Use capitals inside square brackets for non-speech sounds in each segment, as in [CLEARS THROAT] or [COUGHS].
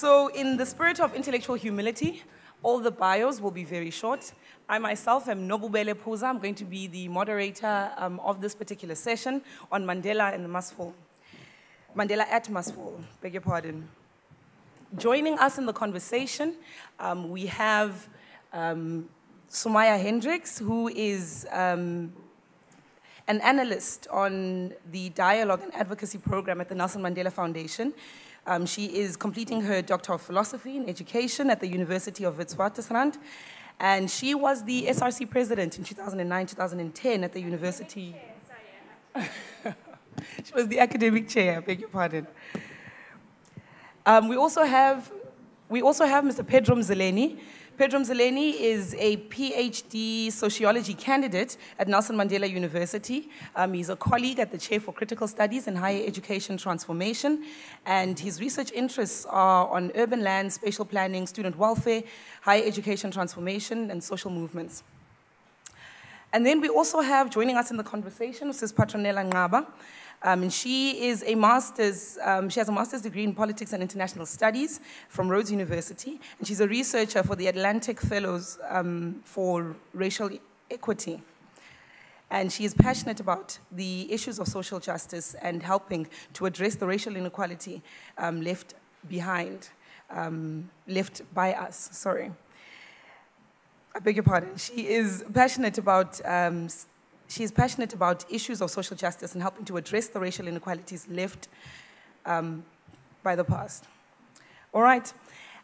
So, in the spirit of intellectual humility, all the bios will be very short. I myself am Nobubele Phuza. I'm going to be the moderator um, of this particular session on Mandela and the MustFall. Mandela at MustFall, beg your pardon. Joining us in the conversation, um, we have um, Sumaya Hendricks, who is um, an analyst on the Dialogue and Advocacy Program at the Nelson Mandela Foundation. Um, she is completing her Doctor of Philosophy in Education at the University of Witwatersrand. And she was the SRC president in 2009 2010 at the university. [LAUGHS] she was the academic chair, I beg your pardon. Um, we, also have, we also have Mr. Pedro Mzileni, Pedro Mzileni is a PhD sociology candidate at Nelson Mandela University. Um, he's a colleague at the Chair for Critical Studies and Higher Education Transformation, and his research interests are on urban land, spatial planning, student welfare, higher education transformation, and social movements. And then we also have joining us in the conversation, Mrs. Patronella Nqaba. Um, and she is a master's, um, she has a master's degree in politics and international studies from Rhodes University, and she's a researcher for the Atlantic Fellows um, for Racial Equity. And she is passionate about the issues of social justice and helping to address the racial inequality um, left behind, um, left by us, sorry. I beg your pardon. She is passionate about um, she is passionate about issues of social justice and helping to address the racial inequalities left um, by the past. All right.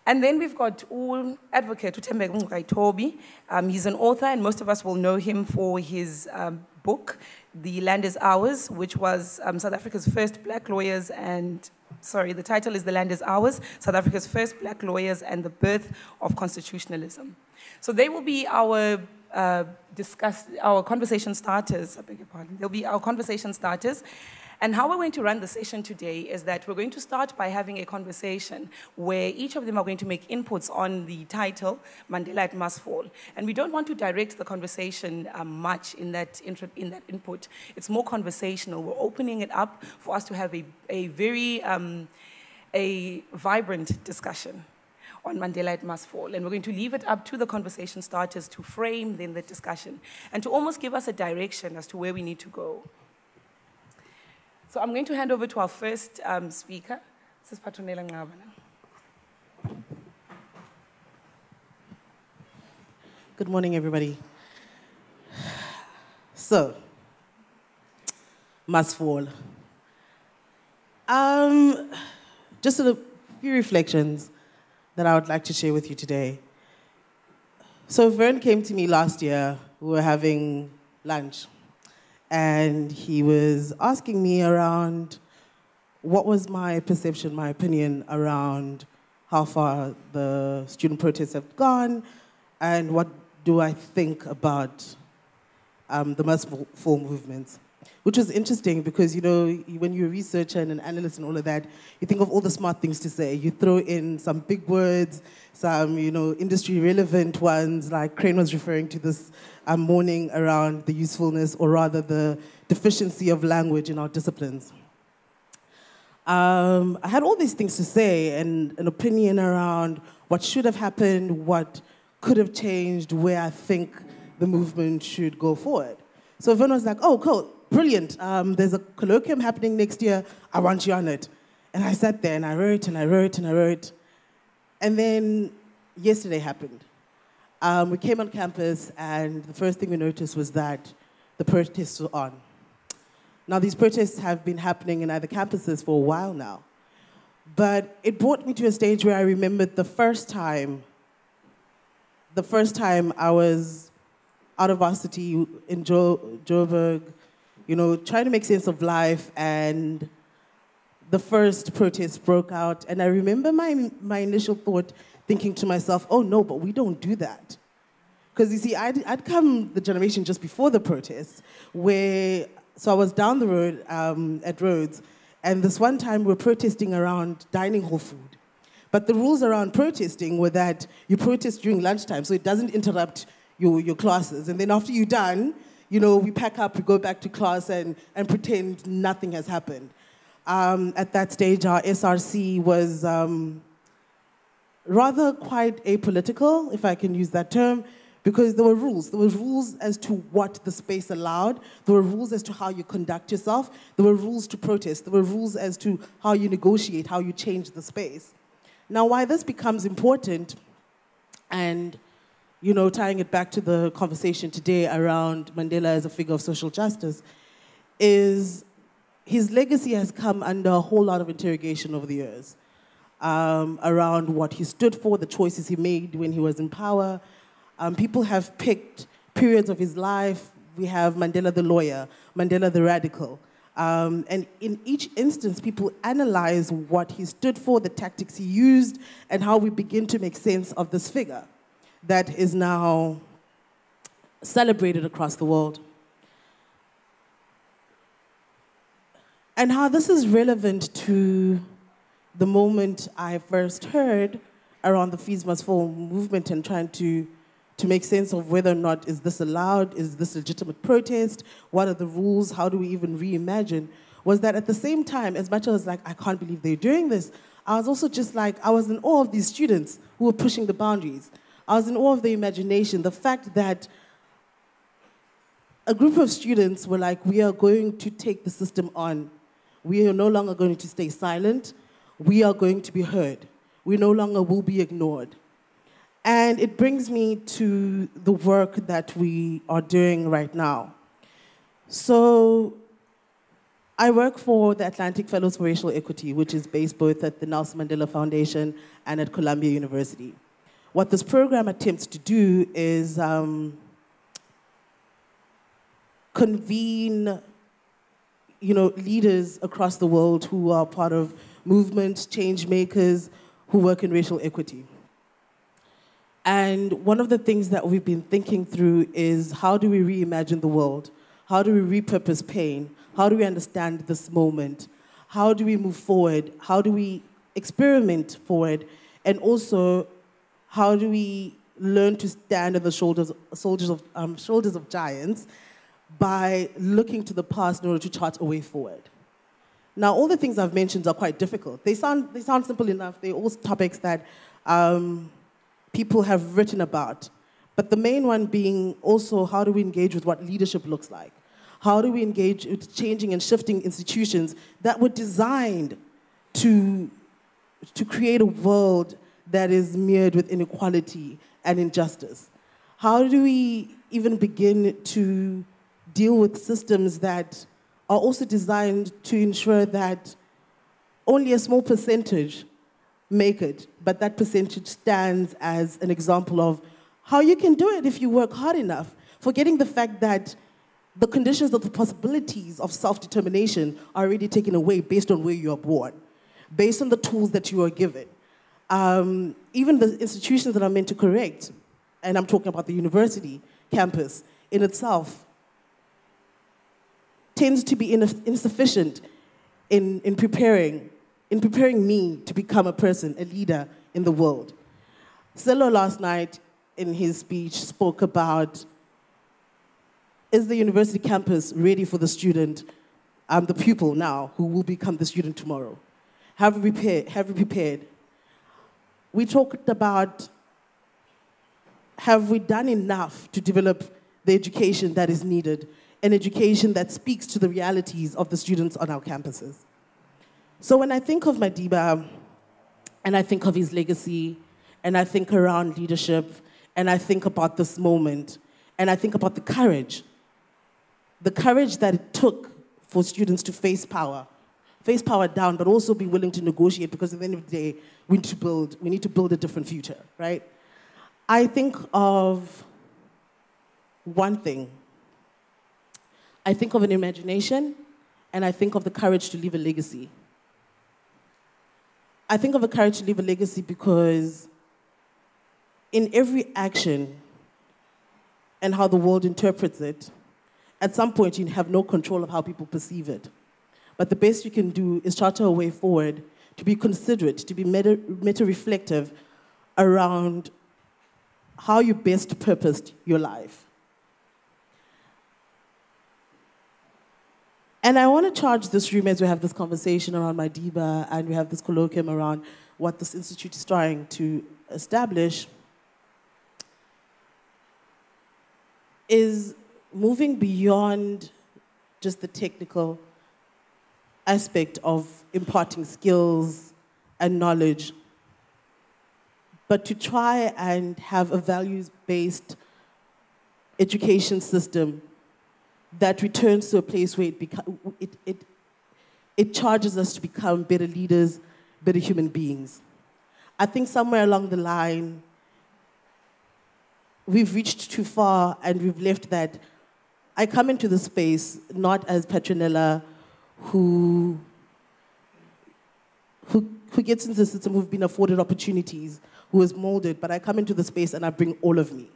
And then we've got all advocate Tembeka Ngcukaitobi. Um, he's an author, and most of us will know him for his um, book, The Land is Ours, which was um, South Africa's first black lawyers and, sorry, the title is The Land is Ours, South Africa's first black lawyers and the birth of constitutionalism. So they will be our uh, discuss our conversation starters. I beg your pardon. They'll be our conversation starters. And how we're going to run the session today is that we're going to start by having a conversation where each of them are going to make inputs on the title, Mandela It Must Fall. And we don't want to direct the conversation um, much in that, in that input. It's more conversational. We're opening it up for us to have a, a very um, a vibrant discussion on Mandela It Must Fall. And we're going to leave it up to the conversation starters to frame then the discussion and to almost give us a direction as to where we need to go. So I'm going to hand over to our first um, speaker, Ms. Patronella Ngabana. Good morning, everybody. So, must fall. Um, just a few reflections that I would like to share with you today. So Vern came to me last year. We were having lunch, and he was asking me around what was my perception, my opinion around how far the student protests have gone, and what do I think about um, the Fall movements which was interesting because, you know, when you're a researcher and an analyst and all of that, you think of all the smart things to say. You throw in some big words, some, you know, industry relevant ones, like Crain was referring to this um, morning around the usefulness or rather the deficiency of language in our disciplines. Um, I had all these things to say and an opinion around what should have happened, what could have changed, where I think the movement should go forward. So Vern was like, oh, cool, brilliant. Um, there's a colloquium happening next year. I want you on it. And I sat there and I wrote and I wrote and I wrote. And then yesterday happened. Um, we came on campus and the first thing we noticed was that the protests were on. Now, these protests have been happening in other campuses for a while now. But it brought me to a stage where I remembered the first time, the first time I was out of varsity in jo- Joburg, you know, trying to make sense of life and the first protest broke out. And I remember my, my initial thought thinking to myself, oh no, but we don't do that. Because you see, I'd, I'd come the generation just before the protests, where, so I was down the road um, at Rhodes, and this one time we we're protesting around dining hall food. But the rules around protesting were that you protest during lunchtime, so it doesn't interrupt your, your classes. And then after you're done, you know, we pack up, we go back to class and, and pretend nothing has happened. Um, at that stage, our SRC was, um, rather quite apolitical, if I can use that term, because there were rules. There were rules as to what the space allowed. There were rules as to how you conduct yourself. There were rules to protest. There were rules as to how you negotiate, how you change the space. Now, why this becomes important, and you know, tying it back to the conversation today around Mandela as a figure of social justice, is his legacy has come under a whole lot of interrogation over the years um, around what he stood for, the choices he made when he was in power. Um, people have picked periods of his life. We have Mandela the lawyer, Mandela the radical. Um, and in each instance, people analyze what he stood for, the tactics he used, and how we begin to make sense of this figure that is now celebrated across the world. And how this is relevant to the moment I first heard around the Fees Must Fall movement and trying to, to make sense of whether or not is this allowed, is this legitimate protest, what are the rules, how do we even reimagine, was that at the same time, as much as I was like, I can't believe they're doing this, I was also just like, I was in awe of these students who were pushing the boundaries. I was in awe of the imagination, the fact that a group of students were like, we are going to take the system on. We are no longer going to stay silent we are going to be heard. We no longer will be ignored. And it brings me to the work that we are doing right now. So, I work for the Atlantic Fellows for Racial Equity, which is based both at the Nelson Mandela Foundation and at Columbia University. What this program attempts to do is um, convene you know, leaders across the world who are part of movement change makers who work in racial equity. And one of the things that we've been thinking through is how do we reimagine the world? How do we repurpose pain? How do we understand this moment? How do we move forward? How do we experiment forward? And also, how do we learn to stand on the shoulders, shoulders, of, um, shoulders of giants by looking to the past in order to chart a way forward? Now, all the things I've mentioned are quite difficult. They sound, they sound simple enough. They're all topics that um, people have written about. But the main one being also how do we engage with what leadership looks like? How do we engage with changing and shifting institutions that were designed to, to create a world that is mirrored with inequality and injustice? How do we even begin to deal with systems that are also designed to ensure that only a small percentage make it, but that percentage stands as an example of how you can do it if you work hard enough, forgetting the fact that the conditions of the possibilities of self determination are already taken away based on where you are born, based on the tools that you are given. Um, even the institutions that are meant to correct, and I'm talking about the university campus in itself, tends to be insufficient in, in preparing in preparing me to become a person, a leader in the world. Sello last night in his speech spoke about is the university campus ready for the student, um, the pupil now, who will become the student tomorrow? Have we prepared? Have we prepared? We talked about have we done enough to develop the education that is needed an education that speaks to the realities of the students on our campuses. So when I think of Madiba, and I think of his legacy, and I think around leadership, and I think about this moment, and I think about the courage, the courage that it took for students to face power, face power down, but also be willing to negotiate because at the end of the day, we need to build, we need to build a different future, right? I think of one thing I think of an imagination, and I think of the courage to leave a legacy. I think of a courage to leave a legacy because in every action and how the world interprets it, at some point you have no control of how people perceive it. But the best you can do is chart a way forward to be considerate, to be meta, meta reflective around how you best purposed your life. And I want to charge this room as we have this conversation around Madiba and we have this colloquium around what this institute is trying to establish is moving beyond just the technical aspect of imparting skills and knowledge, but to try and have a values based education system that returns to a place where it, beca- it, it, it charges us to become better leaders, better human beings. I think somewhere along the line, we've reached too far and we've left that. I come into the space not as Patronella, who, who, who gets into the system who've been afforded opportunities, who is molded, but I come into the space and I bring all of me.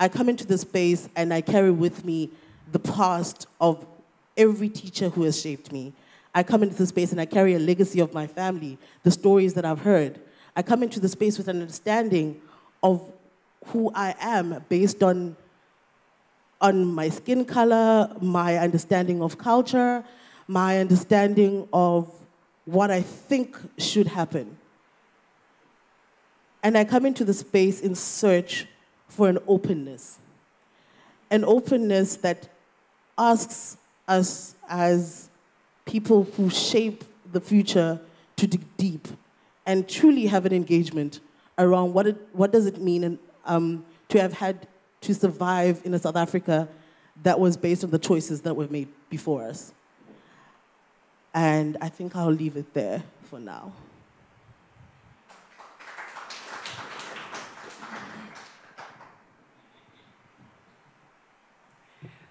I come into the space and I carry with me the past of every teacher who has shaped me. I come into the space and I carry a legacy of my family, the stories that I've heard. I come into the space with an understanding of who I am based on, on my skin color, my understanding of culture, my understanding of what I think should happen. And I come into the space in search for an openness. An openness that asks us as people who shape the future to dig deep and truly have an engagement around what, it, what does it mean and, um, to have had to survive in a South Africa that was based on the choices that were made before us. And I think I'll leave it there for now.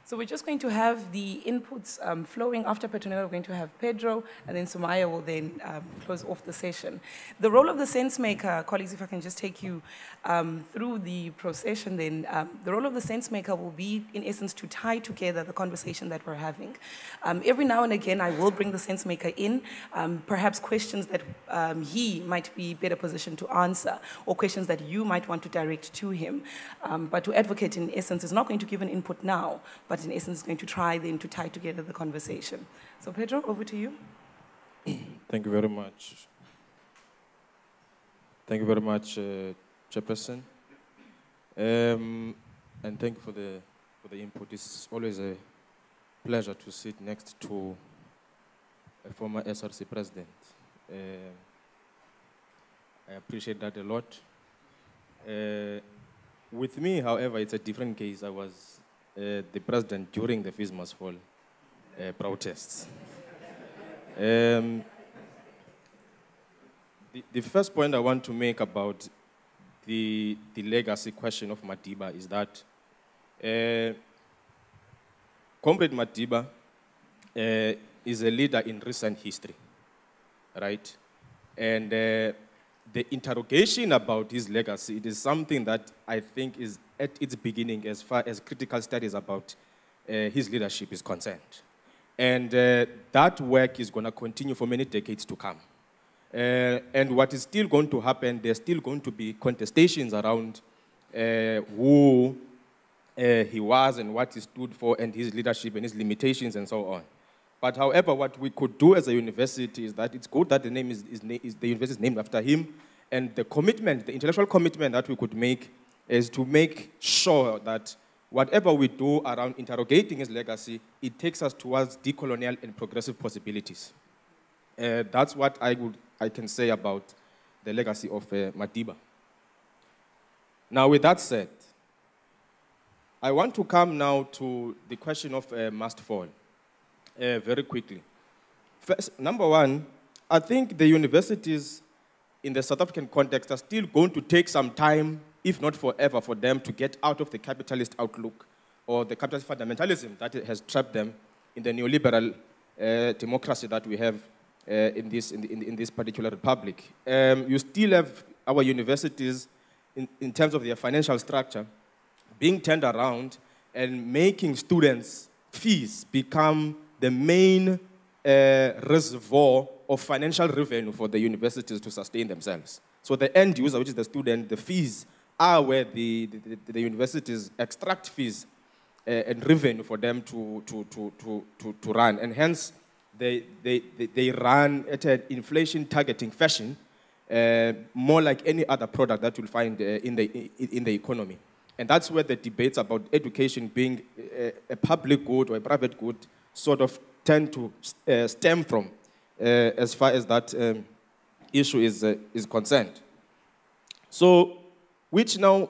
So we're just going to have the inputs um, flowing. After Patronella, we're going to have Pedro, and then Sumaya will then um, close off the session. The role of the sense maker, colleagues, if I can just take you um, through the procession, then um, the role of the sense maker will be, in essence, to tie together the conversation that we're having. Um, every now and again, I will bring the sense maker in, um, perhaps questions that he might be better positioned to answer, or questions that you might want to direct to him. but to advocate, in essence, is not going to give an input now, but but in essence is going to try then to tie together the conversation. So Pedro, over to you. [CLEARS THROAT] Thank you very much. Thank you very much, uh, Chairperson. Um, and thank you for the, for the input. It's always a pleasure to sit next to a former SRC president. Uh, I appreciate that a lot. Uh, with me, however, it's a different case. I was uh, the president during the Fees Must Fall uh, protests. Um, the, the, first point I want to make about the, the legacy question of Madiba is that uh, Comrade Madiba uh, is a leader in recent history, right? And uh, the interrogation about his legacy, it is something that I think is at its beginning as far as critical studies about uh, his leadership is concerned. And uh, that work is going to continue for many decades to come. Uh, and what is still going to happen, there's still going to be contestations around uh, who uh, he was and what he stood for and his leadership and his limitations and so on. But however, what we could do as a university is that it's good that the name is, is, is the university is named after him, and the commitment, the intellectual commitment that we could make is to make sure that whatever we do around interrogating his legacy, it takes us towards decolonial and progressive possibilities. Uh, that's what I, would, I can say about the legacy of uh, Madiba. Now, with that said, I want to come now to the question of uh, must fall uh, very quickly. First, number one, I think the universities in the South African context are still going to take some time, if not forever, for them to get out of the capitalist outlook or the capitalist fundamentalism that has trapped them in the neoliberal uh, democracy that we have uh, in, this, in, the, in, this particular republic. Um, you still have our universities, in, in terms of their financial structure, being turned around and making students' fees become the main uh, reservoir of financial revenue for the universities to sustain themselves. So the end user, which is the student, the fees are where the, the, the universities extract fees uh, and revenue for them to, to, to, to, to, to run. And hence, they, they, they run at an inflation targeting fashion uh, more like any other product that you'll find uh, in, the, in the economy. And that's where the debates about education being a, a public good or a private good sort of tend to uh, stem from uh, as far as that um, issue is, uh, is concerned. So, which now,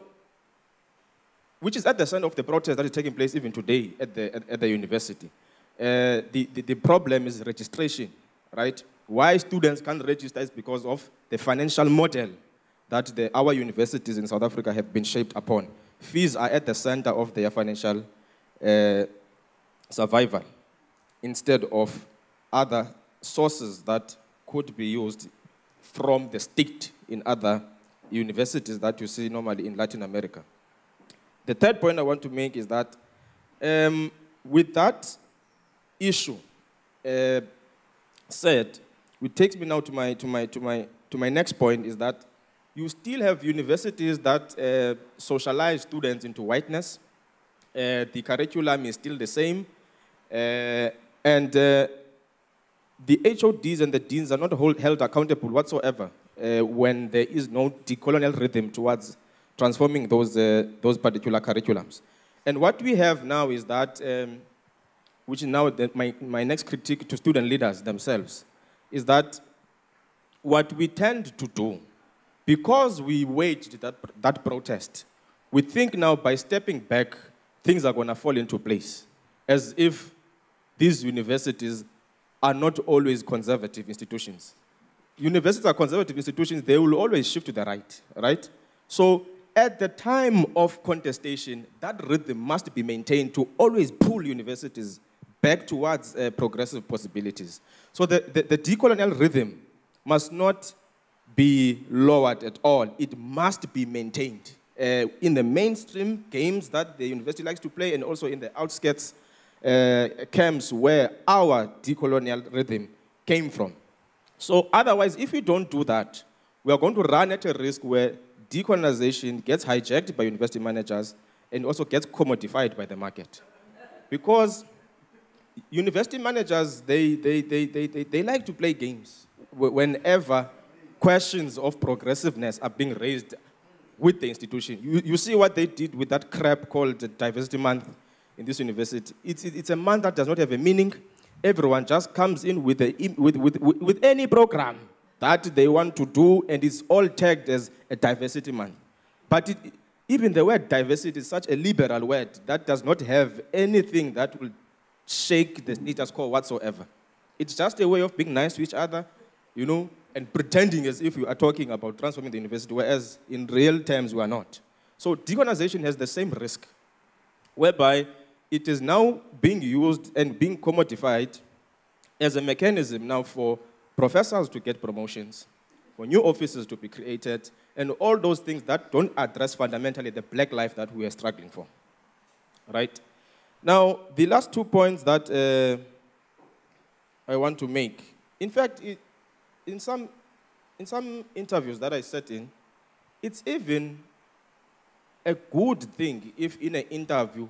which is at the center of the protest that is taking place even today at the, at, at the university. Uh, the, the, the problem is registration, right? Why students can't register is because of the financial model that the, our universities in South Africa have been shaped upon. Fees are at the center of their financial uh, survival instead of other sources that could be used from the state in other universities that you see normally in Latin America. The third point I want to make is that um, with that issue uh, said, which takes me now to my, to, my, to, my, to my next point, is that you still have universities that uh, socialize students into whiteness. Uh, the curriculum is still the same. Uh, and uh, the HODs and the deans are not hold, held accountable whatsoever uh, when there is no decolonial rhythm towards transforming those, uh, those particular curriculums. And what we have now is that, um, which is now the, my, my next critique to student leaders themselves, is that what we tend to do, because we waged that, that protest, we think now by stepping back, things are going to fall into place, as if these universities are not always conservative institutions. Universities are conservative institutions, they will always shift to the right, right? So at the time of contestation, that rhythm must be maintained to always pull universities back towards uh, progressive possibilities. So the, the, the decolonial rhythm must not be lowered at all. It must be maintained uh, in the mainstream games that the university likes to play and also in the outskirts uh, camps where our decolonial rhythm came from. So otherwise, if we don't do that, we are going to run at a risk where decolonization gets hijacked by university managers and also gets commodified by the market. Because university managers, they, they, they, they, they, they like to play games whenever questions of progressiveness are being raised with the institution. You, you see what they did with that crap called Diversity Month in this university. It's, it's a month that does not have a meaning. Everyone just comes in with, a, with, with, with any program that they want to do, and it's all tagged as a diversity month. But it, even the word diversity is such a liberal word that does not have anything that will shake the status quo whatsoever. It's just a way of being nice to each other, you know, and pretending as if you are talking about transforming the university, whereas in real terms we are not. So decolonization has the same risk, whereby it is now being used and being commodified as a mechanism now for professors to get promotions, for new offices to be created, and all those things that don't address fundamentally the black life that we are struggling for. Right? Now, the last two points that uh, I want to make. In fact, it, in, some, in some interviews that I sat in, it's even a good thing if in an interview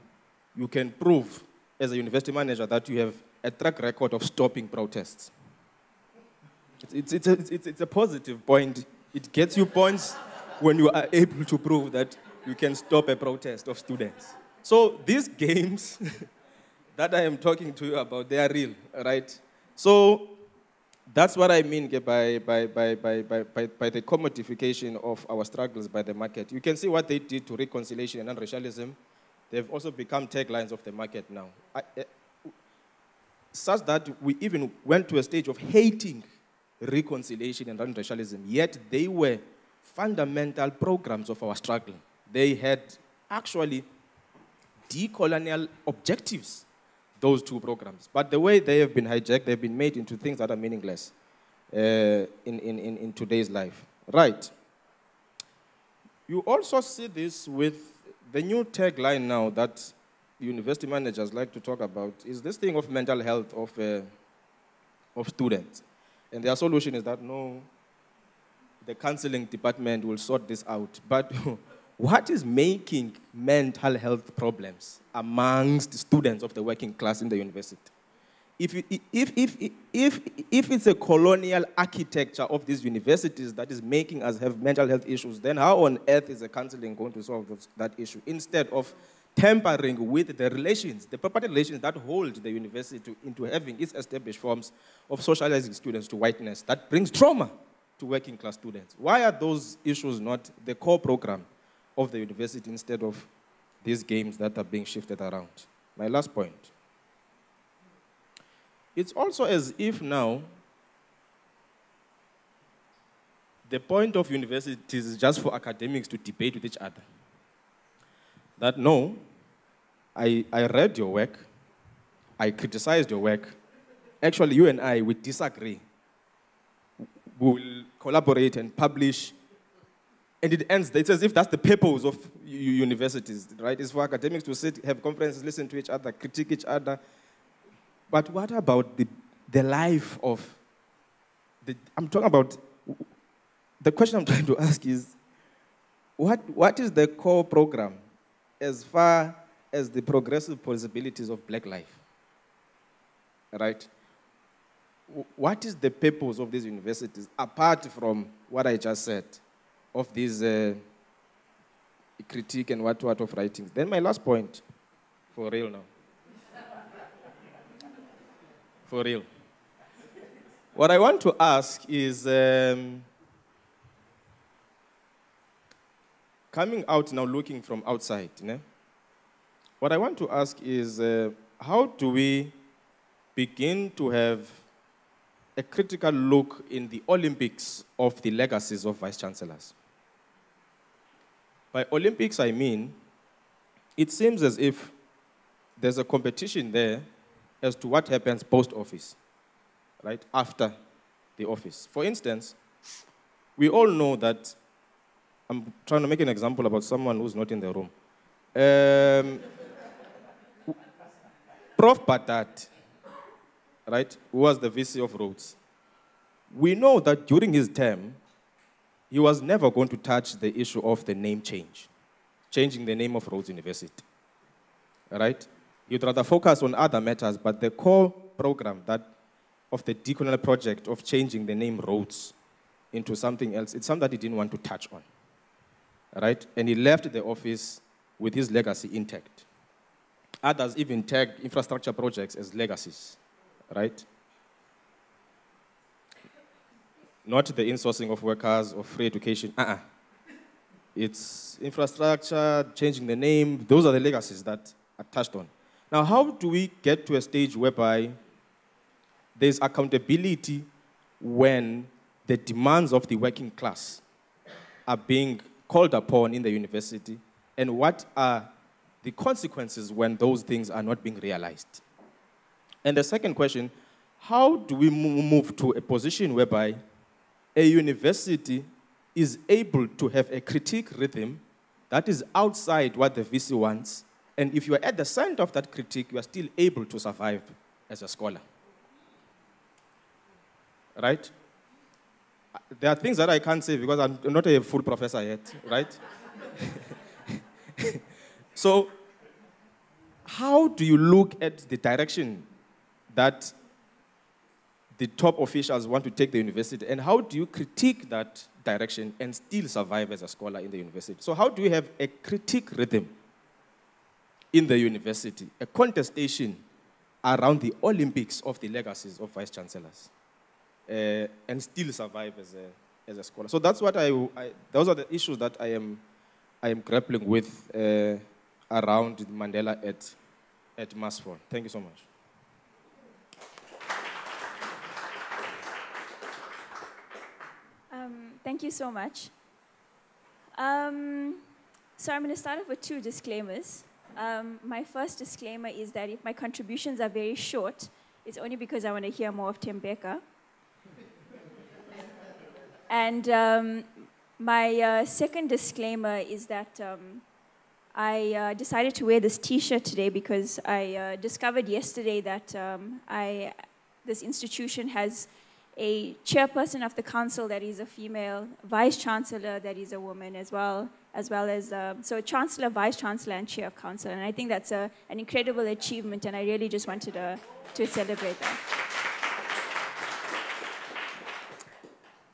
you can prove as a university manager that you have a track record of stopping protests. It's, it's, it's, it's, it's a positive point. It gets you points when you are able to prove that you can stop a protest of students. So these games [LAUGHS] that I am talking to you about, they are real, right? So that's what I mean by, by, by, by, by, by, the commodification of our struggles by the market. You can see what they did to reconciliation and racialism They've also become taglines of the market now. I, uh, such that we even went to a stage of hating reconciliation and racialism, yet they were fundamental programs of our struggle. They had actually decolonial objectives, those two programs. But the way they have been hijacked, they've been made into things that are meaningless uh, in, in, in, in today's life. Right. You also see this with the new tagline now that university managers like to talk about is this thing of mental health of, uh, of students. And their solution is that no, the counseling department will sort this out. But [LAUGHS] what is making mental health problems amongst students of the working class in the university? If, if, if, if, if it's a colonial architecture of these universities that is making us have mental health issues, then how on earth is the counseling going to solve that issue instead of tampering with the relations, the property relations that hold the university to, into having its established forms of socializing students to whiteness that brings trauma to working class students? Why are those issues not the core program of the university instead of these games that are being shifted around? My last point. It's also as if now the point of universities is just for academics to debate with each other. That no, I, I read your work, I criticized your work. Actually, you and I, we disagree. We will collaborate and publish. And it ends, it's as if that's the purpose of universities, right? It's for academics to sit, have conferences, listen to each other, critique each other, but what about the, the life of, the, I'm talking about, the question I'm trying to ask is, what, what is the core program as far as the progressive possibilities of black life? Right? What is the purpose of these universities, apart from what I just said, of these uh, critique and what, what of writings? Then my last point, for real now. For real. What I want to ask is um, coming out now, looking from outside, what I want to ask is uh, how do we begin to have a critical look in the Olympics of the legacies of vice chancellors? By Olympics, I mean, it seems as if there's a competition there as to what happens post office, right, after the office. For instance, we all know that, I'm trying to make an example about someone who's not in the room. Um, Prof. Badat, right, who was the VC of Rhodes, we know that during his term, he was never going to touch the issue of the name change, changing the name of Rhodes University, right? You'd rather focus on other matters, but the core program that of the decolonial project of changing the name Rhodes into something else, it's something that he didn't want to touch on. Right? And he left the office with his legacy intact. Others even tagged infrastructure projects as legacies, right? Not the insourcing of workers or free education. Uh-uh. It's infrastructure, changing the name. Those are the legacies that are touched on. Now, how do we get to a stage whereby there's accountability when the demands of the working class are being called upon in the university, and what are the consequences when those things are not being realized? And the second question how do we move to a position whereby a university is able to have a critique rhythm that is outside what the VC wants and if you are at the center of that critique, you are still able to survive as a scholar. Right? There are things that I can't say because I'm not a full professor yet, right? [LAUGHS] so, how do you look at the direction that the top officials want to take the university, and how do you critique that direction and still survive as a scholar in the university? So, how do you have a critique rhythm in the university, a contestation around the Olympics of the legacies of vice chancellors, uh, and still survive as a, as a scholar. So that's what I, I, those are the issues that I am, I am grappling with uh, around Mandela at, at MustFall. Thank you so much. Um, thank you so much. Um, so I'm going to start off with two disclaimers. Um, my first disclaimer is that if my contributions are very short, it's only because I want to hear more of Tembeka. [LAUGHS] and um, my uh, second disclaimer is that um, I uh, decided to wear this T-shirt today because I uh, discovered yesterday that um, I, this institution has a chairperson of the council that is a female, vice chancellor that is a woman, as well as well as, uh, so chancellor, vice chancellor, and chair of council. And I think that's a, an incredible achievement, and I really just wanted to, to celebrate that.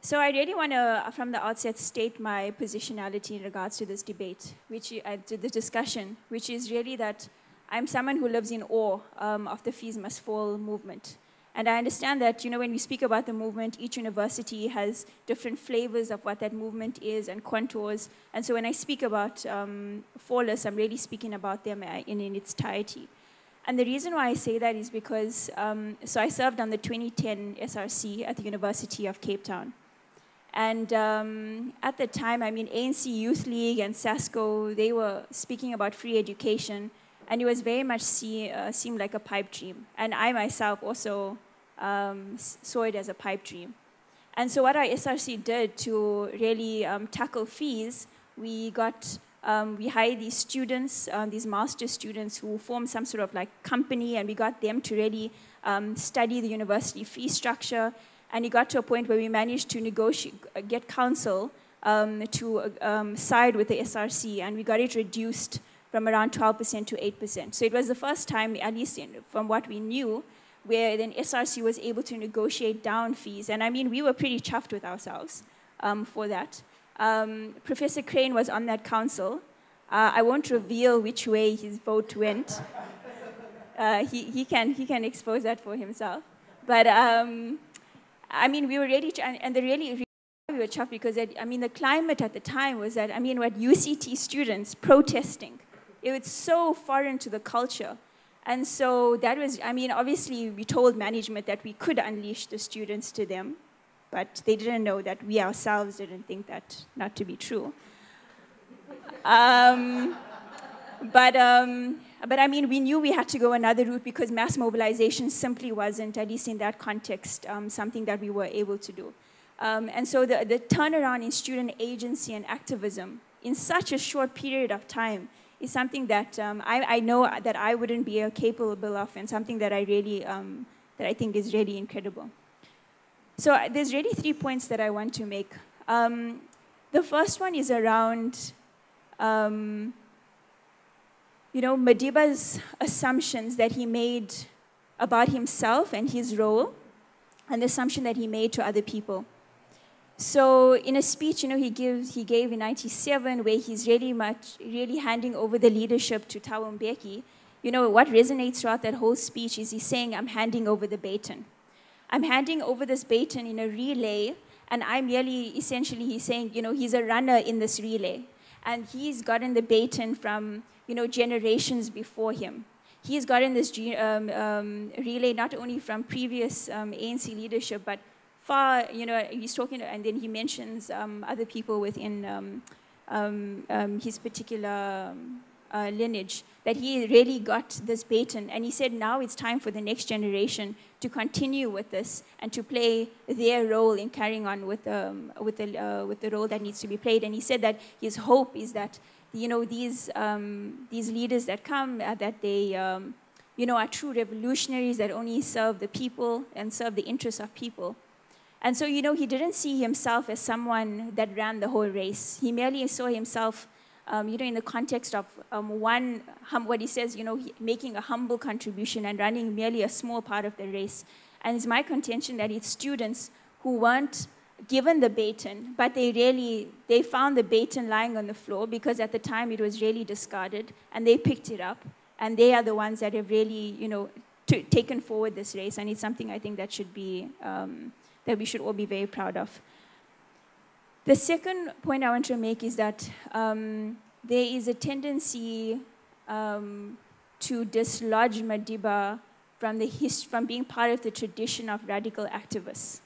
So I really want to, from the outset, state my positionality in regards to this debate, which uh, to the discussion, which is really that I'm someone who lives in awe um, of the fees must fall movement. And I understand that, you know, when we speak about the movement, each university has different flavors of what that movement is and contours. And so when I speak about um, I'm really speaking about them uh, in, in its entirety. And the reason why I say that is because, um, so I served on the 2010 SRC at the University of Cape Town. And um, at the time, I mean, ANC Youth League and SASCO, they were speaking about free education and it was very much see, uh, seemed like a pipe dream. And I myself also um, saw it as a pipe dream. And so what our SRC did to really um, tackle fees, we got um, we hired these students, um, these master students who formed some sort of like company, and we got them to really um, study the university fee structure. And it got to a point where we managed to negotiate, get council um, to um, side with the SRC, and we got it reduced from around 12% to 8%. So it was the first time, at least from what we knew, where then SRC was able to negotiate down fees. And I mean, we were pretty chuffed with ourselves um, for that. Um, Professor Crain was on that council. Uh, I won't reveal which way his vote went. Uh, he, he, can, he can expose that for himself. But um, I mean, we were really, and, and the really, we were chuffed because, it, I mean, the climate at the time was that, I mean, what UCT students protesting it was so foreign to the culture. And so that was, I mean, obviously we told management that we could unleash the students to them, but they didn't know that we ourselves didn't think that not to be true. Um, but, um, but I mean, we knew we had to go another route because mass mobilization simply wasn't, at least in that context, um, something that we were able to do. Um, and so the, the turnaround in student agency and activism in such a short period of time is something that um, I, I, know that I wouldn't be capable of and something that I really, um, that I think is really incredible. So uh, there's really three points that I want to make. Um, the first one is around, um, you know, Madiba's assumptions that he made about himself and his role, and the assumption that he made to other people. So in a speech, you know, he gives he gave in '97, where he's really much really handing over the leadership to Thabo Mbeki. You know what resonates throughout that whole speech is he's saying, "I'm handing over the baton. I'm handing over this baton in a relay, and I'm merely essentially he's saying, you know, he's a runner in this relay, and he's gotten the baton from you know generations before him." He's gotten this um, um, relay not only from previous um, ANC leadership, but far, you know, he's talking, and then he mentions um, other people within um, um, um his particular um, uh, lineage, that he really got this baton. And he said now it's time for the next generation to continue with this and to play their role in carrying on with, um, with, the, uh, with the role that needs to be played. And he said that his hope is that, you know, these, these leaders that come, uh, that they, you know, are true revolutionaries that only serve the people and serve the interests of people. And so, you know, he didn't see himself as someone that ran the whole race. He merely saw himself, um, you know, in the context of um, one, hum, what he says, you know, he, making a humble contribution and running merely a small part of the race. And it's my contention that it's students who weren't given the baton, but they really, they found the baton lying on the floor because at the time it was really discarded, and they picked it up. And they are the ones that have really, you know, taken forward this race. And it's something I think that should be um, that we should all be very proud of. The second point I want to make is that um, there is a tendency um, to dislodge Madiba from, the hist- from being part of the tradition of radical activists.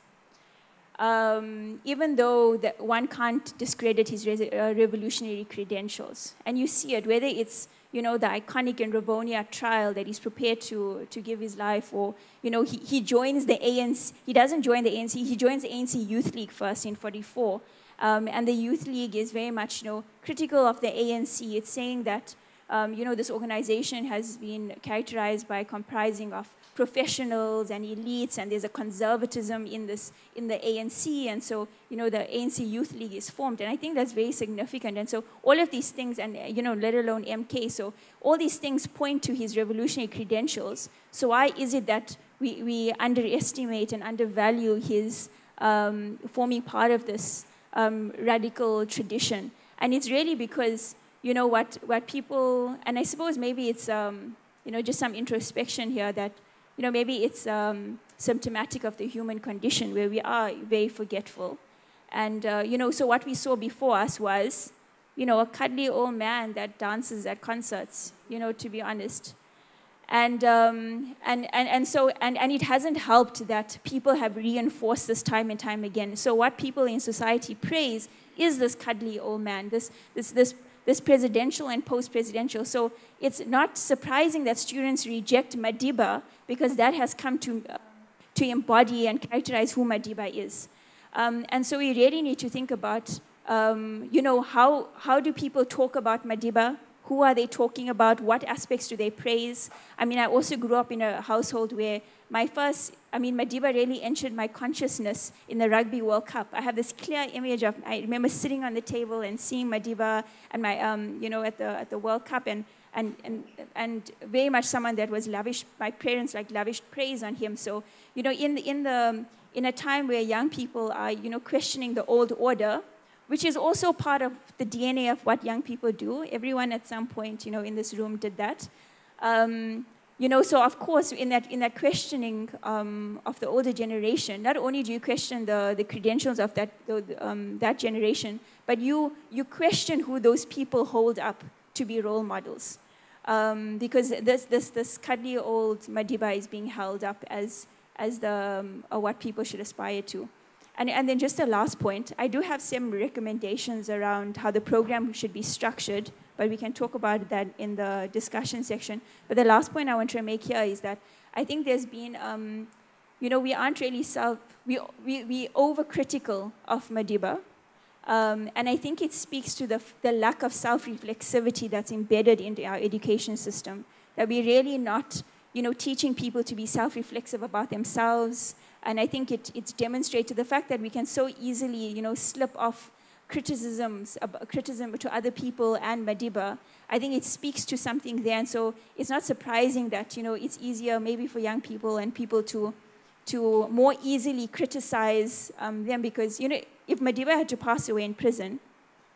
Um, even though one can't discredit his uh, revolutionary credentials. And you see it, whether it's you know, the iconic and Rivonia trial that he's prepared to, to give his life, or, you know, he, he joins the ANC, he doesn't join the ANC, he joins the ANC Youth League first in 44. Um, and the Youth League is very much, you know, critical of the ANC. It's saying that um, you know, this organization has been characterized by comprising of professionals and elites, and there's a conservatism in this in the ANC, and so you know the ANC Youth League is formed, and I think that's very significant. And so all of these things, and you know, let alone MK, so all these things point to his revolutionary credentials. So why is it that we, we underestimate and undervalue his um, forming part of this um, radical tradition? And it's really because you know, what, what people, and I suppose maybe it's, um, you know, just some introspection here that, you know, maybe it's um, symptomatic of the human condition where we are very forgetful. And, uh, you know, so what we saw before us was, you know, a cuddly old man that dances at concerts, you know, to be honest. And, um, and, and, and so, and, and it hasn't helped that people have reinforced this time and time again. So what people in society praise is this cuddly old man, this, this, this this presidential and post-presidential. So it's not surprising that students reject Madiba because that has come to, uh, to embody and characterize who Madiba is. Um, and so we really need to think about, um, you know, how, how do people talk about Madiba? Who are they talking about? What aspects do they praise? I mean, I also grew up in a household where my first, I mean, Madiba really entered my consciousness in the Rugby World Cup. I have this clear image of, I remember sitting on the table and seeing Madiba and my, um, you know, at the, at the World Cup and, and, and, and very much someone that was lavish, my parents like lavished praise on him. So, you know, in the, in the, in a time where young people are, you know, questioning the old order, which is also part of the DNA of what young people do. Everyone at some point, you know, in this room did that. Um, you know, so of course, in that, in that questioning um, of the older generation, not only do you question the, the credentials of that, um, that generation, but you, you question who those people hold up to be role models. Um, because this, this, this cuddly old Madiba is being held up as, as the, um, uh, what people should aspire to. And, and then just a last point, I do have some recommendations around how the program should be structured but we can talk about that in the discussion section. But the last point I want to make here is that I think there's been, um, you know, we aren't really self, we, we, we overcritical of Madiba. Um, and I think it speaks to the, the lack of self-reflexivity that's embedded into our education system, that we're really not, you know, teaching people to be self-reflexive about themselves. And I think it, it's demonstrated the fact that we can so easily, you know, slip off criticisms, criticism to other people and Madiba, I think it speaks to something there. And so it's not surprising that, you know, it's easier maybe for young people and people to, to more easily criticize um, them because, you know, if Madiba had to pass away in prison,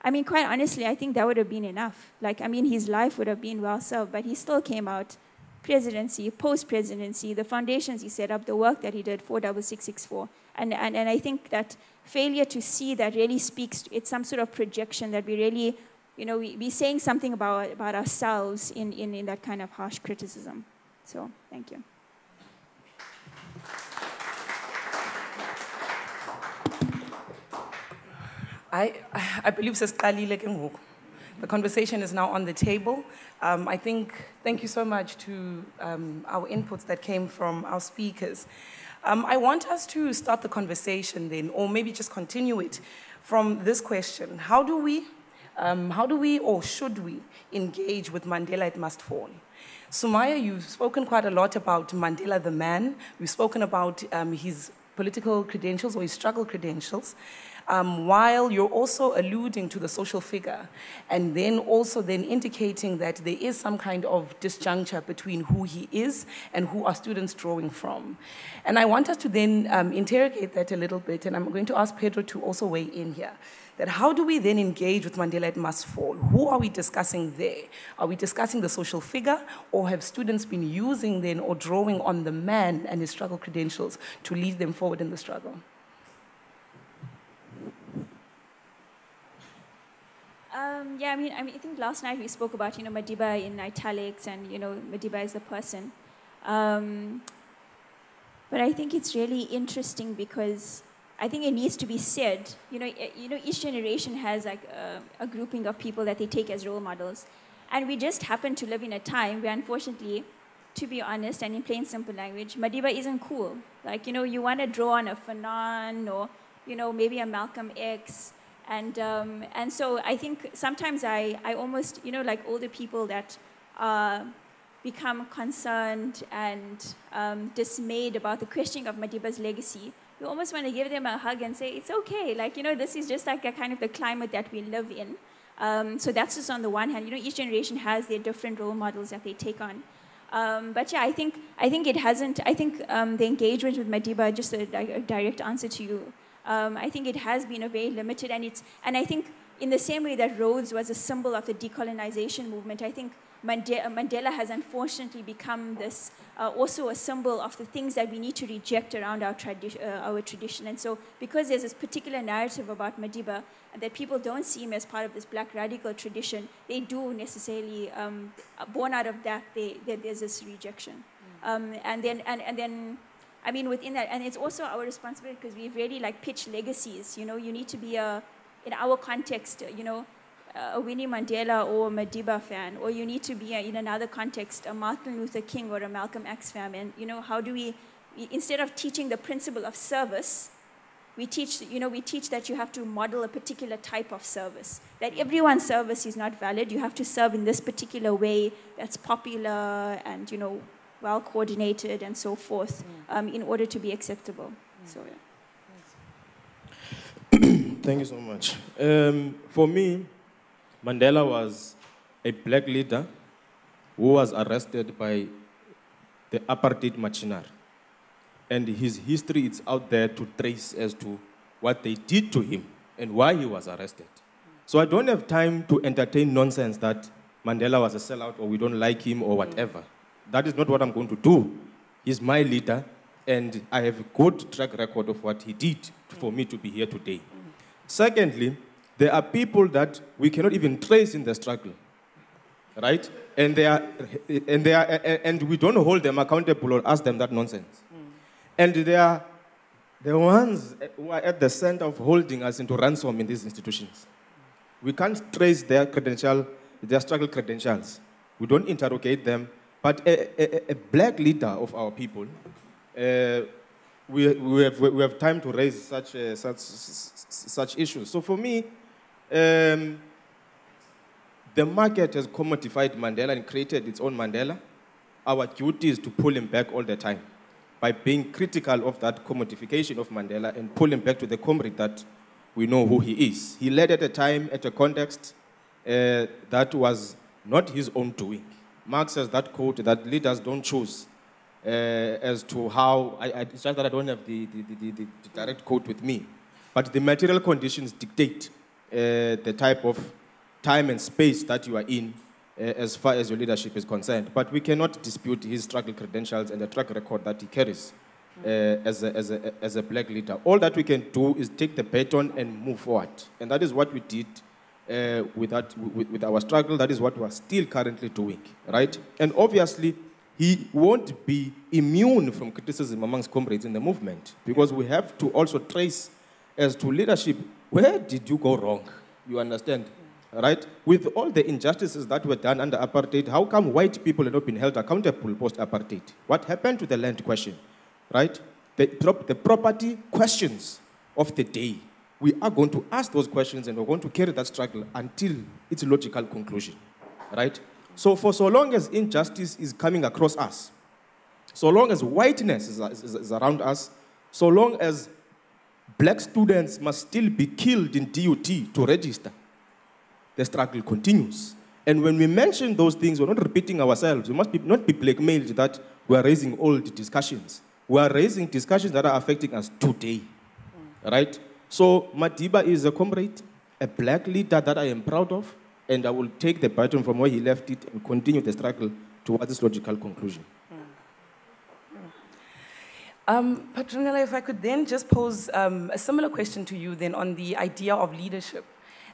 I mean, quite honestly, I think that would have been enough. Like, I mean, his life would have been well served, but he still came out presidency, post-presidency, the foundations he set up, the work that he did, 46664. And, and, and I think that failure to see that really speaks, it's some sort of projection that we really, you know, we, be saying something about, about ourselves in, in, in that kind of harsh criticism. So, thank you. I, I believe. The conversation is now on the table. Um, I think, thank you so much to um, our inputs that came from our speakers. Um, I want us to start the conversation then, or maybe just continue it from this question. How do we, um, how do we or should we engage with Mandela It MustFall? Sumaya, you've spoken quite a lot about Mandela the man. We've spoken about um, his political credentials or his struggle credentials um, while you're also alluding to the social figure and then also then indicating that there is some kind of disjuncture between who he is and who are students drawing from. And I want us to then um, interrogate that a little bit, and I'm going to ask Pedro to also weigh in here. That how do we then engage with Mandela It MustFall? Who are we discussing there? Are we discussing the social figure, or have students been using then or drawing on the man and his struggle credentials to lead them forward in the struggle? Um, yeah, I mean, I mean, I think last night we spoke about you know Madiba in italics and you know Madiba is the person, um, but I think it's really interesting because I think it needs to be said. You know, you know, each generation has like a, a grouping of people that they take as role models, and we just happen to live in a time where, unfortunately, to be honest and in plain simple language, Madiba isn't cool. Like you know, you want to draw on a Fanon or you know maybe a Malcolm X And, um, and so I think sometimes I, I almost, you know, like older people that uh, become concerned and um, dismayed about the questioning of Madiba's legacy, you almost want to give them a hug and say, it's okay. Like, you know, this is just like a kind of the climate that we live in. Um, so that's just on the one hand. You know, each generation has their different role models that they take on. Um, but yeah, I think, I think it hasn't, I think um, the engagement with Madiba, just a, a direct answer to you, um, I think it has been a very limited, and, it's, and I think in the same way that Rhodes was a symbol of the decolonization movement, I think Mandela has unfortunately become this uh, also a symbol of the things that we need to reject around our, tradi- uh, our tradition. And so, because there's this particular narrative about Madiba that people don't see him as part of this black radical tradition, they do necessarily, um, born out of that, they, they, there's this rejection. Mm. Um, and then, and, and then, I mean, within that, and it's also our responsibility because we've really like pitched legacies. You know, you need to be a, in our context, you know, a Winnie Mandela or a Madiba fan, or you need to be, a, in another context, a Martin Luther King or a Malcolm X fan. And, you know, how do we, instead of teaching the principle of service, we teach, you know, we teach that you have to model a particular type of service. That everyone's service is not valid. You have to serve in this particular way that's popular and, you know, well coordinated and so forth mm. um, in order to be acceptable. Mm. So, yeah. [COUGHS] Thank you so much. Um, for me, Mandela was a black leader who was arrested by the apartheid machinery. And his history is out there to trace as to what they did to him and why he was arrested. So I don't have time to entertain nonsense that Mandela was a sellout or we don't like him or whatever. That is not what I'm going to do. He's my leader, and I have a good track record of what he did for me to be here today. Secondly, there are people that we cannot even trace in the struggle, right? And they are, and they are, and we don't hold them accountable or ask them that nonsense. And they are the ones who are at the center of holding us into ransom in these institutions. We can't trace their credential, their struggle credentials. We don't interrogate them. But a, a, a black leader of our people, uh, we, we, have, we have time to raise such, uh, such, such issues. So for me, um, the market has commodified Mandela and created its own Mandela. Our duty is to pull him back all the time by being critical of that commodification of Mandela and pull him back to the comrade that we know who he is. He led at a time, at a context uh, that was not his own doing. Marx has that quote that leaders don't choose uh, as to how, I, I, it's just that I don't have the, the, the, the, direct quote with me, but the material conditions dictate uh, the type of time and space that you are in uh, as far as your leadership is concerned. But we cannot dispute his struggle credentials and the track record that he carries uh, as, a, as, a, as a black leader. All that we can do is take the baton and move forward. And that is what we did uh, with, that, with, with, our struggle. That is what we are still currently doing, right? And obviously, he won't be immune from criticism amongst comrades in the movement because we have to also trace as to leadership where did you go wrong? You understand? Right? With all the injustices that were done under apartheid, how come white people have not been held accountable post apartheid? What happened to the land question? Right? The, the property questions of the day. We are going to ask those questions and we're going to carry that struggle until its logical conclusion. Right? So, for so long as injustice is coming across us, so long as whiteness is, is, is around us, so long as black students must still be killed in DUT to register. The struggle continues. And when we mention those things, we're not repeating ourselves. We must be, not be blackmailed that we are raising old discussions. We are raising discussions that are affecting us today. Right? So Madiba is a comrade, a black leader that I am proud of, and I will take the baton from where he left it and continue the struggle towards this logical conclusion. Um, Patronella, if I could then just pose um, a similar question to you then on the idea of leadership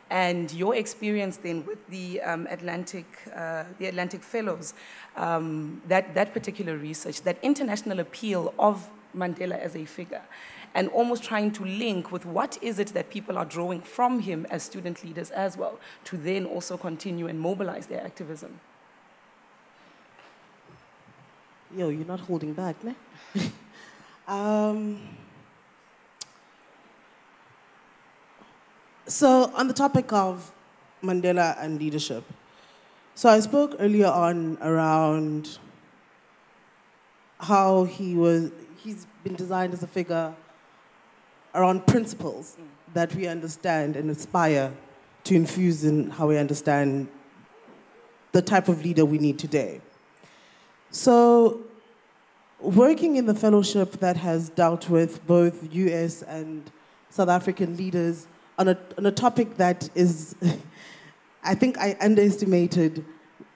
and your experience then with the um, Atlantic, uh, the Atlantic Fellows, um, that, that particular research, that international appeal of Mandela as a figure, and almost trying to link with what is it that people are drawing from him as student leaders as well, to then also continue and mobilize their activism. Yo, you're not holding back, ne? [LAUGHS] Um, So, on the topic of Mandela and leadership, so I spoke earlier on around how he was, he's been designed as a figure around principles that we understand and aspire to infuse in how we understand the type of leader we need today. So, working in the fellowship that has dealt with both US and South African leaders on a, on a topic that is, [LAUGHS] I think I underestimated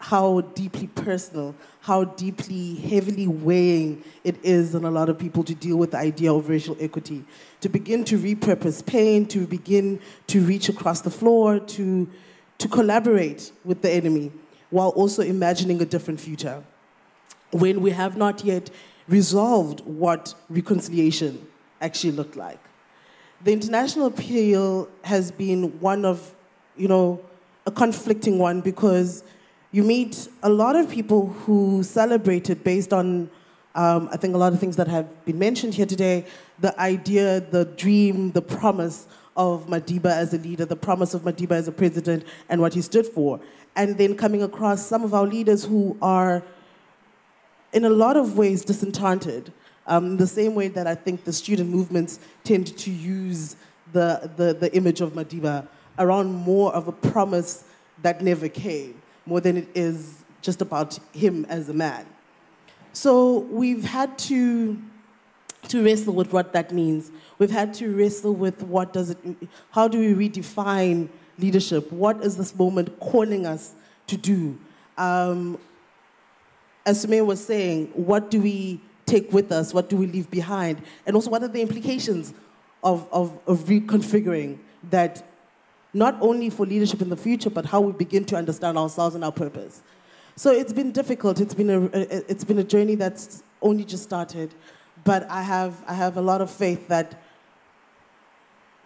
how deeply personal, how deeply, heavily weighing it is on a lot of people to deal with the idea of racial equity. To begin to repurpose pain, to begin to reach across the floor, to, to collaborate with the enemy, while also imagining a different future. When we have not yet resolved what reconciliation actually looked like. The international appeal has been one of, you know, a conflicting one because you meet a lot of people who celebrated based on, um, I think, a lot of things that have been mentioned here today the idea, the dream, the promise of Madiba as a leader, the promise of Madiba as a president, and what he stood for. And then coming across some of our leaders who are, in a lot of ways, disenchanted. Um, the same way that I think the student movements tend to use the, the, the image of Madiba around more of a promise that never came more than it is just about him as a man. So we've had to, to wrestle with what that means. We've had to wrestle with what does it, how do we redefine leadership? What is this moment calling us to do? Um, as Sumaya was saying, what do we take with us? What do we leave behind? And also, what are the implications of, of, of reconfiguring that not only for leadership in the future, but how we begin to understand ourselves and our purpose. So it's been difficult. It's been a, it's been a journey that's only just started, but I have, I have a lot of faith that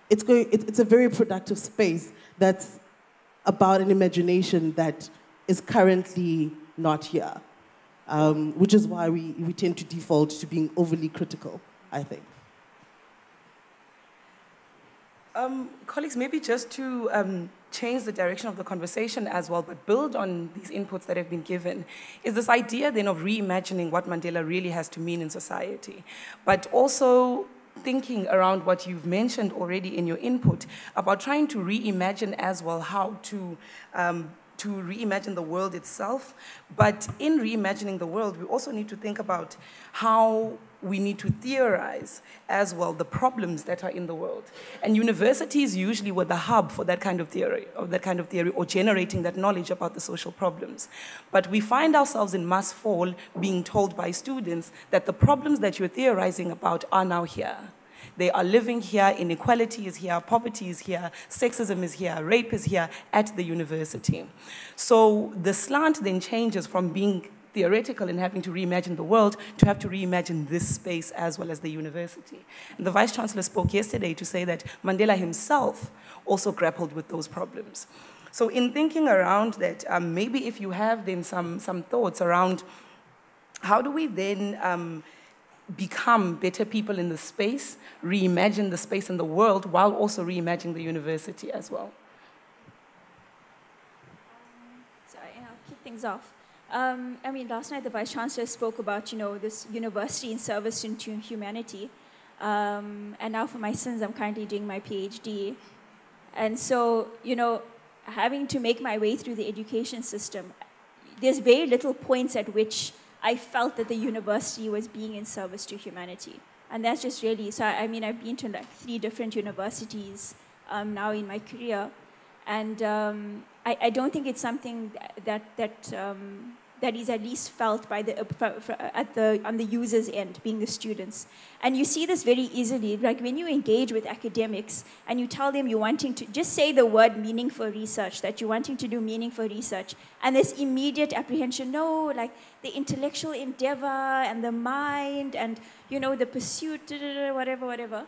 it's, going, it's a very productive space that's about an imagination that is currently not here, um, which is why we, we tend to default to being overly critical, I think. Um, colleagues, maybe just to um, change the direction of the conversation as well, but build on these inputs that have been given, is this idea then of reimagining what Mandela really has to mean in society, but also thinking around what you've mentioned already in your input about trying to reimagine as well how to um, to reimagine the world itself. But in reimagining the world, we also need to think about how we need to theorize as well the problems that are in the world. And universities usually were the hub for that kind of theory, or that kind of theory, or generating that knowledge about the social problems. But we find ourselves in MustFall being told by students that the problems that you're theorizing about are now here. They are living here, inequality is here, poverty is here, sexism is here, rape is here at the university. So the slant then changes from being theoretical and having to reimagine the world to have to reimagine this space as well as the university. And the Vice Chancellor spoke yesterday to say that Mandela himself also grappled with those problems. So in thinking around that, um, maybe if you have then some, some thoughts around how do we then um, become better people in the space, reimagine the space and the world, while also reimagining the university as well. Sorry, I'll kick things off. Um, I mean, last night the Vice Chancellor spoke about, you know, this university in service to humanity. Um, and now for my sins, I'm currently doing my PhD. And so, you know, having to make my way through the education system, there's very little points at which I felt that the university was being in service to humanity. And that's just really, so I, I mean, I've been to like three different universities um, now in my career. And um, I, I, don't think it's something that, that um, that is at least felt by the, uh, at the, on the user's end, being the students. And you see this very easily, like when you engage with academics and you tell them you're wanting to, just say the word meaningful research, that you're wanting to do meaningful research, and there's immediate apprehension, no, like the intellectual endeavor and the mind and, you know, the pursuit, whatever, whatever.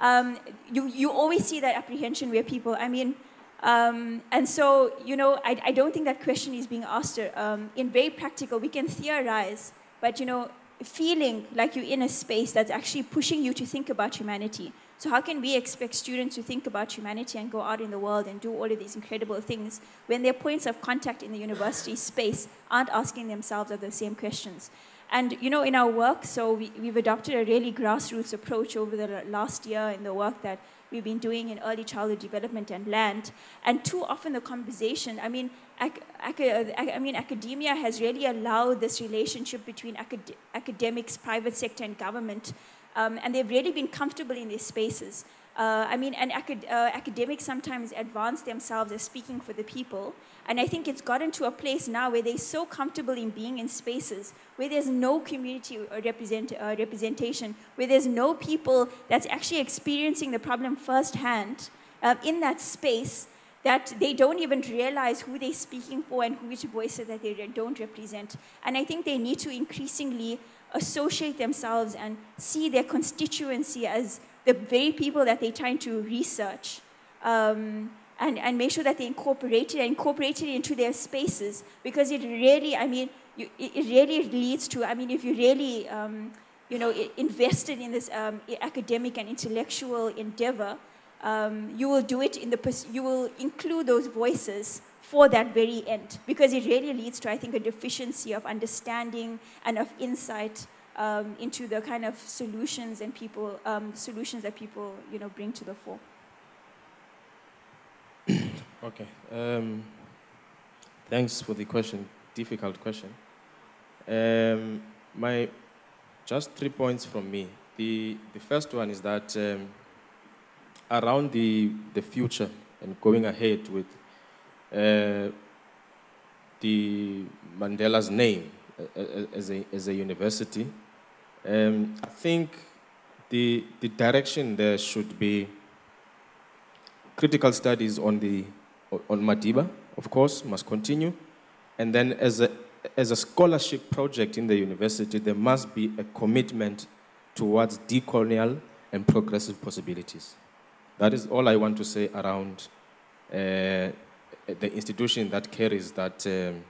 Um, you, you always see that apprehension where people, I mean, um, and so, you know, I, I, don't think that question is being asked. Um, in very practical, we can theorize, but, you know, feeling like you're in a space that's actually pushing you to think about humanity, So how can we expect students to think about humanity and go out in the world and do all of these incredible things when their points of contact in the university space aren't asking themselves the same questions? And you know, in our work, so we, we've adopted a really grassroots approach over the last year in the work that we've been doing in early childhood development and land. And too often the conversation, I mean, I mean, academia has really allowed this relationship between acad- academics, private sector, and government um, and they've really been comfortable in these spaces. Uh, I mean, and acad- uh, academics sometimes advance themselves as speaking for the people. And I think it's gotten to a place now where they're so comfortable in being in spaces where there's no community represent, uh, representation, where there's no people that's actually experiencing the problem firsthand uh, in that space that they don't even realize who they're speaking for and which voices that they don't represent. And I think they need to increasingly associate themselves and see their constituency as the very people that they're trying to research um, and, and make sure that they incorporate it and incorporate it into their spaces because it really, I mean, you, it really leads to, I mean, if you really, um, you know, invested in this um, academic and intellectual endeavor, um, you will do it in the, you will include those voices for that very end because it really leads to, I think, a deficiency of understanding and of insight um, into the kind of solutions and people um, solutions that people you know bring to the fore. [CLEARS THROAT] okay. Um, thanks for the question. Difficult question. Um, my just three points from me. The the first one is that um, around the the future and going ahead with uh, the Mandela's name uh, uh, as a, as a university. Um, I think the, the direction there should be critical studies on, the, on Madiba, of course, must continue. And then as a, as a scholarship project in the university, there must be a commitment towards decolonial and progressive possibilities. That is all I want to say around uh, the institution that carries that, um,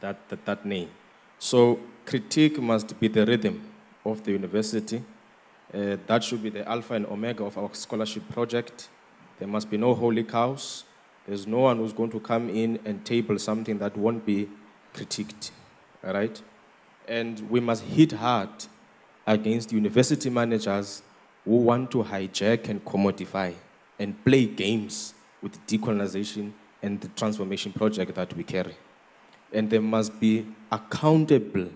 that, that, that name. So critique must be the rhythm of the university. Uh, that should be the alpha and omega of our scholarship project. There must be no holy cows. There's no one who's going to come in and table something that won't be critiqued. All right? And we must hit hard against university managers who want to hijack and commodify and play games with decolonization and the transformation project that we carry. And there must be accountable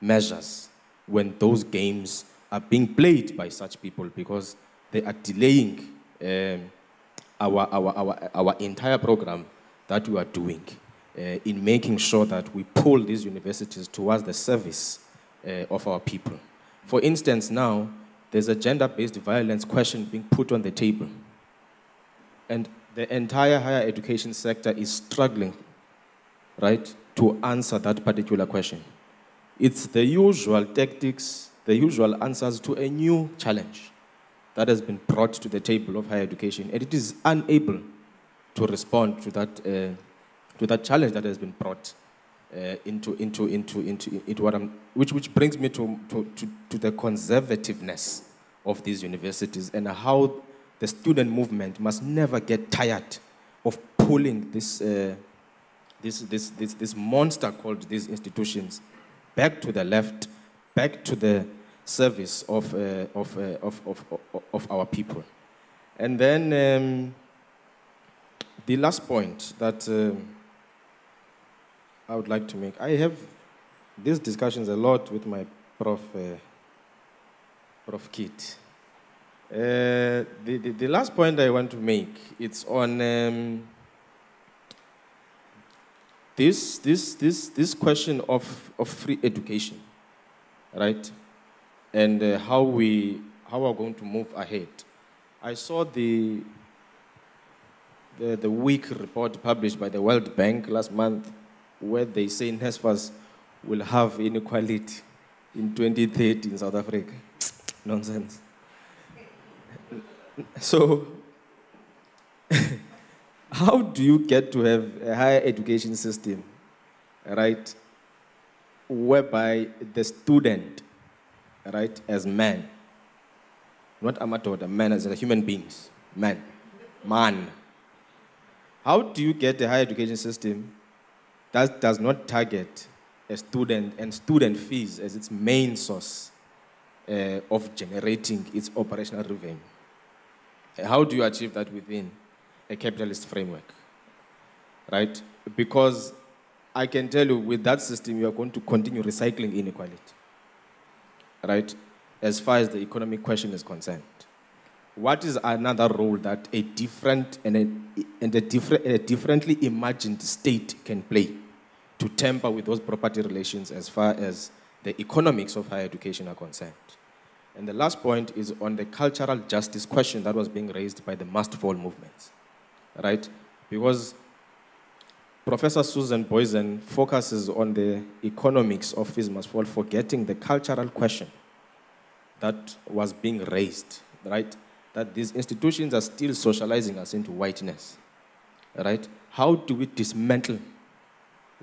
measures when those games are being played by such people because they are delaying um, our, our, our, our entire program that we are doing uh, in making sure that we pull these universities towards the service uh, of our people. For instance, now there's a gender based violence question being put on the table. And the entire higher education sector is struggling, right, to answer that particular question. It's the usual tactics, the usual answers to a new challenge that has been brought to the table of higher education, and it is unable to respond to that, uh, to that challenge that has been brought uh, into, into, into, into, into what I'm, which, which brings me to, to, to, to the conservativeness of these universities and how the student movement must never get tired of pulling this, uh, this, this, this, this monster called these institutions back to the left, back to the service of, uh, of, uh, of, of, of, our people. And then um, the last point that uh, I would like to make I have these discussions a lot with my prof, uh, Prof. Keet. Uh, the, the, the, last point I want to make, it's on um, this, this, this, this question of, of free education, right? And uh, how we how we're going to move ahead. I saw the, the, the week report published by the World Bank last month where they say NSFAS will have inequality in 2030 in South Africa. Nonsense. So, how do you get to have a higher education system, right, whereby the student, right, as man, not amadoda, man as a human beings, man, man. How do you get a higher education system that does not target a student and student fees as its main source uh, of generating its operational revenue? How do you achieve that within a capitalist framework? Right? Because I can tell you, with that system, you are going to continue recycling inequality. Right? As far as the economic question is concerned. What is another role that a different and a, and a, different, a differently imagined state can play to temper with those property relations as far as the economics of higher education are concerned? And the last point is on the cultural justice question that was being raised by the MustFall movements, right? Because Professor Susan Booysen focuses on the economics of MustFall, forgetting the cultural question that was being raised, right? That these institutions are still socializing us into whiteness, right? How do we dismantle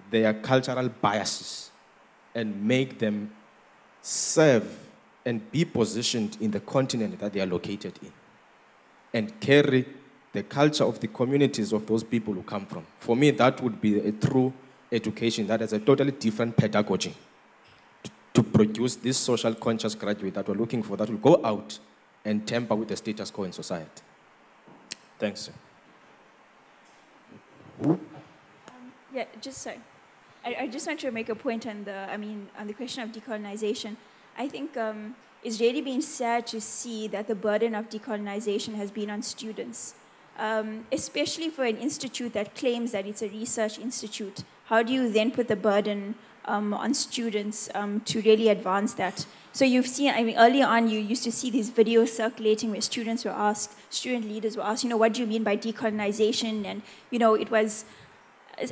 their cultural biases and make them serve and be positioned in the continent that they are located in and carry the culture of the communities of those people who come from. For me, that would be a true education that has a totally different pedagogy to, to produce this social conscious graduate that we're looking for that will go out and tamper with the status quo in society. Thanks. Um, yeah, just so. I, I just want to make a point on the, I mean, on the question of decolonization. I think um, it's really been sad to see that the burden of decolonization has been on students, um, especially for an institute that claims that it's a research institute. How do you then put the burden um, on students um, to really advance that? So you've seen, I mean, earlier on, you used to see these videos circulating where students were asked, student leaders were asked, you know, what do you mean by decolonization? And, you know, it was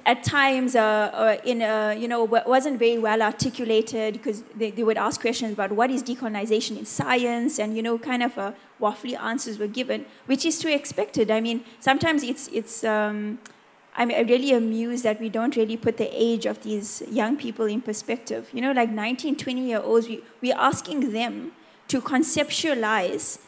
at times, uh, uh, in a, you know, wasn't very well articulated because they, they would ask questions about what is decolonization in science, and you know, kind of uh, waffly answers were given, which is to be expected. I mean, sometimes it's it's. Um, I'm really amused that we don't really put the age of these young people in perspective. You know, like 19, 20 year olds, we, we're asking them to conceptualize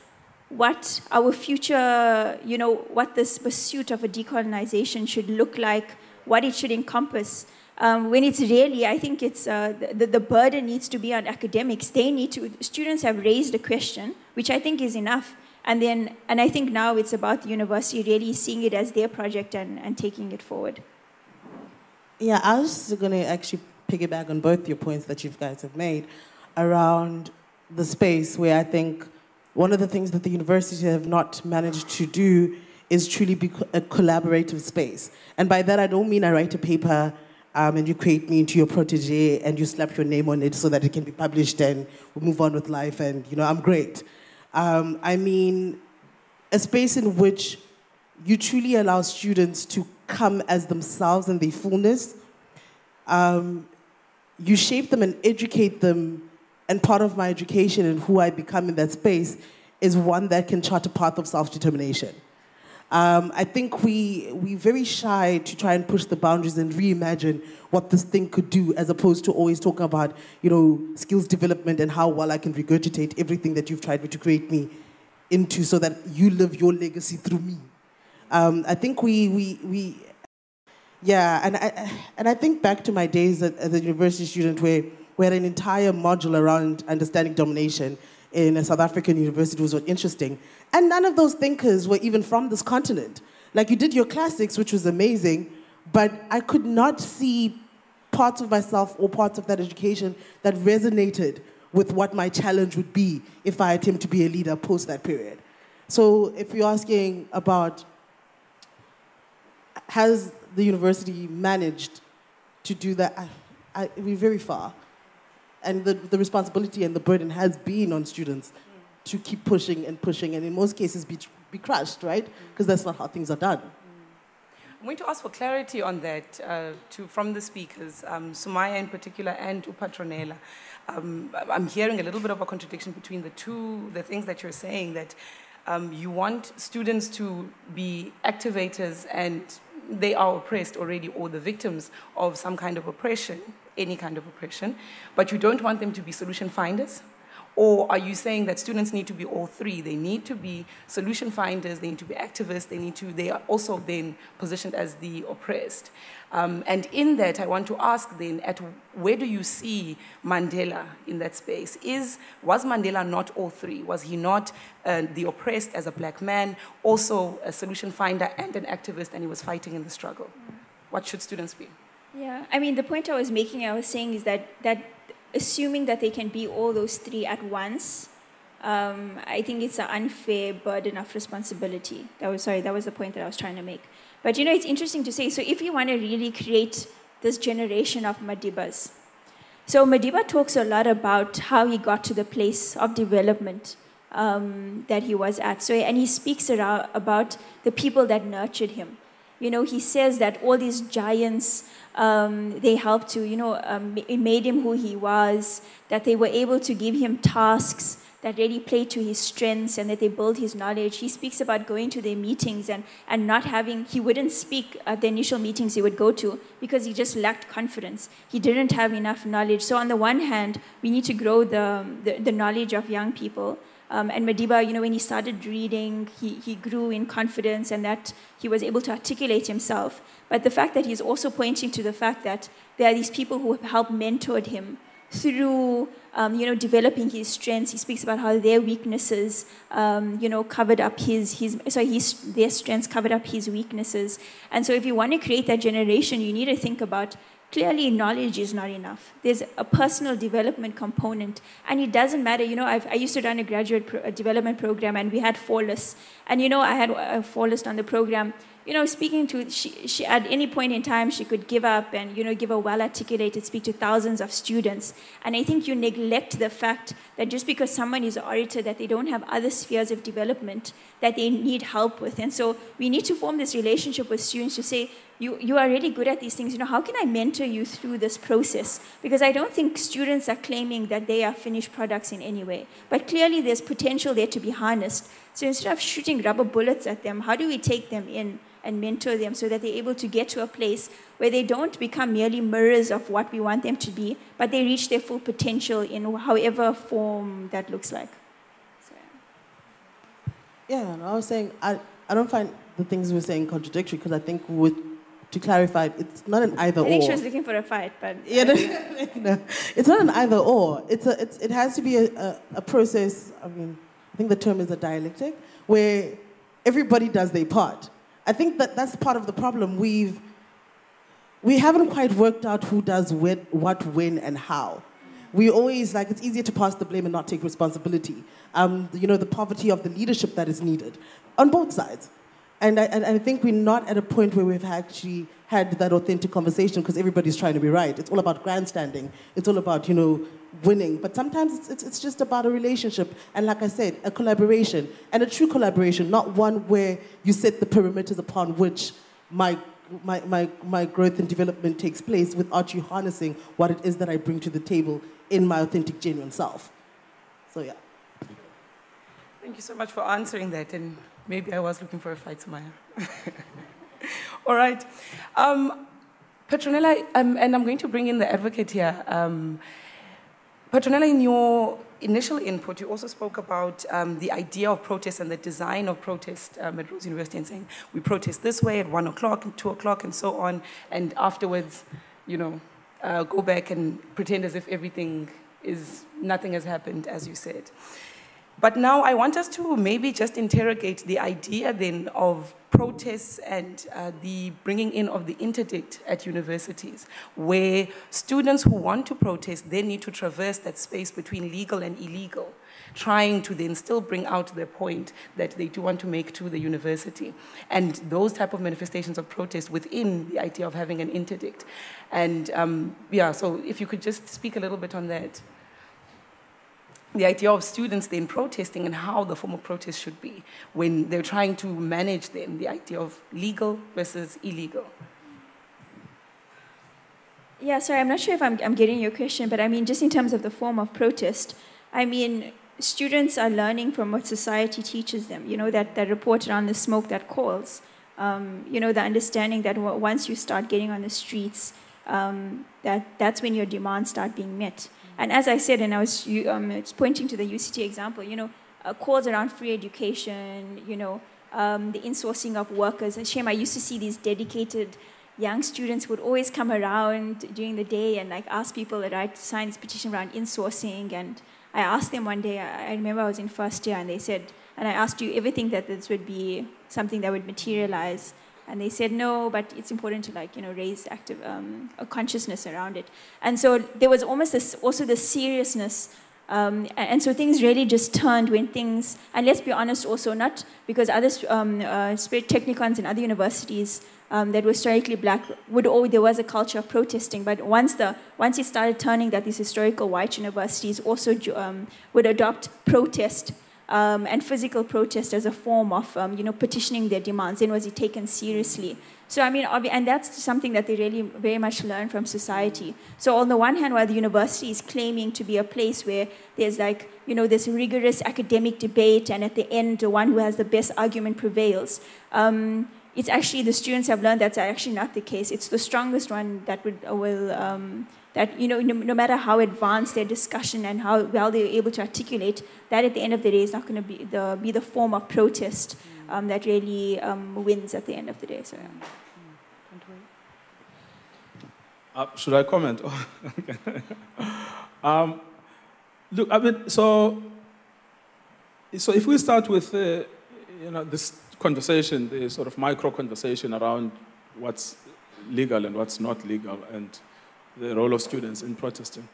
what our future, you know, what this pursuit of a decolonization should look like what it should encompass. Um, when it's really, I think it's uh, the, the burden needs to be on academics. They need to, students have raised a question, which I think is enough. And then, and I think now it's about the university really seeing it as their project and, and taking it forward. Yeah, I was going to actually piggyback on both your points that you guys have made around the space where I think one of the things that the university have not managed to do is truly be a collaborative space. And by that, I don't mean I write a paper um, and you create me into your protege and you slap your name on it so that it can be published and we move on with life and, you know, I'm great. Um, I mean a space in which you truly allow students to come as themselves in their fullness. Um, you shape them and educate them, and part of my education and who I become in that space is one that can chart a path of self determination. Um, I think we, we're very shy to try and push the boundaries and reimagine what this thing could do as opposed to always talking about, you know, skills development and how well I can regurgitate everything that you've tried to create me into so that you live your legacy through me. Um, I think we, we, we yeah, and I, and I think back to my days as a university student where we had an entire module around understanding domination in a South African university was interesting. And none of those thinkers were even from this continent. Like you did your classics, which was amazing, but I could not see parts of myself or parts of that education that resonated with what my challenge would be if I attempt to be a leader post that period. So if you're asking about has the university managed to do that, I, I, we're very far and the, the responsibility and the burden has been on students mm. to keep pushing and pushing, and in most cases be, be crushed, right? Because mm. that's not how things are done. I'm going to ask for clarity on that uh, to, from the speakers, um, Sumaya in particular and uPatronella. Um, I'm hearing a little bit of a contradiction between the two, the things that you're saying, that um, you want students to be activators and they are oppressed already or the victims of some kind of oppression any kind of oppression, but you don't want them to be solution finders Or are you saying that students need to be all three? They need to be solution finders, they need to be activists, they need to, they are also then positioned as the oppressed. Um, and in that, I want to ask then, at where do you see Mandela in that space? Is, was Mandela not all three? Was he not uh, the oppressed as a black man, also a solution finder and an activist, and he was fighting in the struggle? What should students be? Yeah, I mean, the point I was making, I was saying is that, that assuming that they can be all those three at once, um, I think it's an unfair burden of responsibility. That was, sorry, that was the point that I was trying to make. But you know, it's interesting to say, so if you want to really create this generation of Madibas, so Madiba talks a lot about how he got to the place of development um, that he was at. So, and he speaks around, about the people that nurtured him. You know, he says that all these giants, um, they helped to, you know, um, it made him who he was, that they were able to give him tasks that really played to his strengths and that they build his knowledge. He speaks about going to their meetings and, and not having, he wouldn't speak at the initial meetings he would go to because he just lacked confidence. He didn't have enough knowledge. So, on the one hand, we need to grow the, the, the knowledge of young people. Um, and Madiba, you know, when he started reading, he, he grew in confidence and that he was able to articulate himself. But the fact that he's also pointing to the fact that there are these people who have helped mentored him through um, you know, developing his strengths. He speaks about how their weaknesses, um, you know, covered up his, his so his, their strengths covered up his weaknesses. And so if you want to create that generation, you need to think about clearly knowledge is not enough. There's a personal development component, and it doesn't matter. You know, I've, i used to run a graduate pro, a development program, and we had Fallists. And you know, I had a Fallist on the program you know, speaking to, she, she, at any point in time, she could give up and, you know, give a well-articulated speech to thousands of students. And I think you neglect the fact that just because someone is an orator, that they don't have other spheres of development that they need help with. And so we need to form this relationship with students to say, you, you are really good at these things. You know, how can I mentor you through this process? Because I don't think students are claiming that they are finished products in any way. But clearly there's potential there to be harnessed. So instead of shooting rubber bullets at them, how do we take them in? and mentor them so that they're able to get to a place where they don't become merely mirrors of what we want them to be, but they reach their full potential in however form that looks like. So, yeah, I was saying, I, I don't find the things we are saying contradictory because I think with to clarify, it's not an either or. I think she was looking for a fight, but yeah, [LAUGHS] no, no, it's not an either or. It's a, it's, it has to be a, a, a, process. I mean, I think the term is a dialectic where everybody does their part. I think that that's part of the problem. We've, we haven't quite worked out who does when, what, when, and how. We always, like, it's easier to pass the blame and not take responsibility. Um, you know, the poverty of the leadership that is needed on both sides. And I, and I think we're not at a point where we've actually had that authentic conversation because everybody's trying to be right. It's all about grandstanding. It's all about, you know, winning. But sometimes it's, it's, it's, just about a relationship. And like I said, a collaboration. And a true collaboration, not one where you set the perimeters upon which my, my, my, my growth and development takes place without you harnessing what it is that I bring to the table in my authentic, genuine self. So, yeah. Thank you so much for answering that. And maybe I was looking for a fight, Sumaya. [LAUGHS] All right. Um, Patronella, um, and I'm going to bring in the advocate here. Um, Patronella, in your initial input, you also spoke about um, the idea of protest and the design of protest um, at Rhodes University and saying we protest this way at one o'clock and two o'clock and so on, and afterwards, you know, uh, go back and pretend as if everything is, nothing has happened, as you said. But now I want us to maybe just interrogate the idea then of protests and uh, the bringing in of the interdict at universities, where students who want to protest then need to traverse that space between legal and illegal, trying to then still bring out their point that they do want to make to the university. And those type of manifestations of protest within the idea of having an interdict. And um, yeah, so if you could just speak a little bit on that the idea of students then protesting and how the form of protest should be when they're trying to manage then the idea of legal versus illegal. Yeah, sorry, I'm not sure if I'm, I'm getting your question, but I mean, just in terms of the form of protest, I mean, students are learning from what society teaches them, you know, that, that reported on the smoke that calls. Um, you know, the understanding that once you start getting on the streets, um, that that's when your demands start being met. And as I said, and I was um, pointing to the UCT example, you know, uh, calls around free education, you know, um, the insourcing of workers. And shame, I used to see these dedicated young students would always come around during the day and like ask people that I sign this petition around insourcing. And I asked them one day, I, I remember I was in first year, and they said, and I asked, you ever think that this would be something that would materialize? And they said no, but it's important to like you know raise active um, a consciousness around it. And so there was almost this, also the seriousness um, and so things really just turned when things, and let's be honest also, not because other um, uh, spirit technikons and other universities um, that were historically black would always, there was a culture of protesting, but once, the, once it started turning that these historical white universities also um, would adopt protest um, and physical protest as a form of, um, you know, petitioning their demands, then was it taken seriously? So I mean, and that's something that they really very much learn from society. So on the one hand, while the university is claiming to be a place where there's like, you know, this rigorous academic debate, and at the end, the one who has the best argument prevails. Um, it's actually the students have learned that's actually not the case. It's the strongest one that would, will um, that you know no, no, matter how advanced their discussion and how well they're able to articulate that at the end of the day is not going to be the be the form of protest um, that really um, wins at the end of the day so yeah. Uh, should I comment? [LAUGHS] um, look, I mean, so, so if we start with, uh, you know, this conversation, the sort of micro conversation around what's legal and what's not legal, and the role of students in protesting.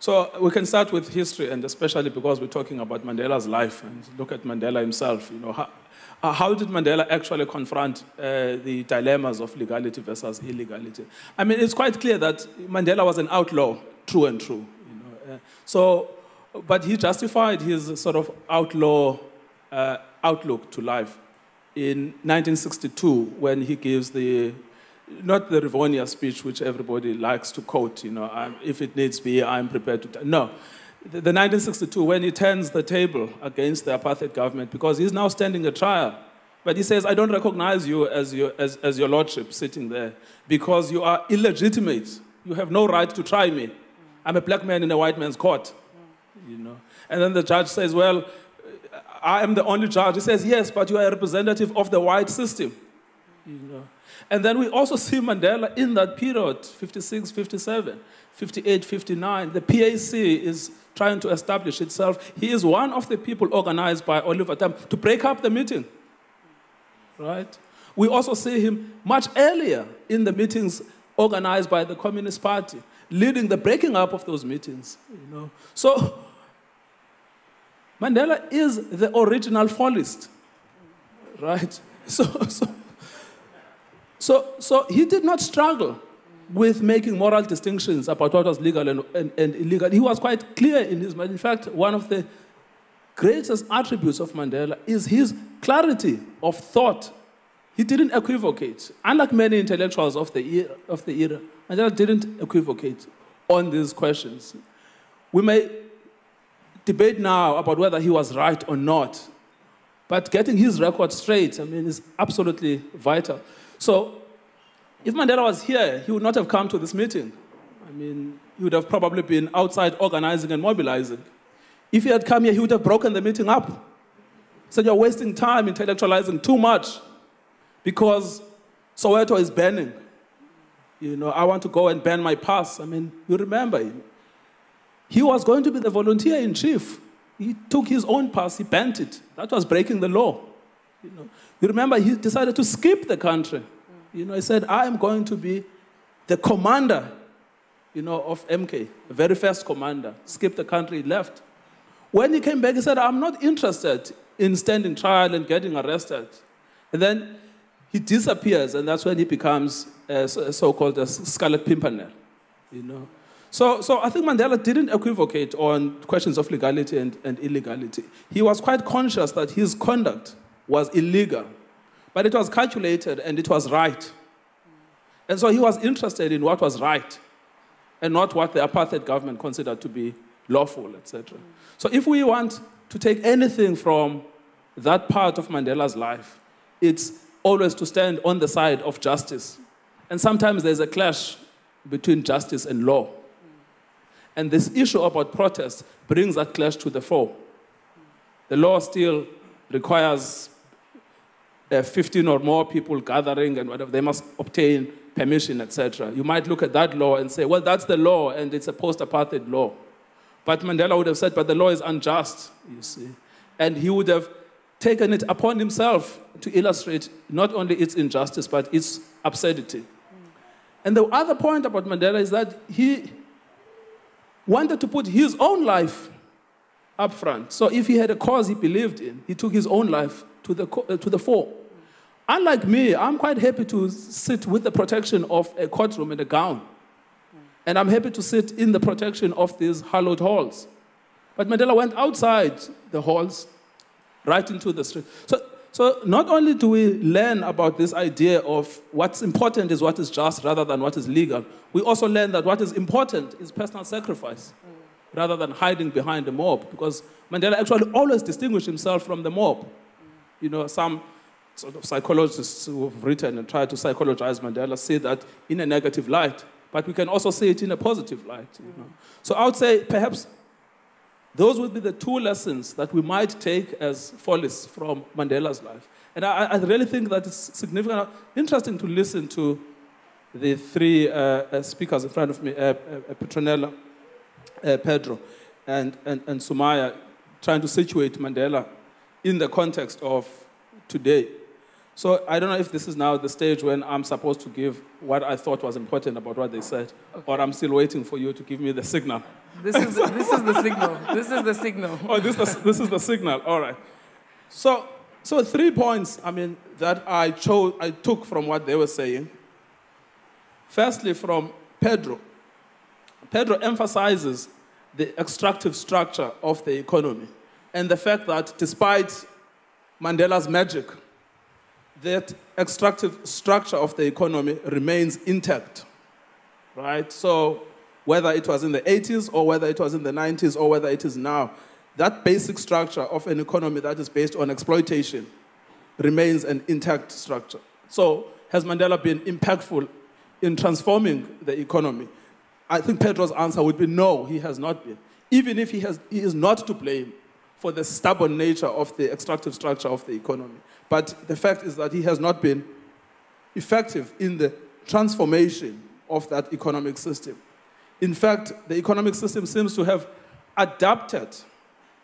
So we can start with history, and especially because we're talking about Mandela's life, and look at Mandela himself. You know, how, uh, how did Mandela actually confront uh, the dilemmas of legality versus illegality? I mean, it's quite clear that Mandela was an outlaw, true and true. You know, uh, so, but he justified his sort of outlaw uh, outlook to life in 1962 when he gives the not the Rivonia speech, which everybody likes to quote, you know, if it needs be, I'm prepared to. No. The, the 1962, when he turns the table against the apartheid government, because he's now standing a trial, but he says, I don't recognize you as your, as, as your lordship sitting there because you are illegitimate. You have no right to try me. I'm a black man in a white man's court. You know. And then the judge says, Well, I am the only judge. He says, Yes, but you are a representative of the white system. You know. And then we also see Mandela in that period 56, 57, 58, 59. The PAC is trying to establish itself. He is one of the people organized by Oliver Tambo to break up the meeting. Right? We also see him much earlier in the meetings organized by the Communist Party, leading the breaking up of those meetings. You know? So Mandela is the original fallist. Right? [LAUGHS] So, so so, so he did not struggle with making moral distinctions about what was legal and, and, and, illegal. He was quite clear in his mind. In fact, one of the greatest attributes of Mandela is his clarity of thought. He didn't equivocate. Unlike many intellectuals of the era, of the era Mandela didn't equivocate on these questions. We may debate now about whether he was right or not, but getting his record straight, I mean, is absolutely vital. So if Mandela was here, he would not have come to this meeting. I mean, he would have probably been outside organizing and mobilizing. If he had come here, he would have broken the meeting up. Said, You're wasting time intellectualizing too much because Soweto is burning. You know, I want to go and burn my pass. I mean, you remember him. He was going to be the volunteer in chief. He took his own pass, he bent it. That was breaking the law. You know, you remember he decided to skip the country. You know, he said, I am going to be the commander, you know, of MK, the very first commander. Skip the country, left. When he came back, he said, I'm not interested in standing trial and getting arrested. And then he disappears, and that's when he becomes a so-called a Scarlet Pimpernel, you know. So, so I think Mandela didn't equivocate on questions of legality and, and illegality. He was quite conscious that his conduct was illegal, but it was calculated and it was right. And so he was interested in what was right and not what the apartheid government considered to be lawful, etc. So if we want to take anything from that part of Mandela's life, it's always to stand on the side of justice. And sometimes there's a clash between justice and law. And this issue about protest brings that clash to the fore. The law still requires uh, 15 or more people gathering and whatever, they must obtain permission, etc. You might look at that law and say, well, that's the law and it's a post apartheid law. But Mandela would have said, but the law is unjust, you see. And he would have taken it upon himself to illustrate not only its injustice, but its absurdity. And the other point about Mandela is that he wanted to put his own life up front. So if he had a cause he believed in, he took his own life to the, uh, to the fore. Unlike me, I'm quite happy to sit with the protection of a courtroom and a gown. And I'm happy to sit in the protection of these hallowed halls. But Mandela went outside the halls, right into the street. So, so not only do we learn about this idea of what's important is what is just rather than what is legal, we also learn that what is important is personal sacrifice rather than hiding behind the mob. Because Mandela actually always distinguished himself from the mob. You know, some sort of psychologists who have written and tried to psychologize Mandela say that in a negative light, but we can also see it in a positive light. You know? So I would say perhaps those would be the two lessons that we might take as follies from Mandela's life. And I, I really think that it's significant, interesting to listen to the three uh, uh, speakers in front of me, uh, uh Patronella, uh, Pedro, and, and, and Sumaya, trying to situate Mandela in the context of today. So I don't know if this is now the stage when I'm supposed to give what I thought was important about what they said, okay. or I'm still waiting for you to give me the signal. This is, this is the signal. This is the signal. [LAUGHS] oh, this, is, this is the signal. All right. So, so three points, I mean, that I chose, I took from what they were saying. Firstly, from Pedro. Pedro emphasizes the extractive structure of the economy and the fact that despite Mandela's magic, that extractive structure of the economy remains intact, right? So whether it was in the 80s or whether it was in the 90s or whether it is now, that basic structure of an economy that is based on exploitation remains an intact structure. So has Mandela been impactful in transforming the economy? I think Pedro's answer would be no, he has not been. Even if he, has, he is not to blame for the stubborn nature of the extractive structure of the economy. But the fact is that he has not been effective in the transformation of that economic system. In fact, the economic system seems to have adapted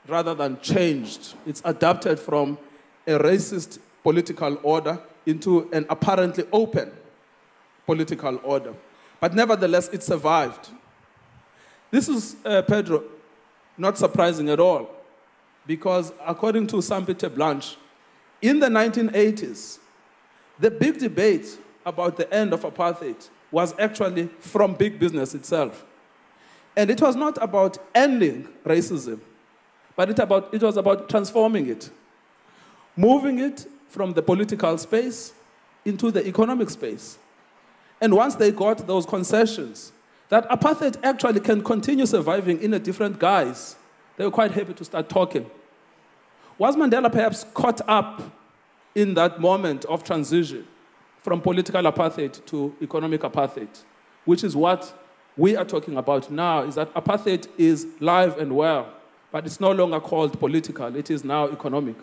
rather than changed. It's adapted from a racist political order into an apparently open political order. But nevertheless, it survived. This is, uh, Pedro, not surprising at all, because according to Sampie Terreblanche, in the 1980s, the big debate about the end of apartheid was actually from big business itself. And it was not about ending racism, but it, about, it was about transforming it, moving it from the political space into the economic space. And once they got those concessions, that apartheid actually can continue surviving in a different guise, they were quite happy to start talking. Was Mandela perhaps caught up in that moment of transition from political apartheid to economic apartheid, which is what we are talking about now, is that apartheid is live and well, but it's no longer called political, it is now economic.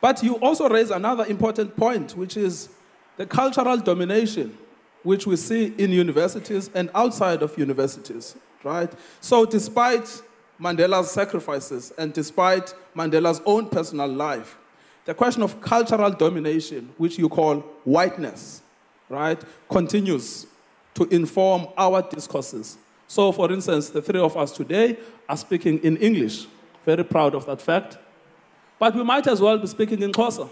But you also raise another important point, which is the cultural domination which we see in universities and outside of universities, right? So despite Mandela's sacrifices and despite Mandela's own personal life, the question of cultural domination, which you call whiteness, right, continues to inform our discourses. So, for instance, the three of us today are speaking in English. Very proud of that fact. But we might as well be speaking in Xhosa,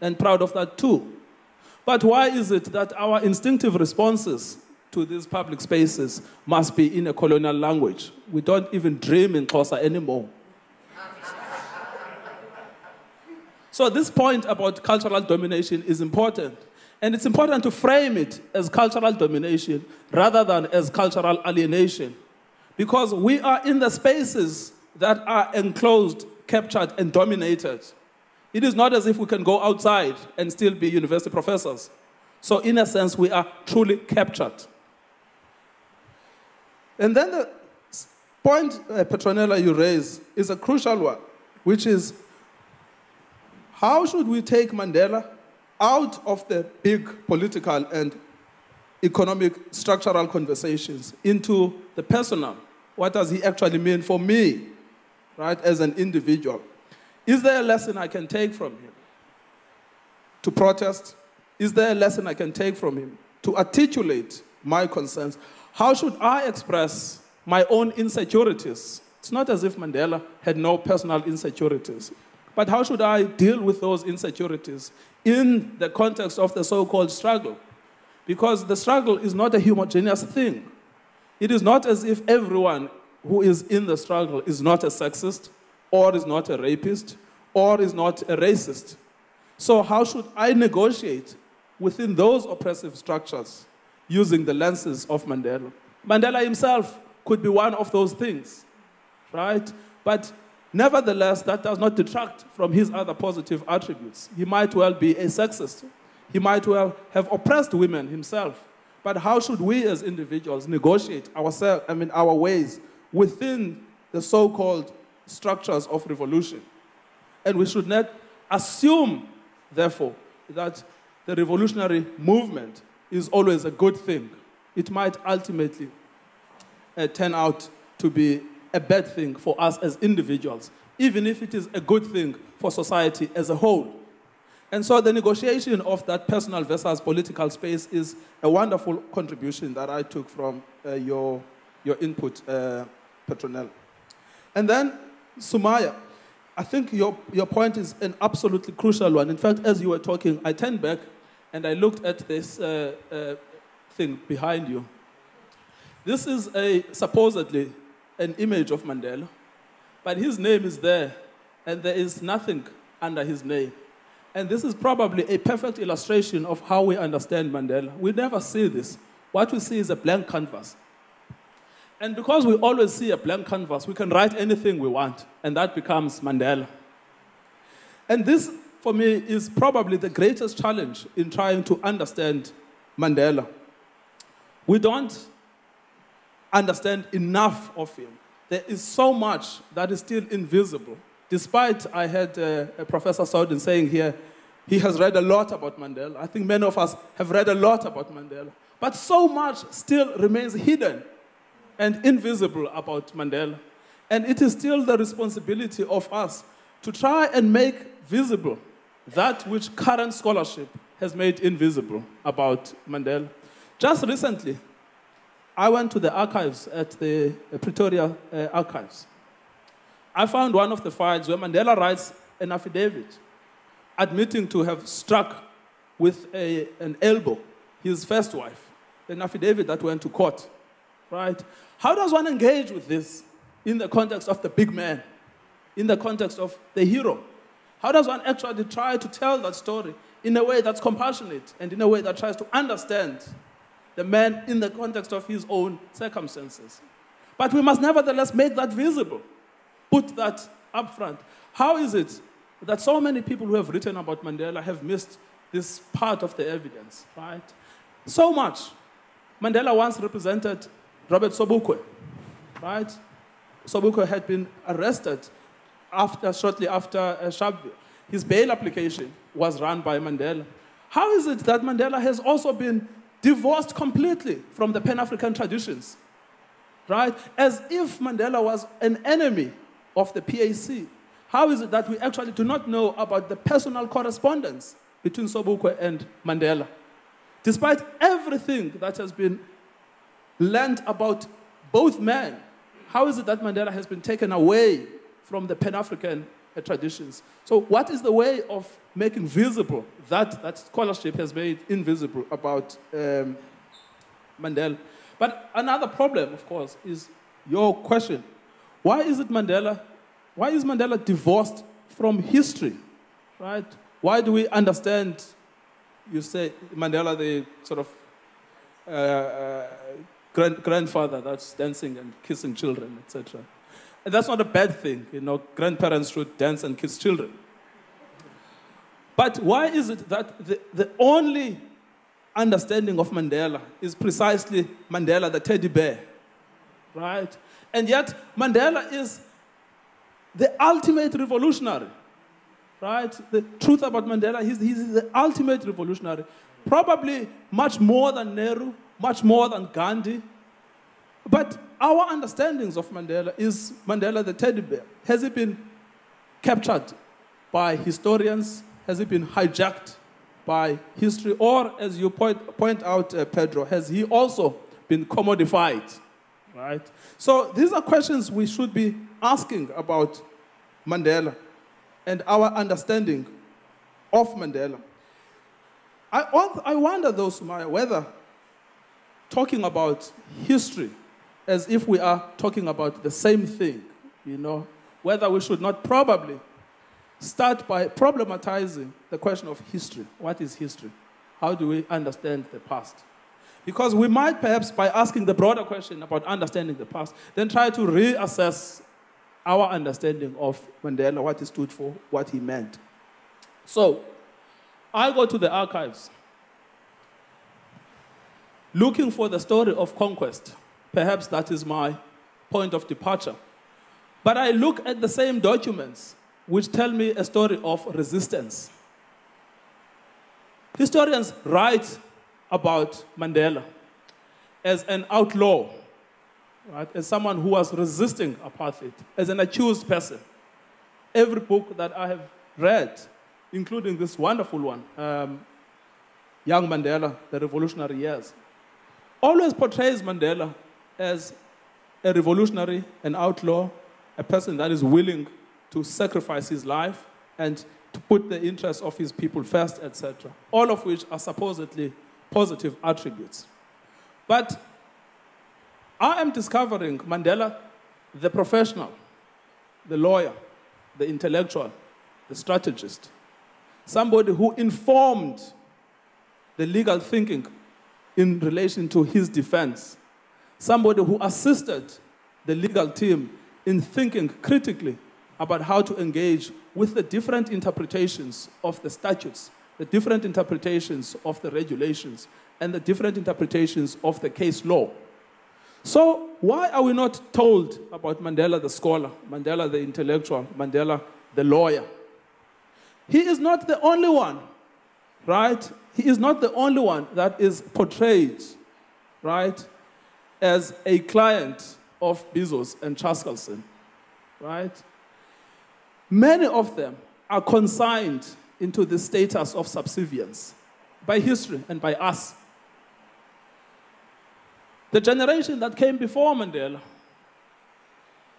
and proud of that too. But why is it that our instinctive responses to these public spaces must be in a colonial language? We don't even dream in Xhosa anymore. so, this point about cultural domination is important. And it's important to frame it as cultural domination rather than as cultural alienation. Because we are in the spaces that are enclosed, captured, and dominated. It is not as if we can go outside and still be university professors. So, in a sense, we are truly captured. And then the point, uh, Patronella, you raise is a crucial one, which is how should we take Mandela out of the big political and economic structural conversations into the personal? What does he actually mean for me, right, as an individual? Is there a lesson I can take from him to protest? Is there a lesson I can take from him to articulate my concerns? How should I express my own insecurities? It's not as if Mandela had no personal insecurities, but how should I deal with those insecurities in the context of the so called struggle? Because the struggle is not a homogeneous thing. It is not as if everyone who is in the struggle is not a sexist, or is not a rapist, or is not a racist. So, how should I negotiate within those oppressive structures using the lenses of Mandela? Mandela himself could be one of those things, right? But nevertheless, that does not detract from his other positive attributes. He might well be a sexist, he might well have oppressed women himself. But how should we as individuals negotiate ourselves, I mean, our ways within the so called structures of revolution? And we should not assume, therefore, that the revolutionary movement is always a good thing. It might ultimately uh, turn out to be a bad thing for us as individuals, even if it is a good thing for society as a whole. And so the negotiation of that personal versus political space is a wonderful contribution that I took from uh, your, your input, uh, Patronella. And then, Sumaya, I think your, your point is an absolutely crucial one. In fact, as you were talking, I turned back and I looked at this uh, uh, thing behind you. This is a supposedly an image of Mandela, but his name is there, and there is nothing under his name. And this is probably a perfect illustration of how we understand Mandela. We never see this. What we see is a blank canvas. And because we always see a blank canvas, we can write anything we want, and that becomes Mandela. And this, for me, is probably the greatest challenge in trying to understand Mandela. We don't understand enough of him. There is so much that is still invisible. Despite I had uh, Professor Soudien saying here, he has read a lot about Mandela. I think many of us have read a lot about Mandela. But so much still remains hidden and invisible about Mandela. And it is still the responsibility of us to try and make visible that which current scholarship has made invisible about Mandela. Just recently, I went to the archives at the uh, Pretoria uh, archives. I found one of the files where Mandela writes an affidavit admitting to have struck with a, an elbow his first wife, an affidavit that went to court, right? How does one engage with this in the context of the big man, in the context of the hero? How does one actually try to tell that story in a way that's compassionate and in a way that tries to understand the man in the context of his own circumstances? But we must nevertheless make that visible, put that up front. How is it that so many people who have written about Mandela have missed this part of the evidence, right? So much. Mandela once represented Robert Sobukwe, right? Sobukwe had been arrested after, shortly after uh. His bail application was run by Mandela. How is it that Mandela has also been divorced completely from the Pan African traditions? Right? As if Mandela was an enemy of the PAC. How is it that we actually do not know about the personal correspondence between Sobukwe and Mandela? Despite everything that has been learned about both men, how is it that Mandela has been taken away from the Pan African traditions? So, what is the way of making visible that that scholarship has made invisible about um, Mandela? But another problem, of course, is your question. Why is it Mandela? Why is Mandela divorced from history? Right? Why do we understand, you say, Mandela, the sort of uh, uh, grand, grandfather that's dancing and kissing children, etc. And that's not a bad thing. You know, grandparents should dance and kiss children. But why is it that the, the only understanding of Mandela is precisely Mandela, the teddy bear, right? And yet, Mandela is the ultimate revolutionary, right? The truth about Mandela, he's, he's the ultimate revolutionary. Probably much more than Nehru, much more than Gandhi. But our understandings of Mandela is Mandela the teddy bear. Has he been captured by historians? Has he been hijacked by history? Or, as you point, point out, uh, Pedro, has he also been commodified? Right? So, these are questions we should be asking about Mandela and our understanding of Mandela. I, I wonder, though, Sumaya, whether talking about history as if we are talking about the same thing, you know, whether we should not probably start by problematizing the question of history. What is history? How do we understand the past? Because we might perhaps, by asking the broader question about understanding the past, then try to reassess our understanding of Mandela, what he stood for, what he meant. So, I go to the archives looking for the story of conquest. Perhaps that is my point of departure. But I look at the same documents which tell me a story of resistance. Historians write about Mandela as an outlaw, right? as someone who was resisting apartheid, as an accused person. Every book that I have read, including this wonderful one, um, Young Mandela, The Revolutionary Years, always portrays Mandela as a revolutionary, an outlaw, a person that is willing to sacrifice his life and to put the interests of his people first, etc. All of which are supposedly positive attributes. But I am discovering Mandela, the professional, the lawyer, the intellectual, the strategist, somebody who informed the legal thinking in relation to his defense, somebody who assisted the legal team in thinking critically about how to engage with the different interpretations of the statutes, the different interpretations of the regulations, and the different interpretations of the case law. So, why are we not told about Mandela the scholar, Mandela the intellectual, Mandela the lawyer? He is not the only one, right? He is not the only one that is portrayed, right, as a client of Bizos and Chaskalson, right? Many of them are consigned into the status of subservience by history and by us. The generation that came before Mandela,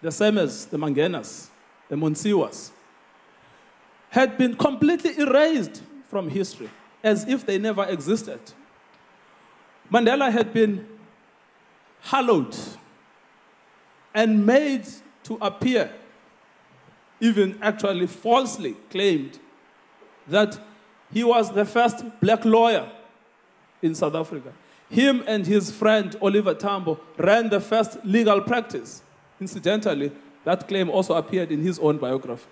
the same as the Mangenas, the Montsioas, had been completely erased from history as if they never existed. Mandela had been hallowed and made to appear, even actually falsely claimed, that he was the first black lawyer in South Africa. Him and his friend Oliver Tambo ran the first legal practice. Incidentally, that claim also appeared in his own biography.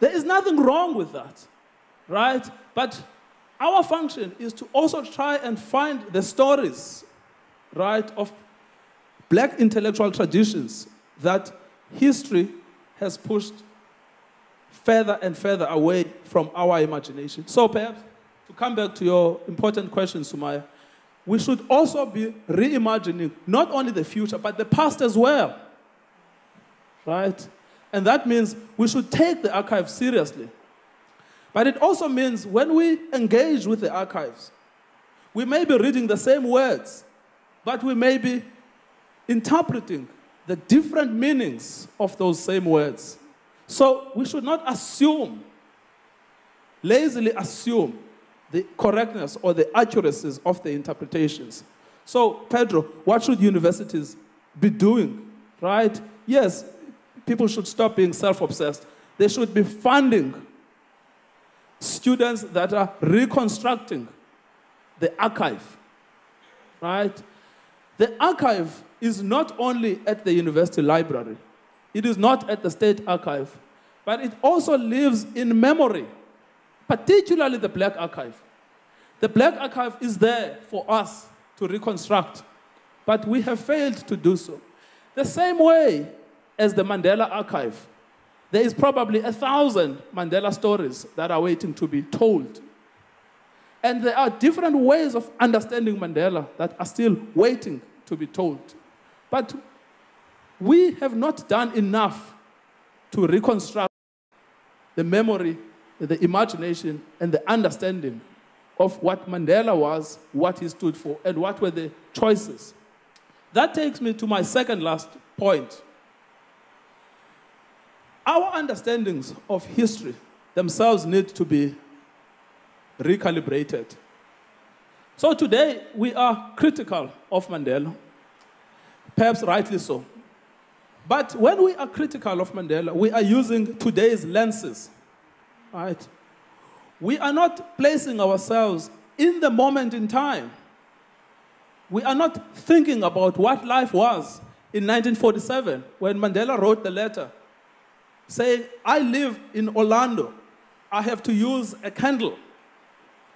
there is nothing wrong with that, right? But our function is to also try and find the stories, right, of black intellectual traditions that history has pushed further and further away from our imagination. So perhaps to come back to your important question, Sumaya, we should also be reimagining not only the future, but the past as well. Right? And that means we should take the archive seriously. But it also means when we engage with the archives, we may be reading the same words, but we may be interpreting the different meanings of those same words. So we should not assume, lazily assume, the correctness or the accuracies of the interpretations. So, Pedro, what should universities be doing? Right? Yes, people should stop being self obsessed. They should be funding students that are reconstructing the archive. Right? The archive is not only at the university library, it is not at the state archive, but it also lives in memory, particularly the Black Archive. The Black Archive is there for us to reconstruct, but we have failed to do so. The same way as the Mandela Archive, there is probably a thousand Mandela stories that are waiting to be told. And there are different ways of understanding Mandela that are still waiting to be told. But we have not done enough to reconstruct the memory, the imagination, and the understanding of what Mandela was, what he stood for, and what were the choices. That takes me to my second last point. Our understandings of history themselves need to be recalibrated. So today we are critical of Mandela, perhaps rightly so. But when we are critical of Mandela, we are using today's lenses, right? We are not placing ourselves in the moment in time. We are not thinking about what life was in 1947 when Mandela wrote the letter saying, I live in Orlando. I have to use a candle.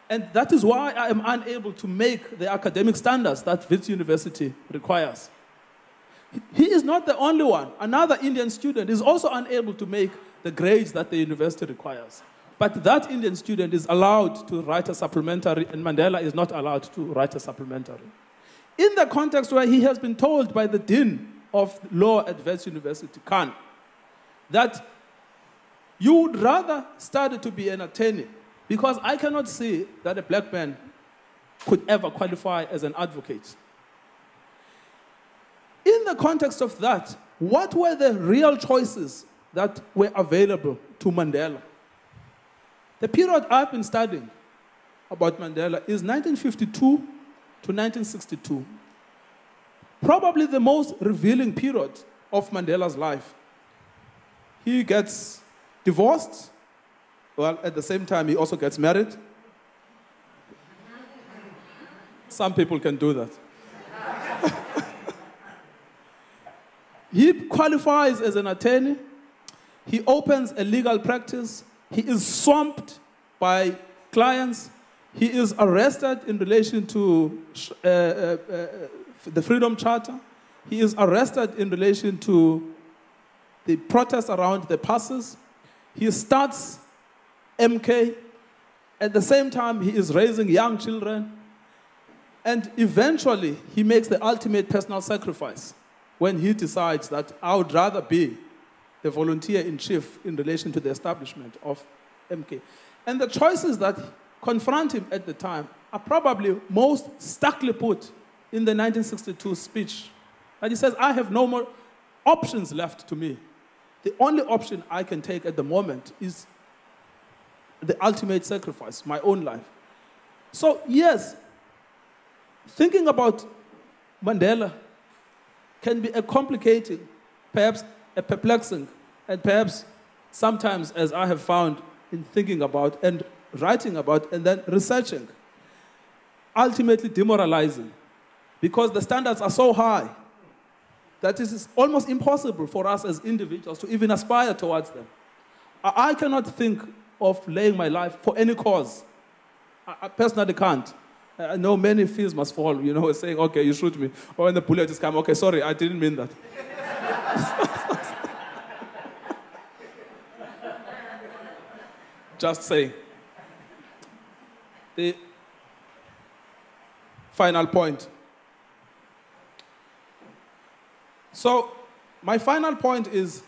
And that is why I am unable to make the academic standards that Wits University requires. He is not the only one. Another Indian student is also unable to make the grades that the university requires. But that Indian student is allowed to write a supplementary, and Mandela is not allowed to write a supplementary. In the context where he has been told by the dean of law at Wits University, Khan, that you would rather study to be an attorney because I cannot see that a black man could ever qualify as an advocate. In the context of that, what were the real choices that were available to Mandela? The period I've been studying about Mandela is 1952 to 1962. Probably the most revealing period of Mandela's life. He gets divorced, well, at the same time, he also gets married. Some people can do that. [LAUGHS] He qualifies as an attorney. He opens a legal practice. He is swamped by clients. He is arrested in relation to uh, uh, uh, the Freedom Charter. He is arrested in relation to the protests around the passes. He starts MK. At the same time, he is raising young children. And eventually, he makes the ultimate personal sacrifice when he decides that I would rather be the volunteer in chief in relation to the establishment of MK. And the choices that confront him at the time are probably most starkly put in the 1962 speech. And he says, I have no more options left to me. The only option I can take at the moment is the ultimate sacrifice, my own life. So, yes, thinking about Mandela can be a complicating, perhaps a perplexing, and perhaps sometimes, as I have found in thinking about and writing about and then researching, ultimately demoralizing because the standards are so high that it is almost impossible for us as individuals to even aspire towards them. I, cannot think of laying my life for any cause. I personally can't. I know many Fees Must Fall, you know, [LAUGHS] saying, okay, you shoot me. Or when the bullet is come, okay, sorry, I didn't mean that. [LAUGHS] Just saying. The final point. So, my final point is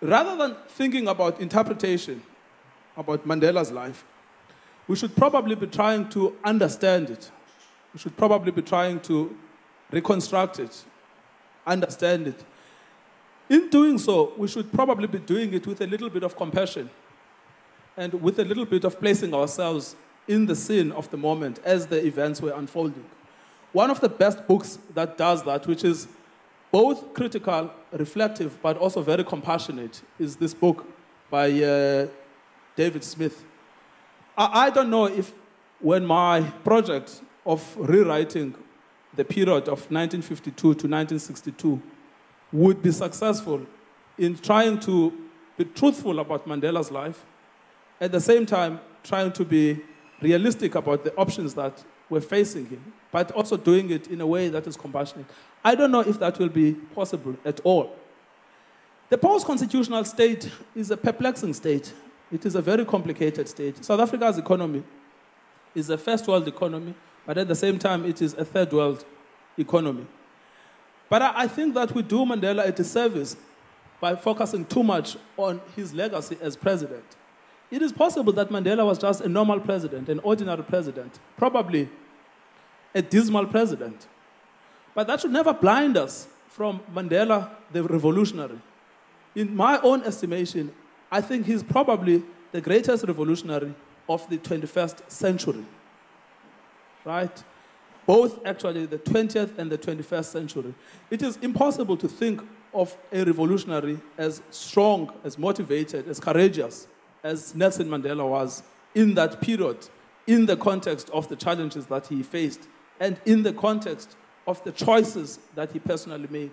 rather than thinking about interpretation about Mandela's life, we should probably be trying to understand it. We should probably be trying to reconstruct it, understand it. In doing so, we should probably be doing it with a little bit of compassion and with a little bit of placing ourselves in the scene of the moment as the events were unfolding. One of the best books that does that, which is both critical, reflective, but also very compassionate, is this book by uh, David Smith. I, I don't know if when my project of rewriting the period of 1952 to 1962 would be successful in trying to be truthful about Mandela's life, at the same time, trying to be realistic about the options that were facing him, but also doing it in a way that is compassionate. I don't know if that will be possible at all. The post constitutional state is a perplexing state. It is a very complicated state. South Africa's economy is a first world economy, but at the same time, it is a third world economy. But I think that we do Mandela a disservice by focusing too much on his legacy as president. It is possible that Mandela was just a normal president, an ordinary president, probably a dismal president. But that should never blind us from Mandela, the revolutionary. In my own estimation, I think he's probably the greatest revolutionary of the 21st century. Right? Both actually the 20th and the 21st century. It is impossible to think of a revolutionary as strong, as motivated, as courageous as Nelson Mandela was in that period, in the context of the challenges that he faced, and in the context of the choices that he personally made.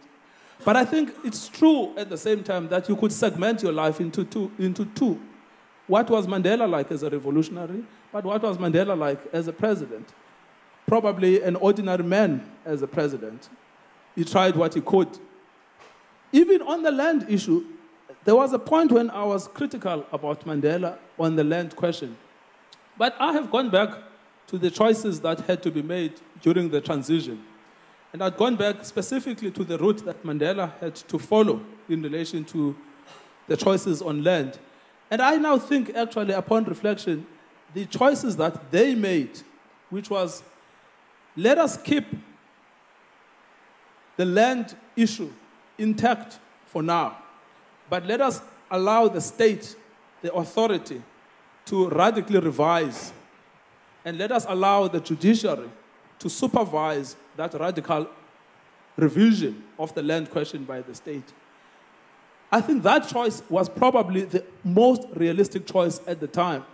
But I think it's true at the same time that you could segment your life into two. Into two. What was Mandela like as a revolutionary, but what was Mandela like as a president? Probably an ordinary man as a president. He tried what he could. Even on the land issue, there was a point when I was critical about Mandela on the land question. But I have gone back to the choices that had to be made during the transition. And I'd gone back specifically to the route that Mandela had to follow in relation to the choices on land. And I now think, actually, upon reflection, the choices that they made, which was let us keep the land issue intact for now, but let us allow the state, the authority, to radically revise. And let us allow the judiciary to supervise that radical revision of the land question by the state. I think that choice was probably the most realistic choice at the time.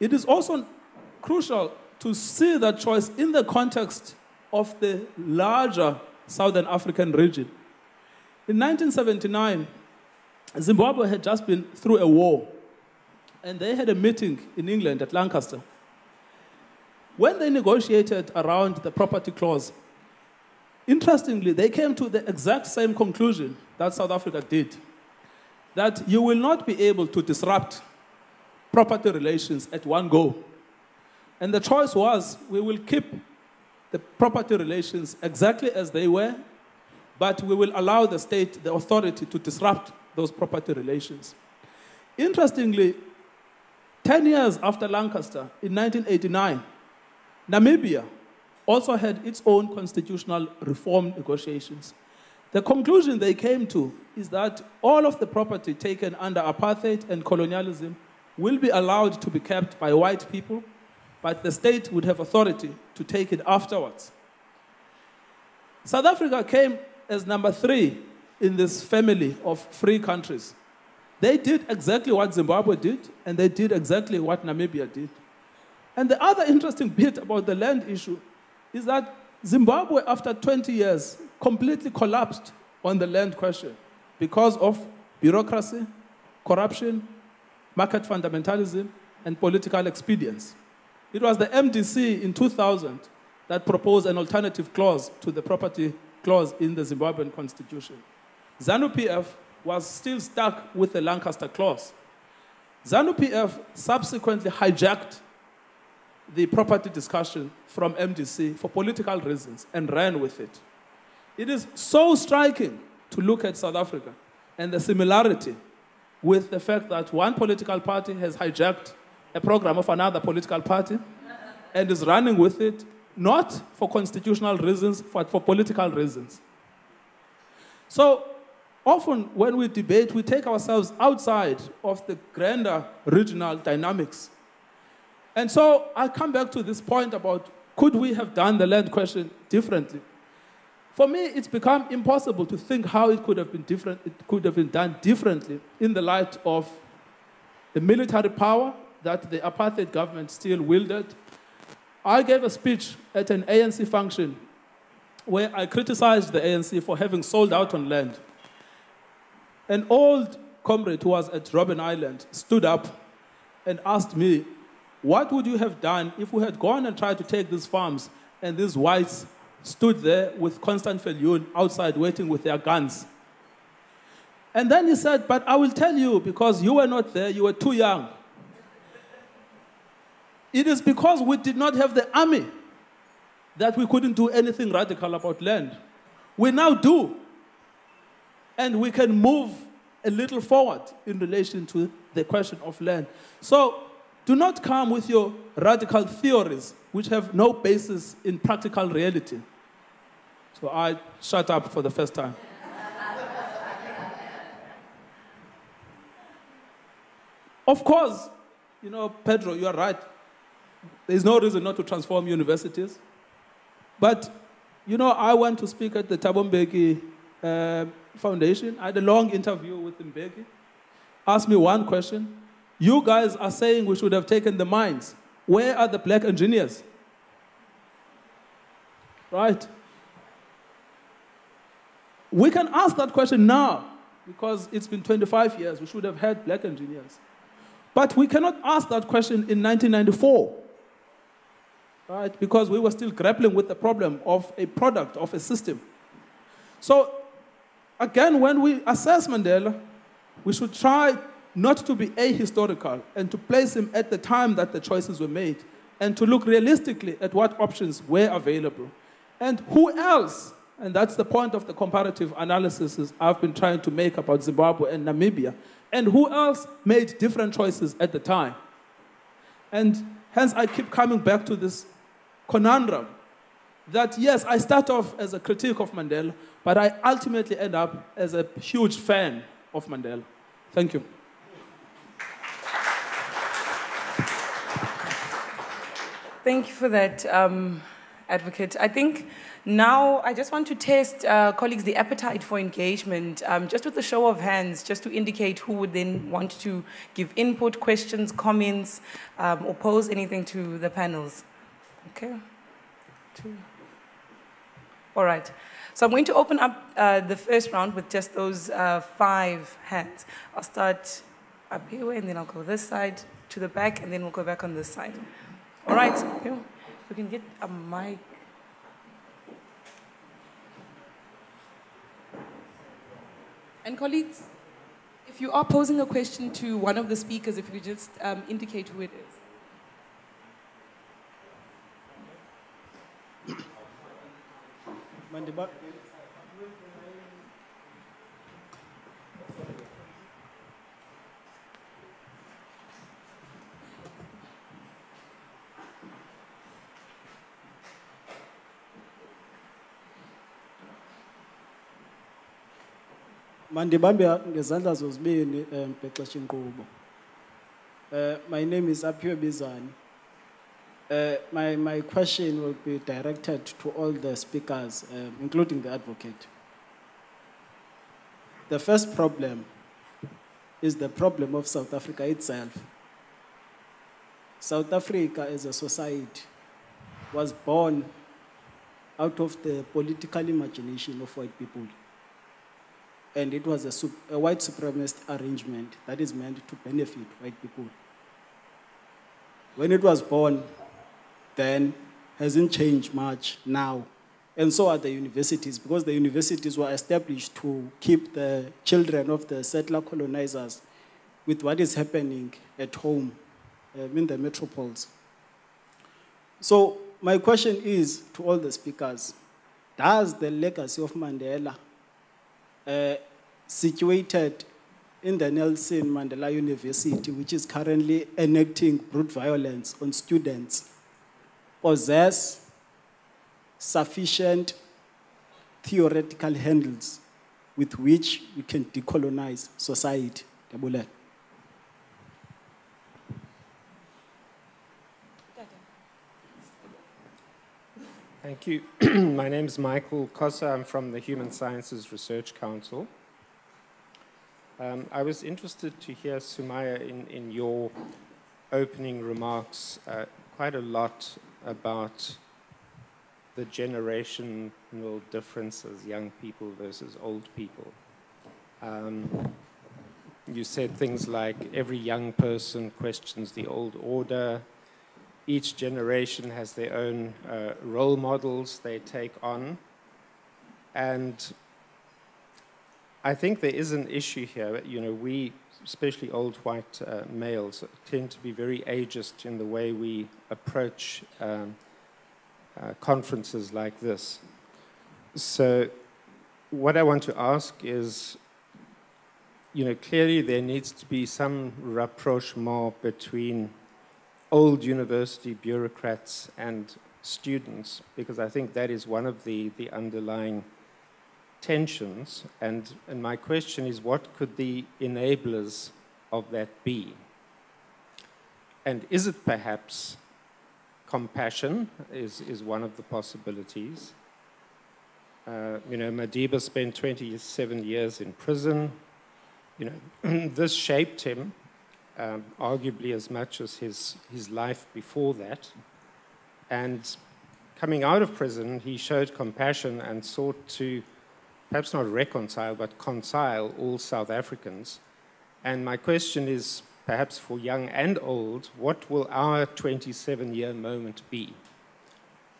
It is also crucial to see that choice in the context of the larger Southern African region. In 1979, Zimbabwe had just been through a war, and they had a meeting in England at Lancaster. When they negotiated around the property clause, interestingly, they came to the exact same conclusion that South Africa did that you will not be able to disrupt property relations at one go. And the choice was we will keep the property relations exactly as they were, but we will allow the state, the authority, to disrupt those property relations. Interestingly, 10 years after Lancaster, in 1989, Namibia also had its own constitutional reform negotiations. The conclusion they came to is that all of the property taken under apartheid and colonialism will be allowed to be kept by white people, but the state would have authority to take it afterwards. South Africa came as number three in this family of free countries. They did exactly what Zimbabwe did, and they did exactly what Namibia did. And the other interesting bit about the land issue is that Zimbabwe, after 20 years, completely collapsed on the land question because of bureaucracy, corruption, market fundamentalism, and political expedience. It was the MDC in 2000 that proposed an alternative clause to the property clause in the Zimbabwean constitution. ZANU PF was still stuck with the Lancaster clause. ZANU PF subsequently hijacked the property discussion from MDC for political reasons and ran with it. It is so striking to look at South Africa and the similarity with the fact that one political party has hijacked a program of another political party and is running with it, not for constitutional reasons, but for political reasons. So often when we debate, we take ourselves outside of the grander regional dynamics. And so I come back to this point about could we have done the land question differently? For me, it's become impossible to think how it could have been different, it could have been done differently in the light of the military power that the apartheid government still wielded. I gave a speech at an ANC function where I criticized the ANC for having sold out on land. An old comrade who was at Robben Island stood up and asked me, What would you have done if we had gone and tried to take these farms and these whites stood there with Constant Viljoen outside waiting with their guns? And then he said, But I will tell you because you were not there, you were too young. It is because we did not have the army that we couldn't do anything radical about land. We now do. And we can move a little forward in relation to the question of land. So do not come with your radical theories which have no basis in practical reality. So I shut up for the first time. of course, you know, Pedro, you are right. There's no reason not to transform universities. But, you know, I went to speak at the Thabo Mbeki uh, Foundation. I had a long interview with Mbeki. Asked me one question. You guys are saying we should have taken the mines. Where are the black engineers? Right? We can ask that question now because it's been 25 years. We should have had black engineers. But we cannot ask that question in 1994 right? Because we were still grappling with the problem of a product of a system. So, again, when we assess Mandela, we should try not to be ahistorical and to place him at the time that the choices were made and to look realistically at what options were available. And who else, and that's the point of the comparative analysis I've been trying to make about Zimbabwe and Namibia, and who else made different choices at the time. And hence I keep coming back to this conundrum that yes, I start off as a critic of Mandela, but I ultimately end up as a huge fan of Mandela. Thank you. Thank you for that, um, Advocate. I think now I just want to test, uh, colleagues, the appetite for engagement, um, just with a show of hands, just to indicate who would then want to give input, questions, comments, um, or pose anything to the panels. Okay. Two. All right. So I'm going to open up uh, the first round with just those uh, five hands. I'll start up here, and then I'll go this side to the back, and then we'll go back on this side. All right. We can get a mic. And colleagues, if you are posing a question to one of the speakers, if you could just um, indicate who it is. Mandiba. Mandibambe ngezandla zozibini um bhexesha inkqubo uh, my name is aphiwe bizani uh, my, my question will be directed to all the speakers, including the advocate. The first problem is the problem of South Africa itself. South Africa as a society was born out of the political imagination of white people. And it was a, a white supremacist arrangement that is meant to benefit white people. When it was born, then hasn't changed much now. And so are the universities, because the universities were established to keep the children of the settler colonizers with what is happening at home um, in the metropoles. So, my question is to all the speakers Does the legacy of Mandela, uh, situated in the Nelson Mandela University, which is currently enacting brute violence on students, possess sufficient theoretical handles with which we can decolonize society. Thank you. [CLEARS THROAT] My name is Michael Cosser. I'm from the Human Sciences Research Council. Um, I was interested to hear, Sumaya, in, in your opening remarks, uh, quite a lot about the generational differences, young people versus old people. Um, you said things like every young person questions the old order, each generation has their own uh, role models they take on. And I think there is an issue here. You know, we, especially old white uh, males, tend to be very ageist in the way we approach um, uh, conferences like this. So, what I want to ask is you know, clearly there needs to be some rapprochement between old university bureaucrats and students, because I think that is one of the, the underlying tensions. And, and my question is what could the enablers of that be? And is it perhaps compassion is, is one of the possibilities? Uh, you know, Madiba spent 27 years in prison. You know, [CLEARS THROAT] this shaped him um, arguably as much as his, his life before that. And coming out of prison, he showed compassion and sought to perhaps not reconcile, but concile all South Africans. And my question is perhaps for young and old what will our 27 year moment be?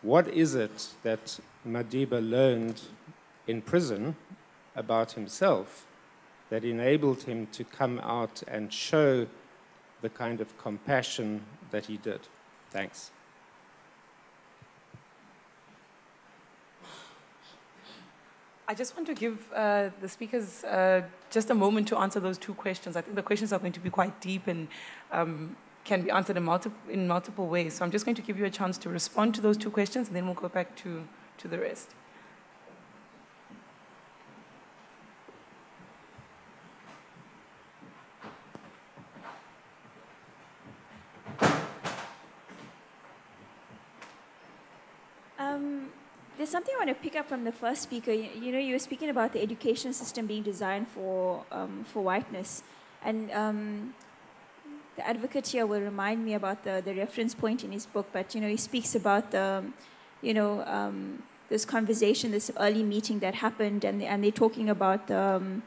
What is it that Madiba learned in prison about himself that enabled him to come out and show the kind of compassion that he did. Thanks. I just want to give uh, the speakers uh, just a moment to answer those two questions. I think the questions are going to be quite deep and um, can be answered in, multi- in multiple ways. So I'm just going to give you a chance to respond to those two questions and then we'll go back to, to the rest. There's something I want to pick up from the first speaker. You, you know, you were speaking about the education system being designed for um, for whiteness, and um, the advocate here will remind me about the, the reference point in his book. But you know, he speaks about the, you know, um, this conversation, this early meeting that happened, and and they're talking about the. Um,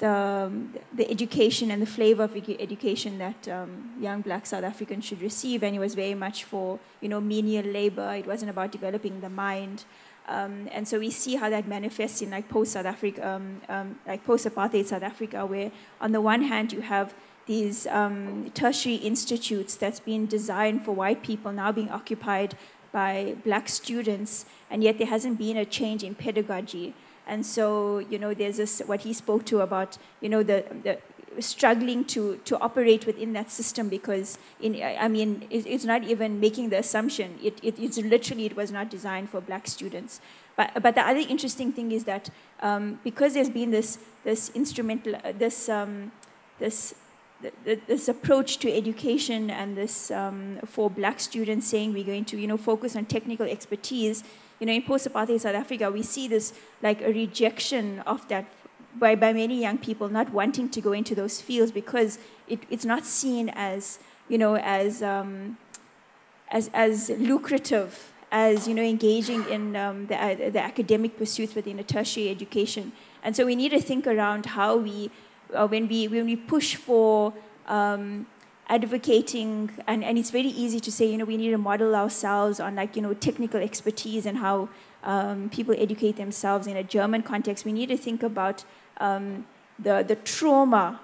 the, the education and the flavor of education that um, young black South Africans should receive, and it was very much for you know menial labor. It wasn't about developing the mind. Um, and so we see how that manifests in like post South Africa, um, um, like post apartheid South Africa, where on the one hand you have these um, tertiary institutes that's been designed for white people now being occupied by black students, and yet there hasn't been a change in pedagogy. And so, you know, there's this, what he spoke to about, you know, the, the struggling to, to operate within that system because, in, I mean, it, it's not even making the assumption. It, it, it's literally, it was not designed for black students. But, but the other interesting thing is that um, because there's been this, this instrumental, uh, this, um, this, this approach to education and this um, for black students saying we're going to, you know, focus on technical expertise, you know, in post-apartheid South Africa, we see this like a rejection of that by, by many young people not wanting to go into those fields because it, it's not seen as, you know, as, um, as, as lucrative as, you know, engaging in um, the, uh, the academic pursuits within a tertiary education. And so we need to think around how we, uh, when, we when we push for um, advocating, and, and it's very easy to say, you know, we need to model ourselves on like, you know, technical expertise and how um, people educate themselves in a German context. We need to think about um, the, the trauma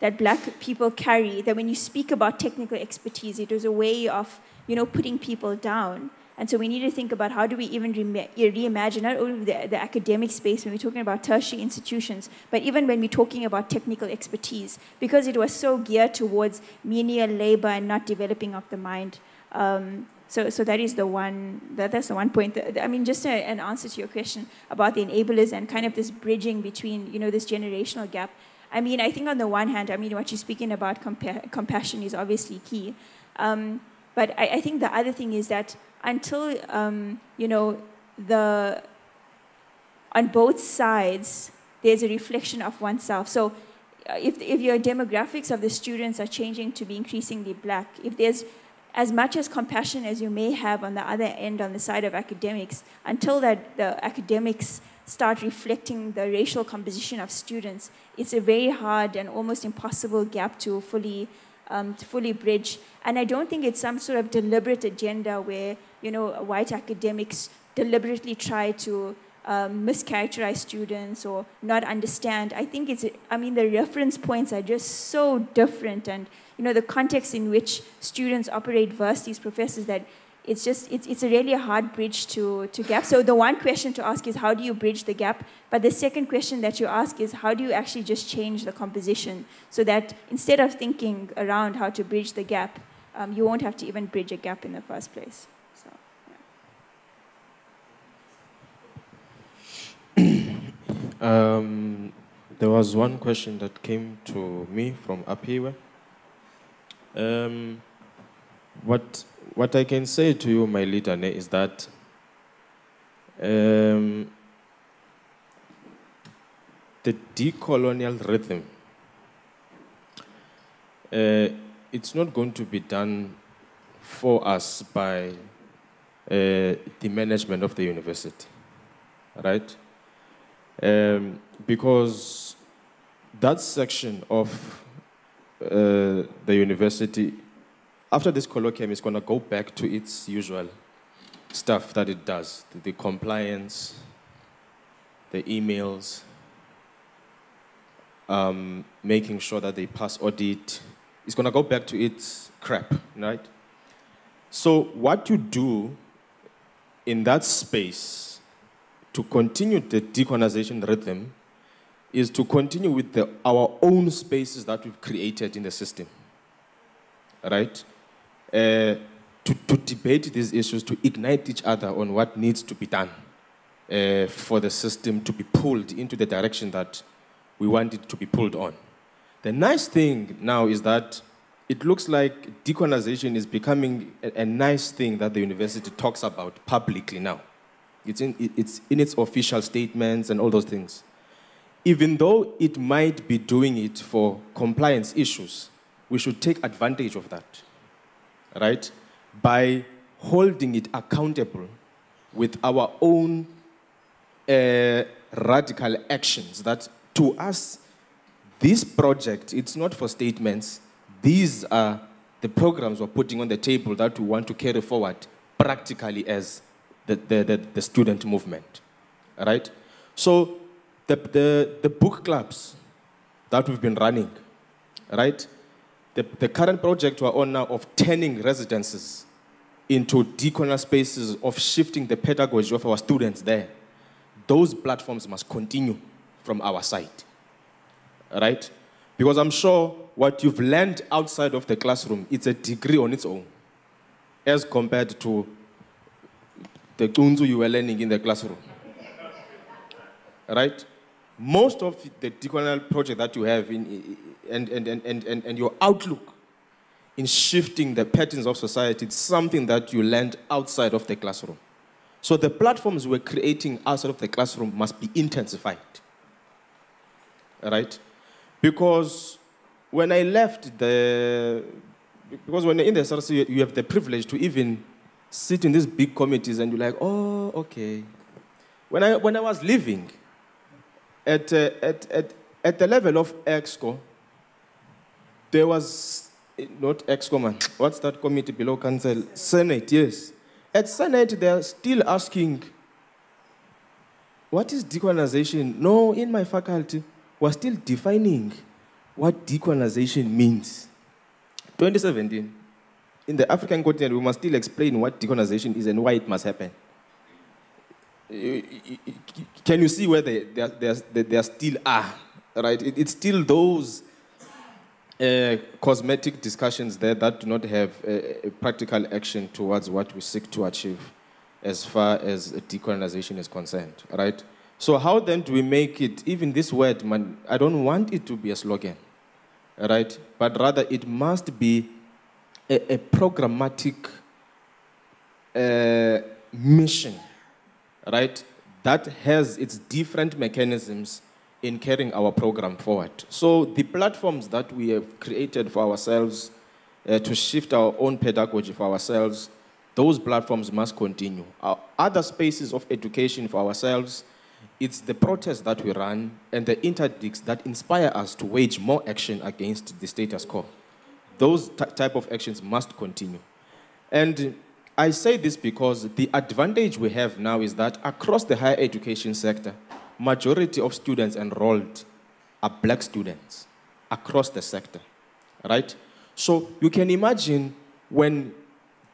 that black people carry, that when you speak about technical expertise, it was a way of, you know, putting people down. And so we need to think about how do we even re- reimagine not only the, the, academic space when we're talking about tertiary institutions, but even when we're talking about technical expertise, because it was so geared towards menial labor and not developing of the mind. Um, so, so that is the one, that, that's the one point. That, I mean, just a, an answer to your question about the enablers and kind of this bridging between, you know, this generational gap. I mean, I think on the one hand, I mean, what you're speaking about, compa- compassion is obviously key. Um, but I, I, think the other thing is that until, um, you know, the, on both sides, there's a reflection of oneself. So uh, if, if your demographics of the students are changing to be increasingly black, if there's as much as compassion as you may have on the other end on the side of academics, until that the academics start reflecting the racial composition of students, it's a very hard and almost impossible gap to fully um, to fully bridge. And I don't think it's some sort of deliberate agenda where, you know, white academics deliberately try to um, mischaracterize students or not understand. I think it's, I mean, the reference points are just so different and, you know, the context in which students operate versus these professors that it's just, it's, it's a really a hard bridge to, to gap. So the one question to ask is how do you bridge the gap? But the second question that you ask is how do you actually just change the composition so that instead of thinking around how to bridge the gap, um, you won't have to even bridge a gap in the first place. So, yeah. Um, there was one question that came to me from Aphiwe. Um, what what I can say to you, my leader, is that um, the decolonial rhythm, uh, it's not going to be done for us by uh, the management of the university, right? Um, because that section of uh, the university after this colloquium, is going to go back to its usual stuff that it does the, the compliance, the emails, um, making sure that they pass audit. It's going to go back to its crap, right? So, what you do in that space to continue the decolonization rhythm is to continue with the, our own spaces that we've created in the system, right? uh, to, to debate these issues, to ignite each other on what needs to be done uh, for the system to be pulled into the direction that we want it to be pulled on. The nice thing now is that it looks like decolonization is becoming a, a nice thing that the university talks about publicly now. It's in, it's in its official statements and all those things. Even though it might be doing it for compliance issues, we should take advantage of that right, by holding it accountable with our own uh, radical actions. That to us, this project, it's not for statements. These are the programs we're putting on the table that we want to carry forward practically as the, the, the, the student movement. Right? So the, the, the book clubs that we've been running, right? the, the current project we're on now of turning residences into decolonial spaces, of shifting the pedagogy of our students there, those platforms must continue from our side. Right? Because I'm sure what you've learned outside of the classroom, it's a degree on its own, as compared to the kunzu you were learning in the classroom. Right? Most of the decolonial project that you have in, and, and, and, and, and your outlook in shifting the patterns of society, it's something that you learned outside of the classroom. So the platforms we're creating outside of the classroom must be intensified. Right? Because when I left the, because when in the SRC, you have the privilege to even sit in these big committees and you're like, oh, okay. When I, when I was living at, uh, at, at, at the level of EXCO, there was not EXCOMAN, what's that committee below council? Senate, yes. At Senate, they are still asking, what is decolonization? No, in my faculty, we're still defining what decolonization means. 2017, in the African continent, we must still explain what decolonization is and why it must happen. Can you see where they, they, they, they still are? Right? It, it's still those uh, cosmetic discussions there that do not have a, practical action towards what we seek to achieve as far as decolonization is concerned, right? So how then do we make it, even this word, man, I don't want it to be a slogan, right? But rather it must be a, a programmatic uh, mission, right? That has its different mechanisms in carrying our program forward. So the platforms that we have created for ourselves uh, to shift our own pedagogy for ourselves, those platforms must continue. Our other spaces of education for ourselves, it's the protests that we run and the interdicts that inspire us to wage more action against the status quo. Those ty- type of actions must continue. And I say this because the advantage we have now is that across the higher education sector, majority of students enrolled are black students across the sector, right? So you can imagine when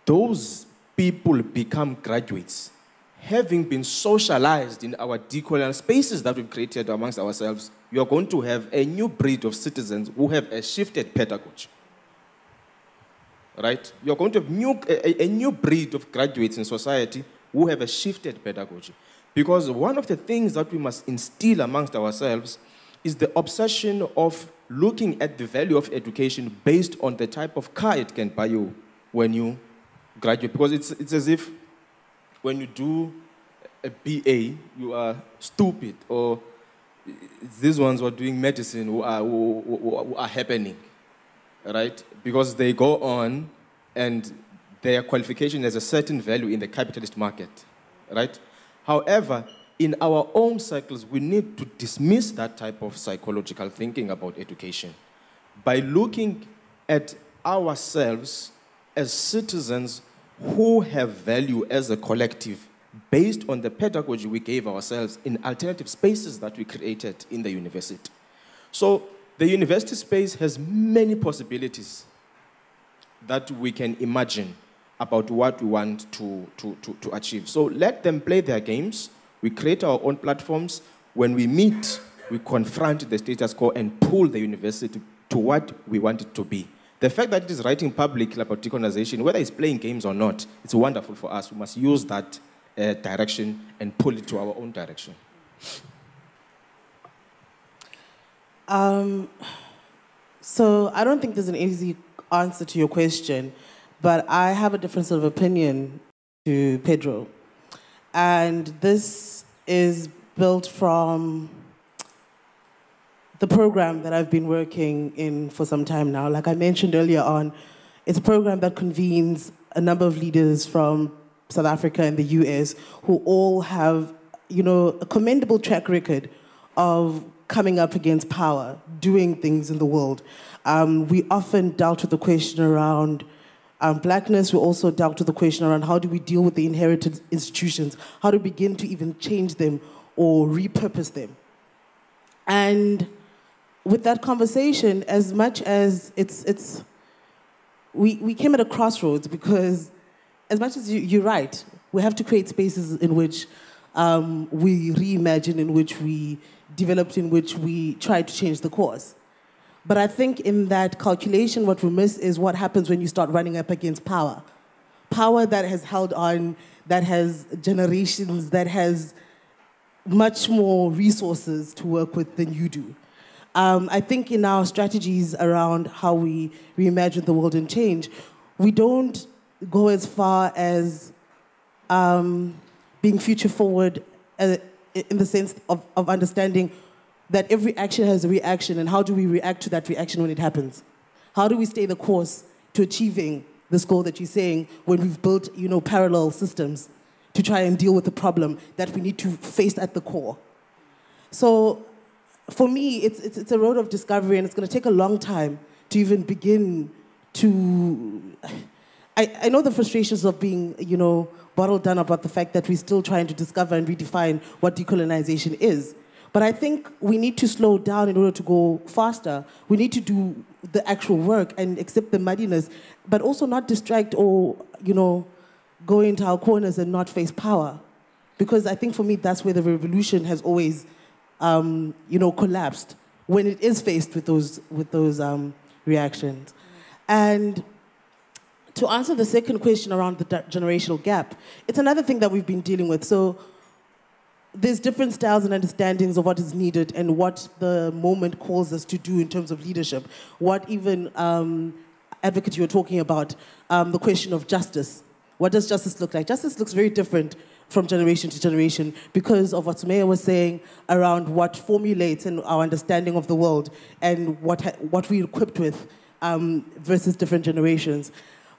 those people become graduates, having been socialized in our decolonial spaces that we've created amongst ourselves, you are going to have a new breed of citizens who have a shifted pedagogy. Right? You're going to have new, a, a new breed of graduates in society who have a shifted pedagogy. Because one of the things that we must instill amongst ourselves is the obsession of looking at the value of education based on the type of car it can buy you when you graduate. Because it's, it's as if when you do a BA, you are stupid, or these ones who are doing medicine who are, who, who, who are happening, right? Because they go on and their qualification has a certain value in the capitalist market, right? However, in our own cycles, we need to dismiss that type of psychological thinking about education by looking at ourselves as citizens who have value as a collective based on the pedagogy we gave ourselves in alternative spaces that we created in the university. So the university space has many possibilities that we can imagine about what we want to, to, to, to achieve. So let them play their games. We create our own platforms. When we meet, we confront the status quo and pull the university to what we want it to be. The fact that it is writing publicly about decolonization, whether it's playing games or not, it's wonderful for us. We must use that uh, direction and pull it to our own direction. Um, so I don't think there's an easy answer to your question, but I have a different sort of opinion to Pedro. And this is built from the program that I've been working in for some time now. Like I mentioned earlier on, it's a program that convenes a number of leaders from South Africa and the US who all have, you know, a commendable track record of coming up against power, doing things in the world. Um, we often dealt with the question around um, blackness. We also dealt with the question around how do we deal with the inherited institutions? How do we begin to even change them or repurpose them? And with that conversation, as much as it's, it's we, we came at a crossroads because as much as you, you're right, we have to create spaces in which um, we reimagine, in which we developed, in which we try to change the course. But I think in that calculation, what we miss is what happens when you start running up against power. Power that has held on, that has generations, that has much more resources to work with than you do. Um, I think in our strategies around how we reimagine the world and change, we don't go as far as um, being future forward uh, in the sense of, of understanding that every action has a reaction and how do we react to that reaction when it happens? How do we stay the course to achieving this goal that you're saying when we've built you know, parallel systems to try and deal with the problem that we need to face at the core? So for me, it's, it's, it's a road of discovery and it's going to take a long time to even begin to I, I know the frustrations of being, you know, bottled down about the fact that we're still trying to discover and redefine what decolonization is. But I think we need to slow down in order to go faster. We need to do the actual work and accept the muddiness, but also not distract or, you know, go into our corners and not face power. Because I think for me, that's where the revolution has always, um, you know, collapsed when it is faced with those, with those um, reactions. And to answer the second question around the generational gap, it's another thing that we've been dealing with. So there's different styles and understandings of what is needed and what the moment calls us to do in terms of leadership. What even um, advocate you were talking about, um, the question of justice. What does justice look like? Justice looks very different from generation to generation because of what Sumaya was saying around what formulates and our understanding of the world and what, what we're equipped with um, versus different generations.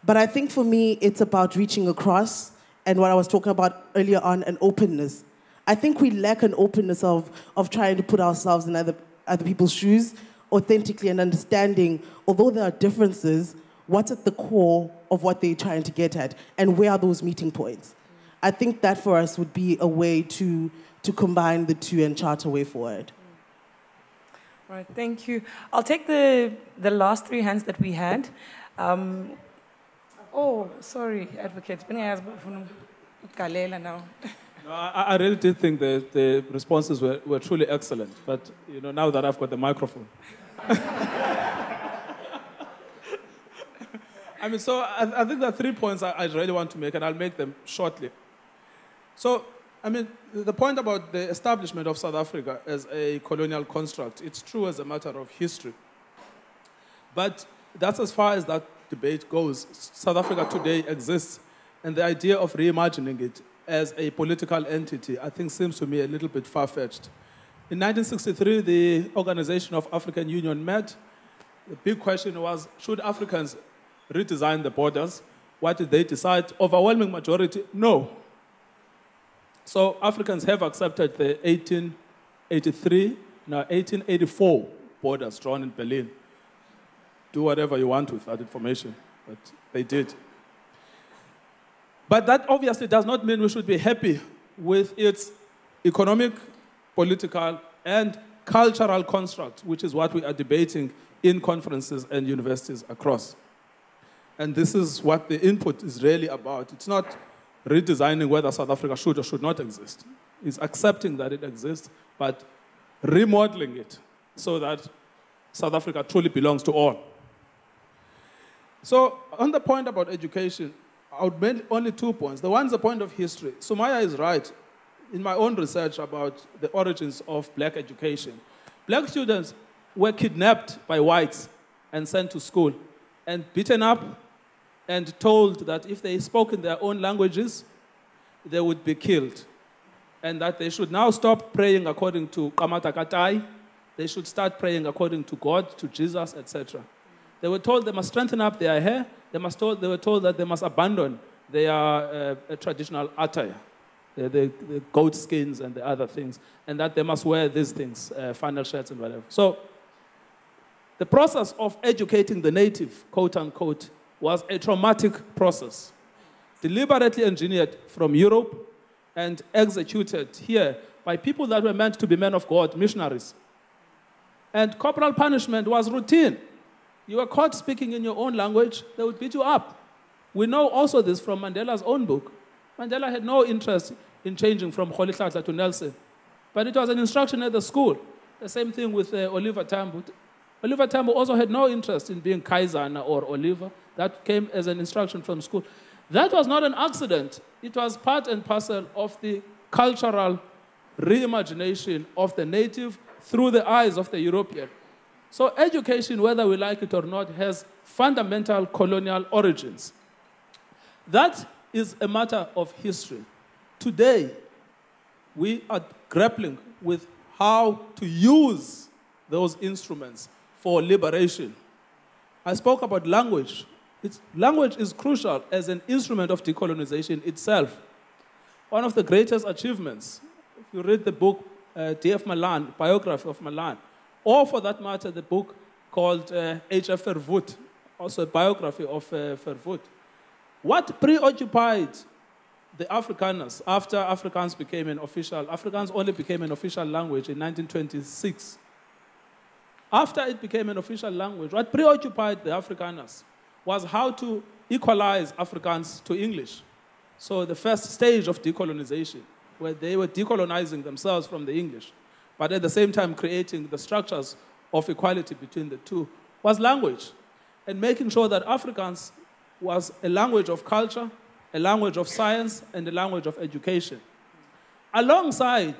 But I think for me, it's about reaching across and what I was talking about earlier on, an openness. I think we lack an openness of, of trying to put ourselves in other, other people's shoes authentically and understanding, although there are differences, what's at the core of what they're trying to get at and where are those meeting points. I think that for us would be a way to, to combine the two and chart a way forward. Right, thank you. I'll take the, the last three hands that we had. Um, oh, sorry, Advocate. Now. No, I, I really did think the, the responses were, were truly excellent, but you know, now that I've got the microphone. [LAUGHS] I mean, so I, I think there are three points I, I really want to make, and I'll make them shortly. So, I mean, the point about the establishment of South Africa as a colonial construct, it's true as a matter of history. But that's as far as that debate goes. South Africa today exists, and the idea of reimagining it as a political entity, I think, seems to me a little bit far fetched. In 1963, the Organization of African Union met. The big question was should Africans redesign the borders? What did they decide? Overwhelming majority, no. So Africans have accepted the 1883, now 1884 borders drawn in Berlin. Do whatever you want with that information, but they did. But that obviously does not mean we should be happy with its economic, political, and cultural construct, which is what we are debating in conferences and universities across. And this is what the input is really about. It's not redesigning whether South Africa should or should not exist. It's accepting that it exists, but remodeling it so that South Africa truly belongs to all. So, on the point about education, I would make only two points. The one's a point of history. Sumaya is right. In my own research about the origins of black education, black students were kidnapped by whites and sent to school and beaten up and told that if they spoke in their own languages, they would be killed. And that they should now stop praying according to Kamata Katai, they should start praying according to God, to Jesus, etc. They were told they must strengthen up their hair, they, must told, they were told that they must abandon their uh, traditional attire, the, the, the, goat skins and the other things, and that they must wear these things, uh, shirts and whatever. So, the process of educating the native, quote unquote, was a traumatic process, deliberately engineered from Europe and executed here by people that were meant to be men of God, missionaries. And corporal punishment was routine. You were caught speaking in your own language, they would beat you up. We know also this from Mandela's own book. Mandela had no interest in changing from Rolihlahla to Nelson, but it was an instruction at the school. The same thing with uh, Oliver Tambo. Oliver Tambo also had no interest in being Kaizana or Oliver. That came as an instruction from school. That was not an accident. It was part and parcel of the cultural reimagination of the native through the eyes of the European. So education, whether we like it or not, has fundamental colonial origins. That is a matter of history. Today, we are grappling with how to use those instruments for liberation. I spoke about language. It's, language is crucial as an instrument of decolonization itself. One of the greatest achievements, if you read the book uh, D.F. Malan, biography of Malan, or for that matter, the book called H.F. Uh, Verwoerd, also a biography of uh, Verwoerd. What preoccupied the Afrikaners after Afrikaans became an official, Afrikaans only became an official language in 1926. After it became an official language, what preoccupied the Afrikaners was how to equalize Afrikaans to English. So the first stage of decolonization, where they were decolonizing themselves from the English, but at the same time creating the structures of equality between the two, was language. And making sure that Afrikaans was a language of culture, a language of science, and a language of education. Alongside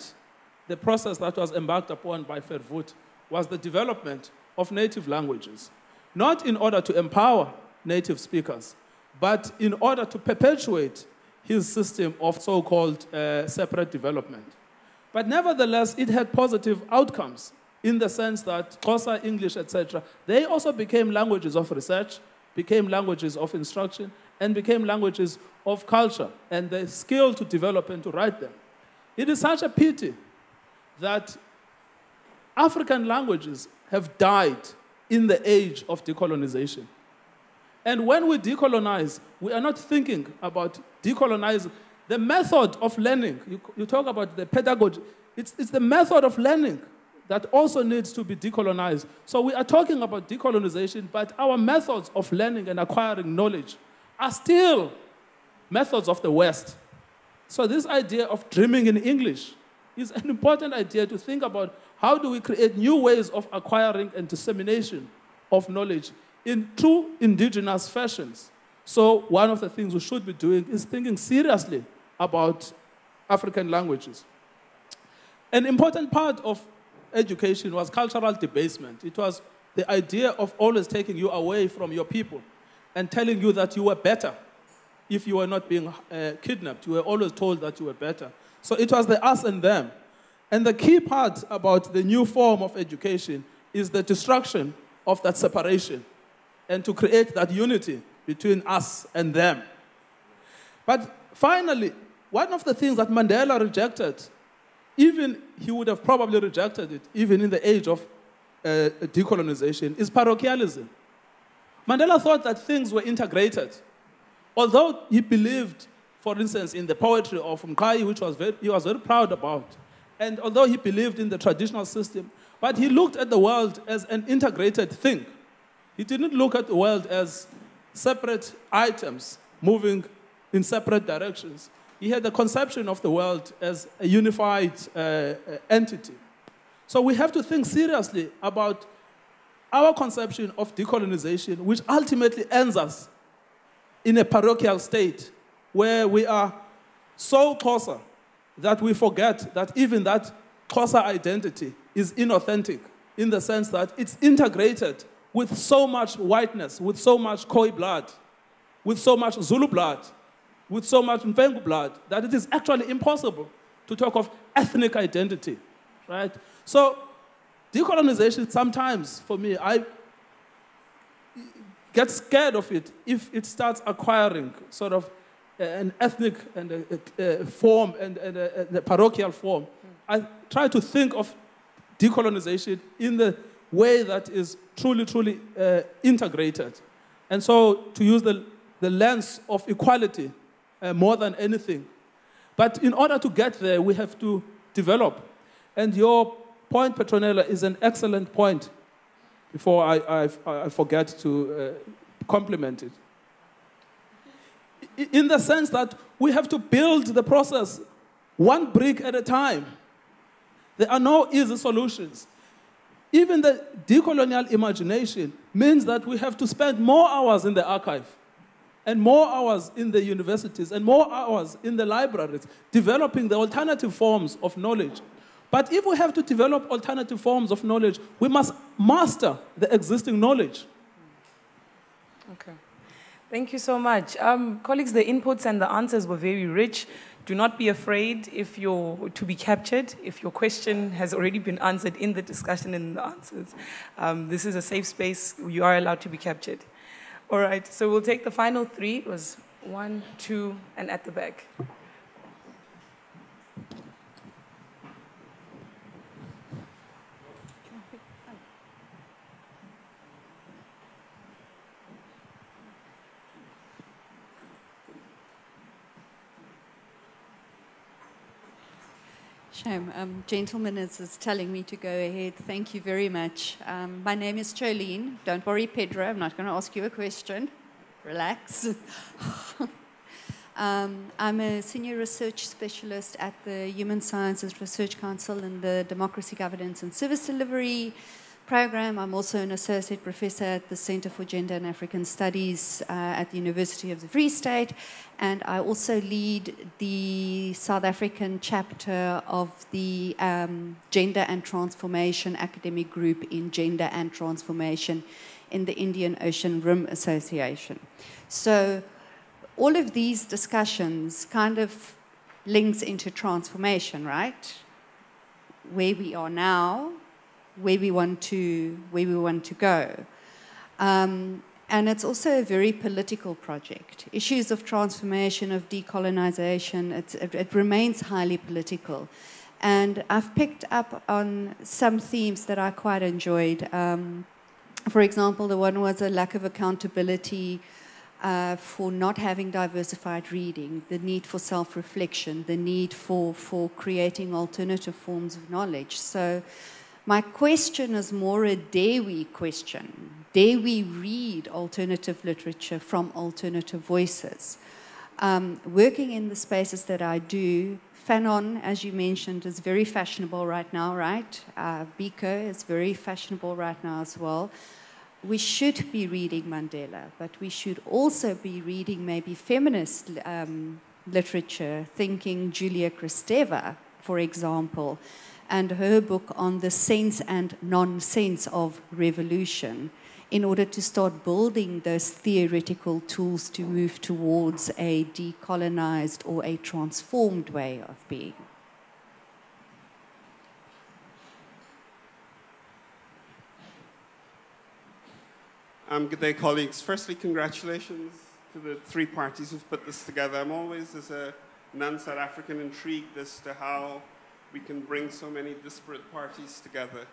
the process that was embarked upon by Verwoerd was the development of native languages, not in order to empower native speakers, but in order to perpetuate his system of so called uh, separate development. But nevertheless, it had positive outcomes in the sense that Xhosa, English, etc., they also became languages of research, became languages of instruction, and became languages of culture and the skill to develop and to write them. It is such a pity that African languages have died in the age of decolonization. And when we decolonize, we are not thinking about decolonizing. The method of learning, you, you talk about the pedagogy, it's, it's the method of learning that also needs to be decolonized. So we are talking about decolonization, but our methods of learning and acquiring knowledge are still methods of the West. So this idea of dreaming in English is an important idea to think about how do we create new ways of acquiring and dissemination of knowledge in true indigenous fashions. So one of the things we should be doing is thinking seriously about African languages. An important part of education was cultural debasement. It was the idea of always taking you away from your people and telling you that you were better if you were not being uh, kidnapped. You were always told that you were better. So it was the us and them. And the key part about the new form of education is the destruction of that separation and to create that unity between us and them. But finally, one of the things that Mandela rejected, even he would have probably rejected it, even in the age of uh, decolonization, is parochialism. Mandela thought that things were integrated. Although he believed, for instance, in the poetry of Mqhayi, which was very, he was very proud about, and although he believed in the traditional system, but he looked at the world as an integrated thing. He didn't look at the world as separate items moving in separate directions. He had a conception of the world as a unified uh, uh, entity. So we have to think seriously about our conception of decolonization, which ultimately ends us in a parochial state where we are so closer that we forget that even that closer identity is inauthentic in the sense that it's integrated with so much whiteness, with so much Khoi blood, with so much Zulu blood, with so much Mfengu blood, that it is actually impossible to talk of ethnic identity, right? So decolonization sometimes, for me, I get scared of it if it starts acquiring sort of an ethnic and a, a form and, and, a, a, parochial form. I try to think of decolonization in the way that is truly, truly uh, integrated. And so to use the, the lens of equality uh, more than anything. But in order to get there, we have to develop. And your point, Patronella, is an excellent point before I, I, I forget to uh, compliment it in the sense that we have to build the process one brick at a time. There are no easy solutions. Even the decolonial imagination means that we have to spend more hours in the archive and more hours in the universities and more hours in the libraries developing the alternative forms of knowledge. But if we have to develop alternative forms of knowledge, we must master the existing knowledge. Okay. Thank you so much. Um, colleagues, the inputs and the answers were very rich. Do not be afraid if you're to be captured, if your question has already been answered in the discussion and the answers. Um, this is a safe space. You are allowed to be captured. All right, so we'll take the final three. It was one, two, and at the back. Shame. Um, gentleman is, is, telling me to go ahead. Thank you very much. Um, my name is Jolene. Don't worry, Pedro. I'm not going to ask you a question. Relax. [LAUGHS] um, I'm a senior research specialist at the Human Sciences Research Council in the Democracy, Governance and Service Delivery program. I'm also an associate professor at the Center for Gender and African Studies uh, at the University of the Free State, and I also lead the South African chapter of the um, Gender and Transformation Academic Group in Gender and Transformation in the Indian Ocean Rim Association. So all of these discussions kind of links into transformation, right? Where we are now where we want to, where we want to go. Um, and it's also a very political project. Issues of transformation, of decolonization, it, it remains highly political. And I've picked up on some themes that I quite enjoyed. Um, for example, the one was a lack of accountability uh, for not having diversified reading, the need for self reflection, the need for, for creating alternative forms of knowledge. So, my question is more a dare we question. Dare we read alternative literature from alternative voices? Um, working in the spaces that I do, Fanon, as you mentioned, is very fashionable right now, right? Uh, Biko is very fashionable right now as well we should be reading Mandela, but we should also be reading maybe feminist um, literature, thinking Julia Kristeva, for example, and her book on the sense and nonsense of revolution in order to start building those theoretical tools to move towards a decolonized or a transformed way of being. Um, good day, colleagues. Firstly, congratulations to the three parties who've put this together. I'm always, as a non-South African, intrigued as to how we can bring so many disparate parties together.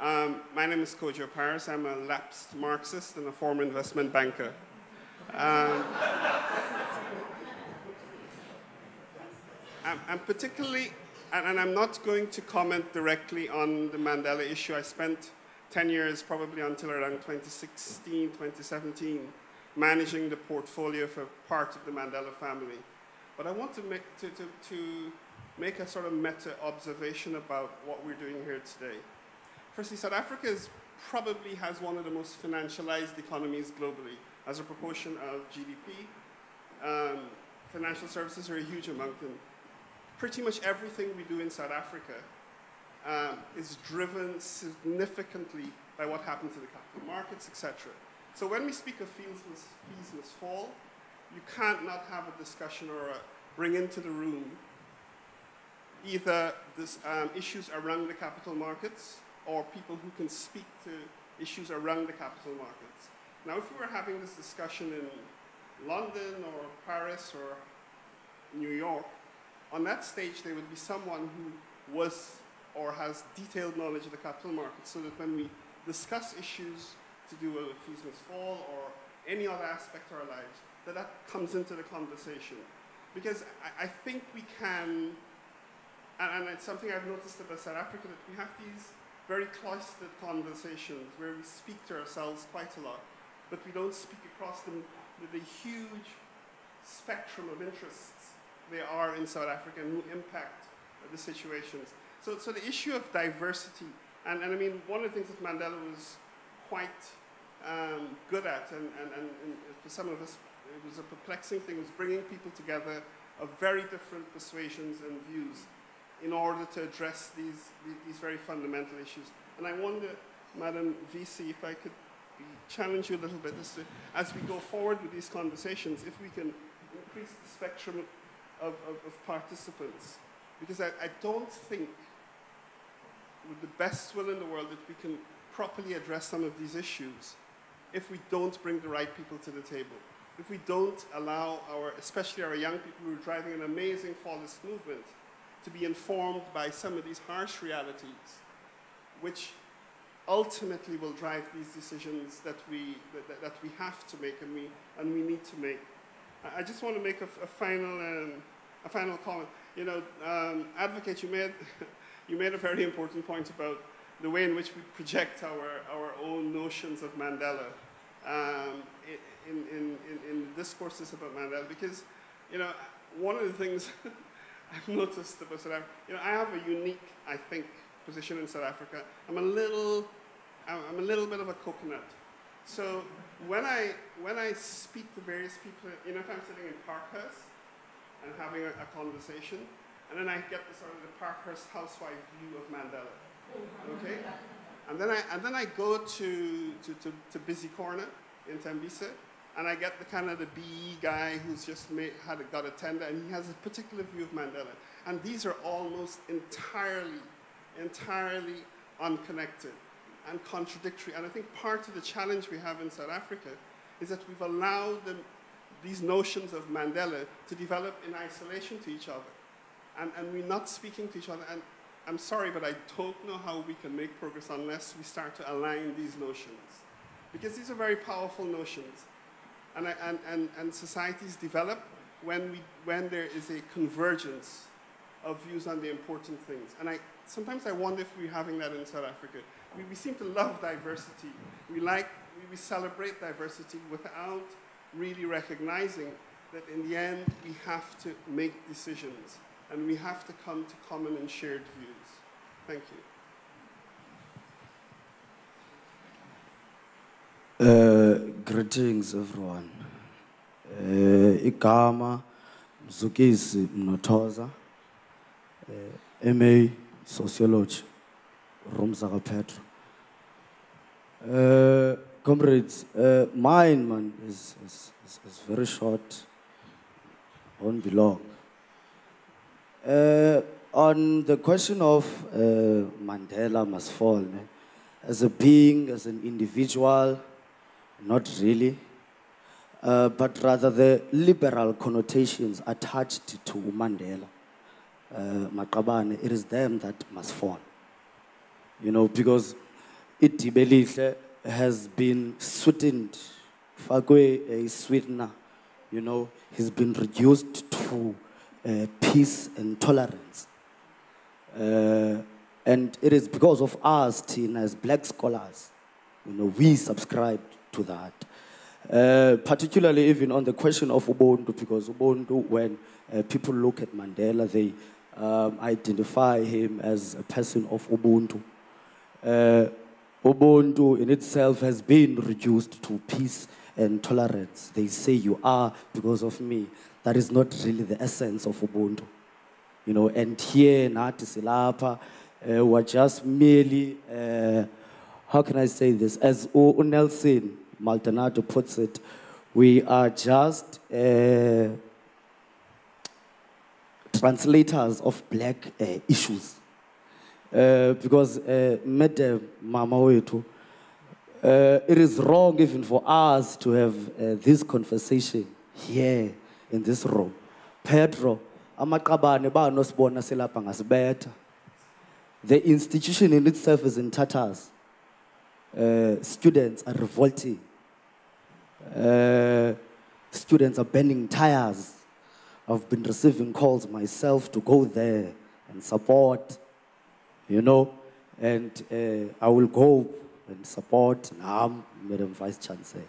Um, my name is Kojo Paris. I'm a lapsed Marxist and a former investment banker. Um, I'm, I'm, particularly, and, and I'm not going to comment directly on the Mandela issue. I spent 10 years, probably until around 2016, 2017, managing the portfolio for part of the Mandela family. But I want to make, to, to, to make a sort of meta observation about what we're doing here today. Firstly, South Africa is, probably has one of the most financialized economies globally as a proportion of GDP. Um, financial services are a huge amount, and pretty much everything we do in South Africa um, is driven significantly by what happened to the capital markets, etc. So when we speak of fees must, fees must fall, you can't not have a discussion or a bring into the room either this, um, issues around the capital markets or people who can speak to issues around the capital markets. Now, if we were having this discussion in London or Paris or New York, on that stage there would be someone who was or has detailed knowledge of the capital markets so that when we discuss issues to do with fees must fall or any other aspect of our lives, that that comes into the conversation. Because I, I think we can, and, and, it's something I've noticed about South Africa, that we have these very cloistered conversations where we speak to ourselves quite a lot, but we don't speak across them with the huge spectrum of interests there are in South Africa and who impact the situations. So, so the issue of diversity, and, and I mean, one of the things that Mandela was quite um, good at, and, and, and, and, for some of us, it was a perplexing thing, was bringing people together of very different persuasions and views in order to address these, these very fundamental issues. And I wonder, Madam VC, if I could challenge you a little bit as, to, as we go forward with these conversations, if we can increase the spectrum of, of, of participants. Because I, I don't think with the best will in the world that we can properly address some of these issues if we don't bring the right people to the table. If we don't allow our, especially our young people who are driving an amazing Fallist movement, to be informed by some of these harsh realities, which ultimately will drive these decisions that we, that, that we have to make and we, and we need to make. I just want to make a, a final, um, a final comment. You know, um, advocate, you made, [LAUGHS] you made a very important point about the way in which we project our, our own notions of Mandela um, in, in, in, in discourses about Mandela. Because, you know, one of the things [LAUGHS] I've [LAUGHS] noticed about South Africa, you know, I have a unique, I think, position in South Africa. I'm a little, I'm a little bit of a coconut. So when I, when I speak to various people, you know, if I'm sitting in Parkhurst and having a, a conversation, and then I get the sort of the Parkhurst housewife view of Mandela. Okay? And then I, and then I go to, to, to, to Busy Corner in Tembisa, and I get the kind of the BE guy who's just made, had a, got a tender, and he has a particular view of Mandela. And these are almost entirely, entirely unconnected and contradictory. And I think part of the challenge we have in South Africa is that we've allowed them, these notions of Mandela to develop in isolation to each other and, and we're not speaking to each other. And I'm sorry, but I don't know how we can make progress unless we start to align these notions. Because these are very powerful notions. And, and, and, and societies develop when, we, when there is a convergence of views on the important things. And I, sometimes I wonder if we're having that in South Africa. We, we seem to love diversity. We like, we, we celebrate diversity without really recognizing that in the end we have to make decisions and we have to come to common and shared views. Thank you. Uh, greetings, everyone. Uh, igama Mzukisi Mnotoza, uh, MA Sociology, Rumzaka Petro. Uh, comrades, uh, mine man is, is, is, is very short, won't be long. Uh, on the question of uh, Mandela must fall, as a being, as an individual, not really, uh, but rather the liberal connotations attached to Mandela. Uh, it is them that must fall. You know, because Itibelihle has been sweetened, Fagwe a sweetener, you know, he's been reduced to uh, peace and tolerance. Uh, and it is because of us, Tina, as black scholars, you know, we subscribe to that. Uh, particularly even on the question of Ubuntu, because Ubuntu, when uh, people look at Mandela, they um, identify him as a person of Ubuntu. Uh, Ubuntu in itself has been reduced to peace and tolerance. They say you are because of me that is not really the essence of Ubuntu. You know, and here, Nati Silapa, uh, were just merely, uh, how can I say this? As o Nelson Maldonado puts it, we are just uh, translators of black uh, issues. Uh, because, uh, Madam Mama Wetu, it is wrong even for us to have this conversation here in this room. Pedro. The institution in itself is in tatters. Students are revolting. Uh, students are burning tires. I've been receiving calls myself to go there and support, you know, and uh, I will go and support now, Madam Vice Chancellor.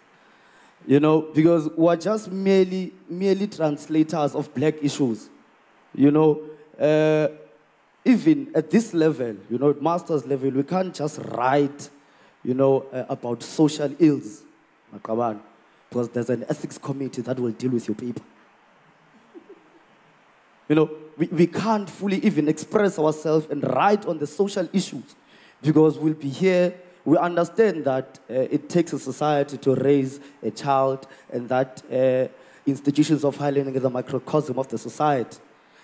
You know, because we're just merely, merely translators of black issues. You know, uh, even at this level, you know, at master's level, we can't just write, you know, uh, about social ills, because there's an ethics committee that will deal with your paper. You know, we, we can't fully even express ourselves and write on the social issues because we'll be here we understand that uh, it takes a society to raise a child and that uh, institutions of higher learning are the microcosm of the society.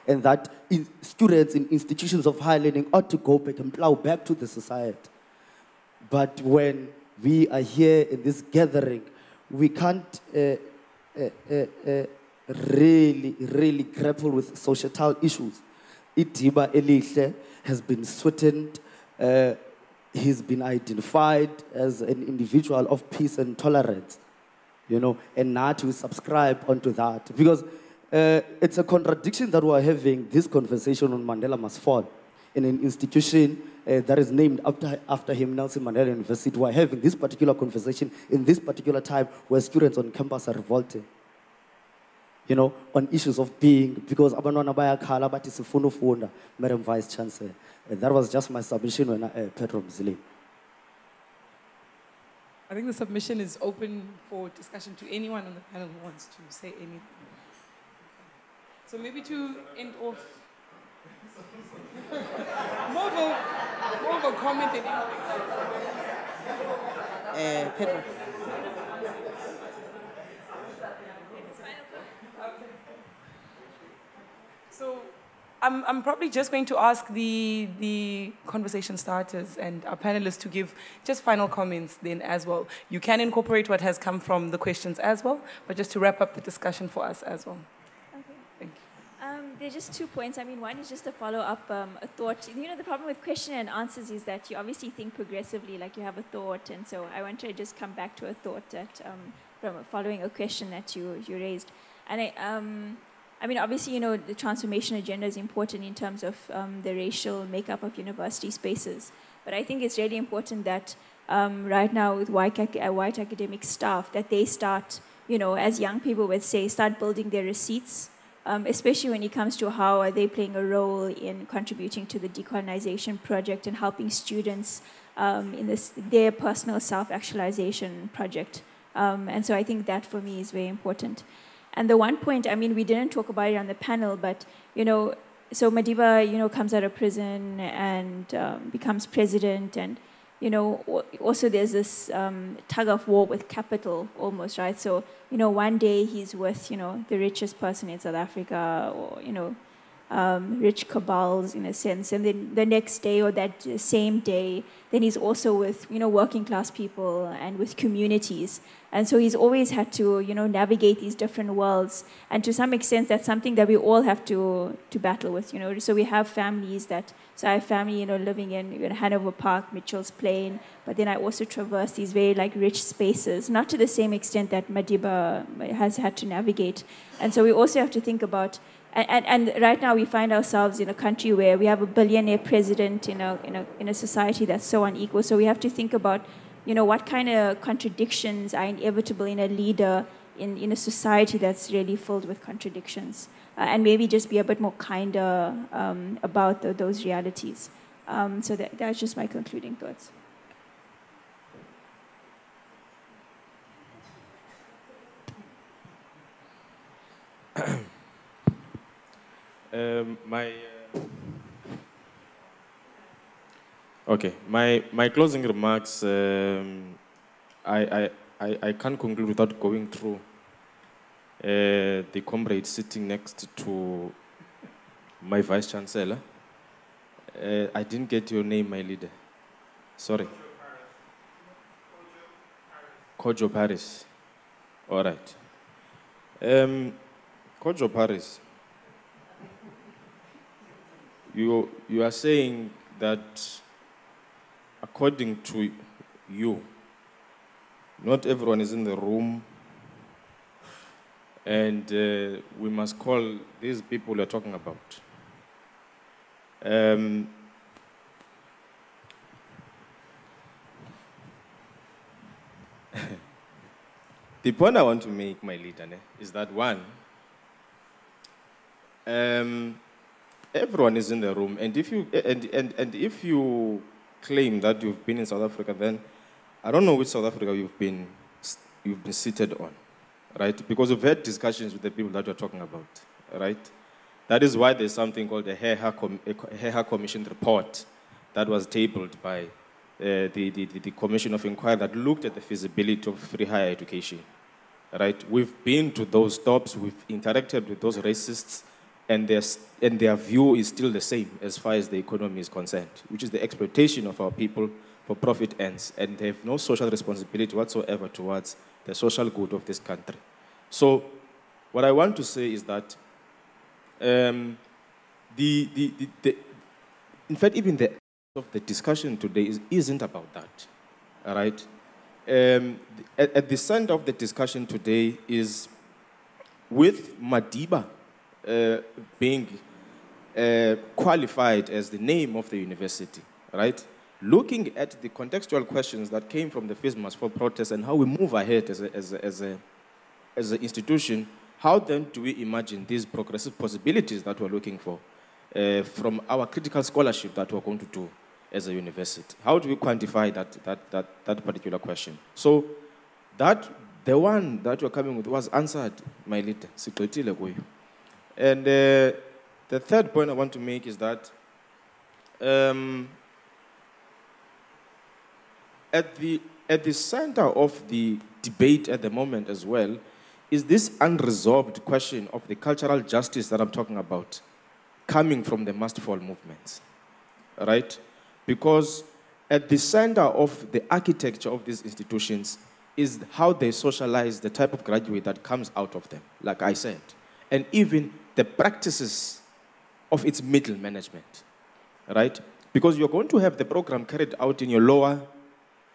And that in students in institutions of higher learning ought to go back and plow back to the society. But when we are here in this gathering, we can't uh, uh, uh, uh really, really grapple with societal issues. Itiba Elisha has been sweetened he's been identified as an individual of peace and tolerance, you know, and not we subscribe onto that. Because uh, it's a contradiction that we're having this conversation on Mandela Must Fall in an institution uh, that is named after, after him, Nelson Mandela University. We're having this particular conversation in this particular time where students on campus are revolting. You know, on issues of being, because abantwana bayakhala bathi sifuna ufunda, Madam Vice Chancellor. That was just my submission when I, uh, Mzili. I think the submission is open for discussion to anyone on the panel who wants to say anything. So maybe to end off, more of a, more of a comment than anything. Uh, Pedro. So I'm, I'm probably just going to ask the, the conversation starters and our panelists to give just final comments then as well. You can incorporate what has come from the questions as well, but just to wrap up the discussion for us as well. There's just two points. I mean, one is just to follow up um, a thought. You know, the problem with question and answers is that you obviously think progressively, like you have a thought, and so I want to just come back to a thought that um, from following a question that you you raised, and I. Um, I mean, obviously, you know, the transformation agenda is important in terms of um, the racial makeup of university spaces. But I think it's really important that um, right now with white, uh, white academic staff, that they start, you know, as young people would say, start building their receipts, um, especially when it comes to how are they playing a role in contributing to the decolonization project and helping students um, in this, their personal self-actualization project. Um, and so I think that for me is very important. And the one point, I mean, we didn't talk about it on the panel, but, you know, so Madiba, you know, comes out of prison and um, becomes president and, you know, also there's this um, tug of war with capital almost, right? So, you know, one day he's with, you know, the richest person in South Africa or, you know, um, rich cabals in a sense. And then the next day or that same day, then he's also with, you know, working class people and with communities. And so he's always had to, you know, navigate these different worlds. And to some extent, that's something that we all have to, to battle with, you know. So we have families that, so I have family, you know, living in, in Hanover Park, Mitchell's Plain, but then I also traverse these very, like, rich spaces, not to the same extent that Madiba has had to navigate. And so we also have to think about, and, and, and, right now we find ourselves in a country where we have a billionaire president in a, in, a, in a society that's so unequal. So we have to think about, you know, what kind of contradictions are inevitable in a leader in, in a society that's really filled with contradictions. Uh, and maybe just be a bit more kinder um, about the, those realities. Um, so that, that's just my concluding thoughts. Um, my uh, okay, my my closing remarks. Um, I, I, I can't conclude without going through uh, the comrade sitting next to my vice chancellor. Uh, I didn't get your name, my leader. Sorry. Kojo Paris. All right. Um, Kojo Paris you, you are saying that according to you, not everyone is in the room, and uh, we must call these people you're talking about. Um, [LAUGHS] the point I want to make, my leader, is that one, um, everyone is in the room, and if you and, and, and if you claim that you've been in South Africa, then I don't know which South Africa you've been you've been seated on, right? Because we've had discussions with the people that you're talking about, right? That is why there's something called the Heher Commission report that was tabled by uh, the, the, the Commission of Inquiry that looked at the feasibility of free higher education, right? We've been to those stops, we've interacted with those racists, and their, and their view is still the same as far as the economy is concerned, which is the exploitation of our people for profit ends, and they have no social responsibility whatsoever towards the social good of this country. So, what I want to say is that um, the, the, the, the, in fact, even the of the discussion today is, isn't about that, all right? Um, at, at the center of the discussion today is with Madiba being uh, qualified as the name of the university, right? Looking at the contextual questions that came from the Must Fall protest and how we move ahead as, a, as, a, as, a, as an institution, how then do we imagine these progressive possibilities that we're looking for uh, from our critical scholarship that we're going to do as a university? How do we quantify that, that, that, that particular question? So that, the one that you're coming with was answered, my leader, and uh, the third point I want to make is that um, at, the, at the center of the debate at the moment as well is this unresolved question of the cultural justice that I'm talking about coming from the must fall movements, right? Because at the center of the architecture of these institutions is how they socialize the type of graduate that comes out of them, like I said. And even the practices of its middle management, right? Because you're going to have the program carried out in your lower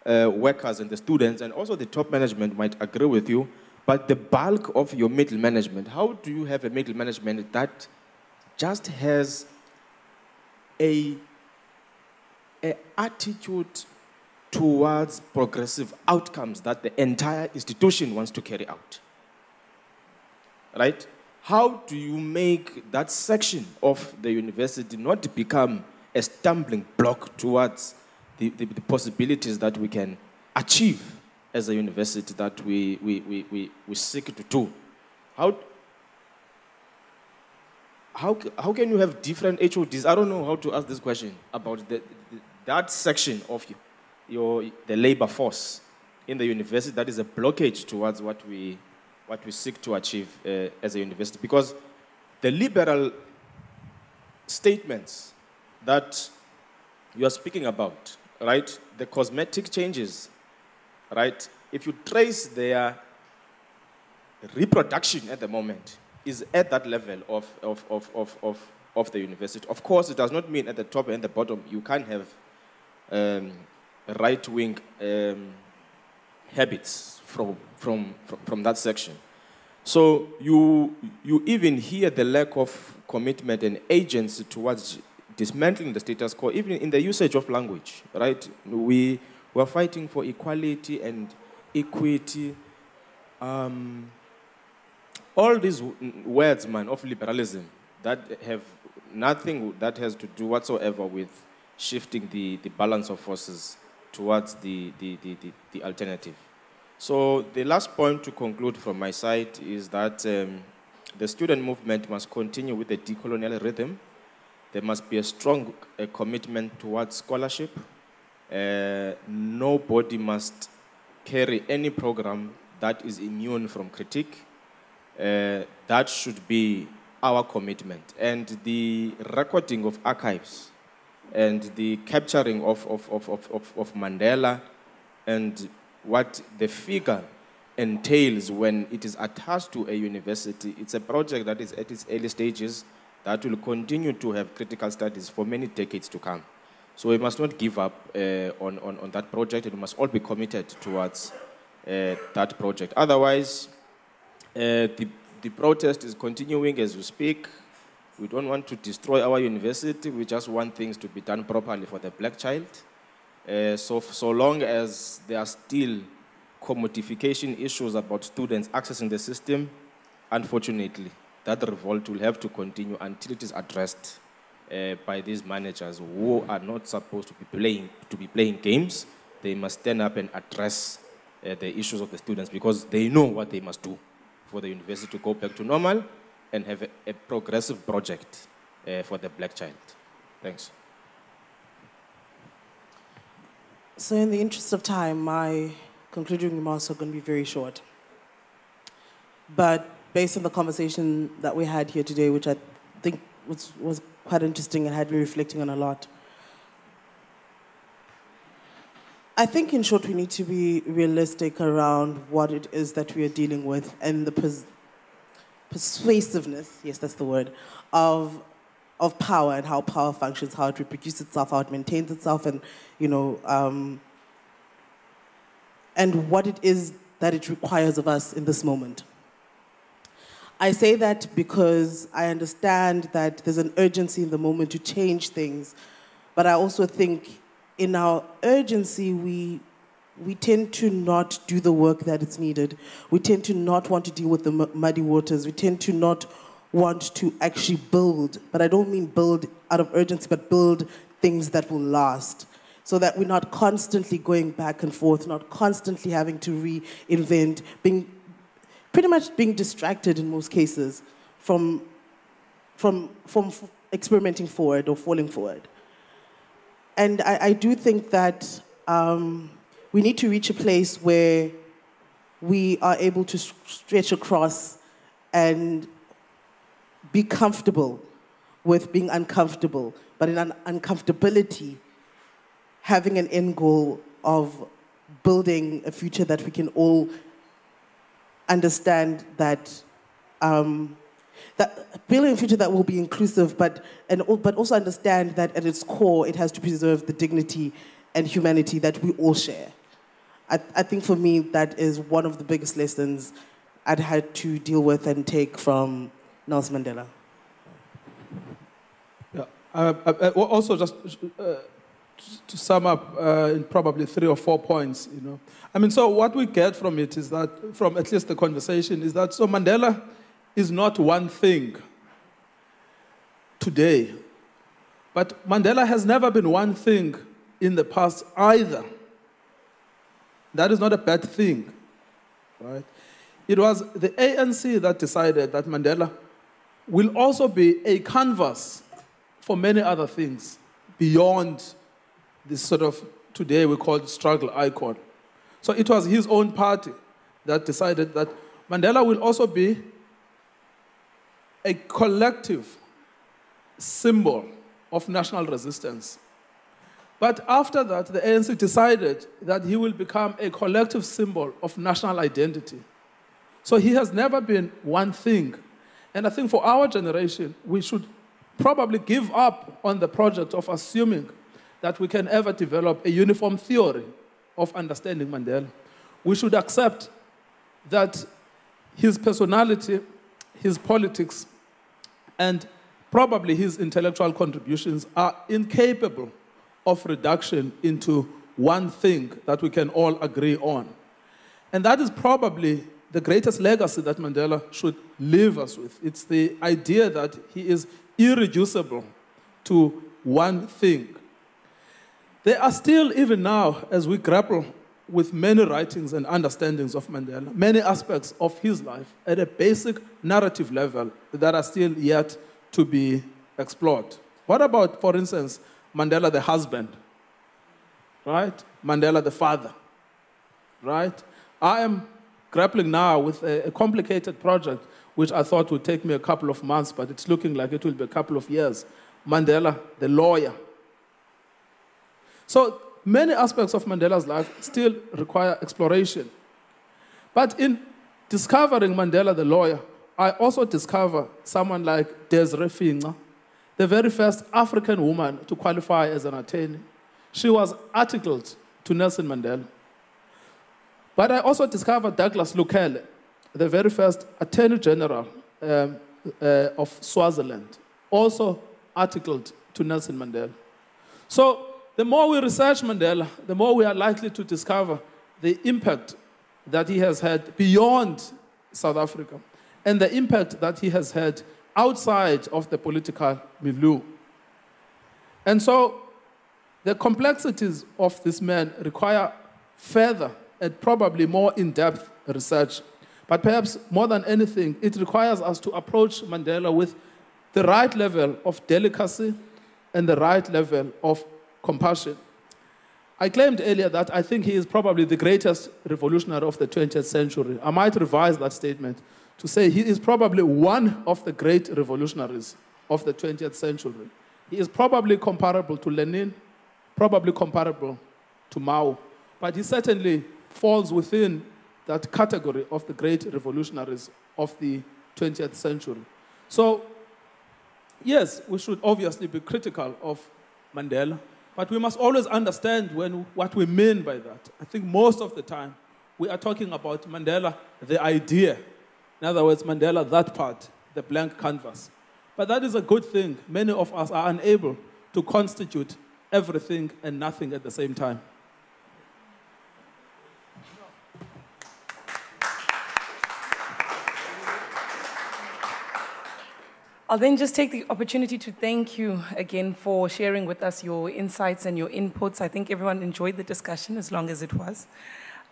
uh, workers and the students, and also the top management might agree with you, but the bulk of your middle management, how do you have a middle management that just has a, a attitude towards progressive outcomes that the entire institution wants to carry out? Right? How do you make that section of the university not become a stumbling block towards the, the, the possibilities that we can achieve as a university that we, we, we, we, we seek to do? How, how, how can you have different HODs? I don't know how to ask this question about the, the, that section of your, the labor force in the university that is a blockage towards what we, what we seek to achieve uh, as a university. Because the liberal statements that you are speaking about, right, the cosmetic changes, right, if you trace their reproduction at the moment, is at that level of, of, of, of, of, of the university. Of course, it does not mean at the top and the bottom you can't have um, right wing um, habits from, from, from, that section. So you, you even hear the lack of commitment and agency towards dismantling the status quo, even in the usage of language, right? We were fighting for equality and equity. Um, all these words, man, of liberalism that have nothing that has to do whatsoever with shifting the, the balance of forces towards the, the, the, the, the alternative. So the last point to conclude from my side is that um, the student movement must continue with the decolonial rhythm. There must be a strong uh, commitment towards scholarship. Uh, nobody must carry any program that is immune from critique. Uh, that should be our commitment. And the recording of archives and the capturing of, of, of, of, of Mandela and what the figure entails when it is attached to a university. It's a project that is at its early stages that will continue to have critical studies for many decades to come. So we must not give up uh, on, on, on that project and we must all be committed towards uh, that project. Otherwise, uh, the, the protest is continuing as we speak. We don't want to destroy our university. We just want things to be done properly for the black child. Uh, so, so long as there are still commodification issues about students accessing the system, unfortunately, that revolt will have to continue until it is addressed uh, by these managers who are not supposed to be playing to be playing games. They must stand up and address uh, the issues of the students because they know what they must do for the university to go back to normal and have a, a progressive project uh, for the black child. Thanks. So, in the interest of time, my concluding remarks are going to be very short. But based on the conversation that we had here today, which I think was, was quite interesting and had me reflecting on a lot, I think, in short, we need to be realistic around what it is that we are dealing with and the pers- persuasiveness, yes, that's the word, of, of power and how power functions, how it reproduces itself, how it maintains itself, and, you know, um, and what it is that it requires of us in this moment. I say that because I understand that there's an urgency in the moment to change things, but I also think in our urgency, we, we tend to not do the work that is needed. We tend to not want to deal with the muddy waters. We tend to not want to actually build, but I don't mean build out of urgency, but build things that will last. So that we're not constantly going back and forth, not constantly having to reinvent, being pretty much being distracted in most cases from, from, from experimenting forward or falling forward. And I, I do think that um, we need to reach a place where we are able to stretch across and be comfortable with being uncomfortable, but in an uncomfortability, having an end goal of building a future that we can all understand that um, that building a future that will be inclusive, but and but also understand that at its core, it has to preserve the dignity and humanity that we all share. I, I think for me, that is one of the biggest lessons I'd had to deal with and take from Nelson Mandela. Yeah. Uh, uh, uh, also, just uh, to sum up uh, in probably three or four points, you know. I mean, so what we get from it is that, from at least the conversation, is that so Mandela is not one thing today, but Mandela has never been one thing in the past either. That is not a bad thing, right? It was the ANC that decided that Mandela will also be a canvas for many other things beyond this sort of today we call struggle icon. So it was his own party that decided that Mandela will also be a collective symbol of national resistance. But after that, the ANC decided that he will become a collective symbol of national identity. So he has never been one thing. And I think for our generation, we should probably give up on the project of assuming that we can ever develop a uniform theory of understanding Mandela. We should accept that his personality, his politics, and probably his intellectual contributions are incapable of reduction into one thing that we can all agree on. And that is probably the greatest legacy that Mandela should leave us with. It's the idea that he is irreducible to one thing. There are still, even now, as we grapple with many writings and understandings of Mandela, many aspects of his life at a basic narrative level that are still yet to be explored. What about, for instance, Mandela the husband? Right? Mandela the father? Right? I am grappling now with a, a complicated project which I thought would take me a couple of months, but it's looking like it will be a couple of years. Mandela, the lawyer. So many aspects of Mandela's life still require exploration. But in discovering Mandela, the lawyer, I also discover someone like Desiree Finca, the very first African woman to qualify as an attorney. She was articled to Nelson Mandela. But I also discovered Douglas Lukhele, the very first Attorney General um, uh, of Swaziland, also articled to Nelson Mandela. So the more we research Mandela, the more we are likely to discover the impact that he has had beyond South Africa and the impact that he has had outside of the political milieu. And so the complexities of this man require further and probably more in depth research. But perhaps more than anything, it requires us to approach Mandela with the right level of delicacy and the right level of compassion. I claimed earlier that I think he is probably the greatest revolutionary of the 20th century. I might revise that statement to say he is probably one of the great revolutionaries of the 20th century. He is probably comparable to Lenin, probably comparable to Mao, but he certainly falls within that category of the great revolutionaries of the 20th century. So, yes, we should obviously be critical of Mandela, but we must always understand when, what we mean by that. I think most of the time we are talking about Mandela, the idea. In other words, Mandela, that part, the blank canvas. But that is a good thing. Many of us are unable to constitute everything and nothing at the same time. I'll then just take the opportunity to thank you again for sharing with us your insights and your inputs. I think everyone enjoyed the discussion as long as it was.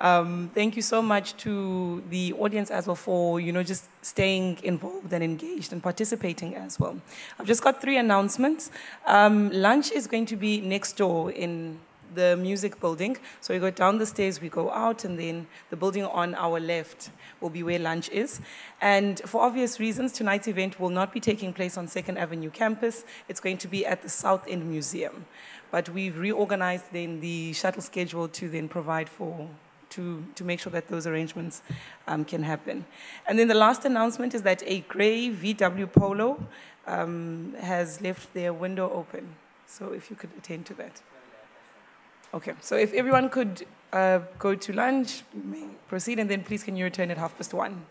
Um, thank you so much to the audience as well for, you know, just staying involved and engaged and participating as well. I've just got three announcements. Um, lunch is going to be next door in the music building. So we go down the stairs, we go out, and then the building on our left will be where lunch is. And for obvious reasons, tonight's event will not be taking place on 2nd Avenue campus. It's going to be at the South End Museum. But we've reorganized then the shuttle schedule to then provide for to, to make sure that those arrangements um, can happen. And then the last announcement is that a gray VW Polo um, has left their window open. So if you could attend to that. Okay, so if everyone could uh, go to lunch, may proceed, and then please can you return at half past one.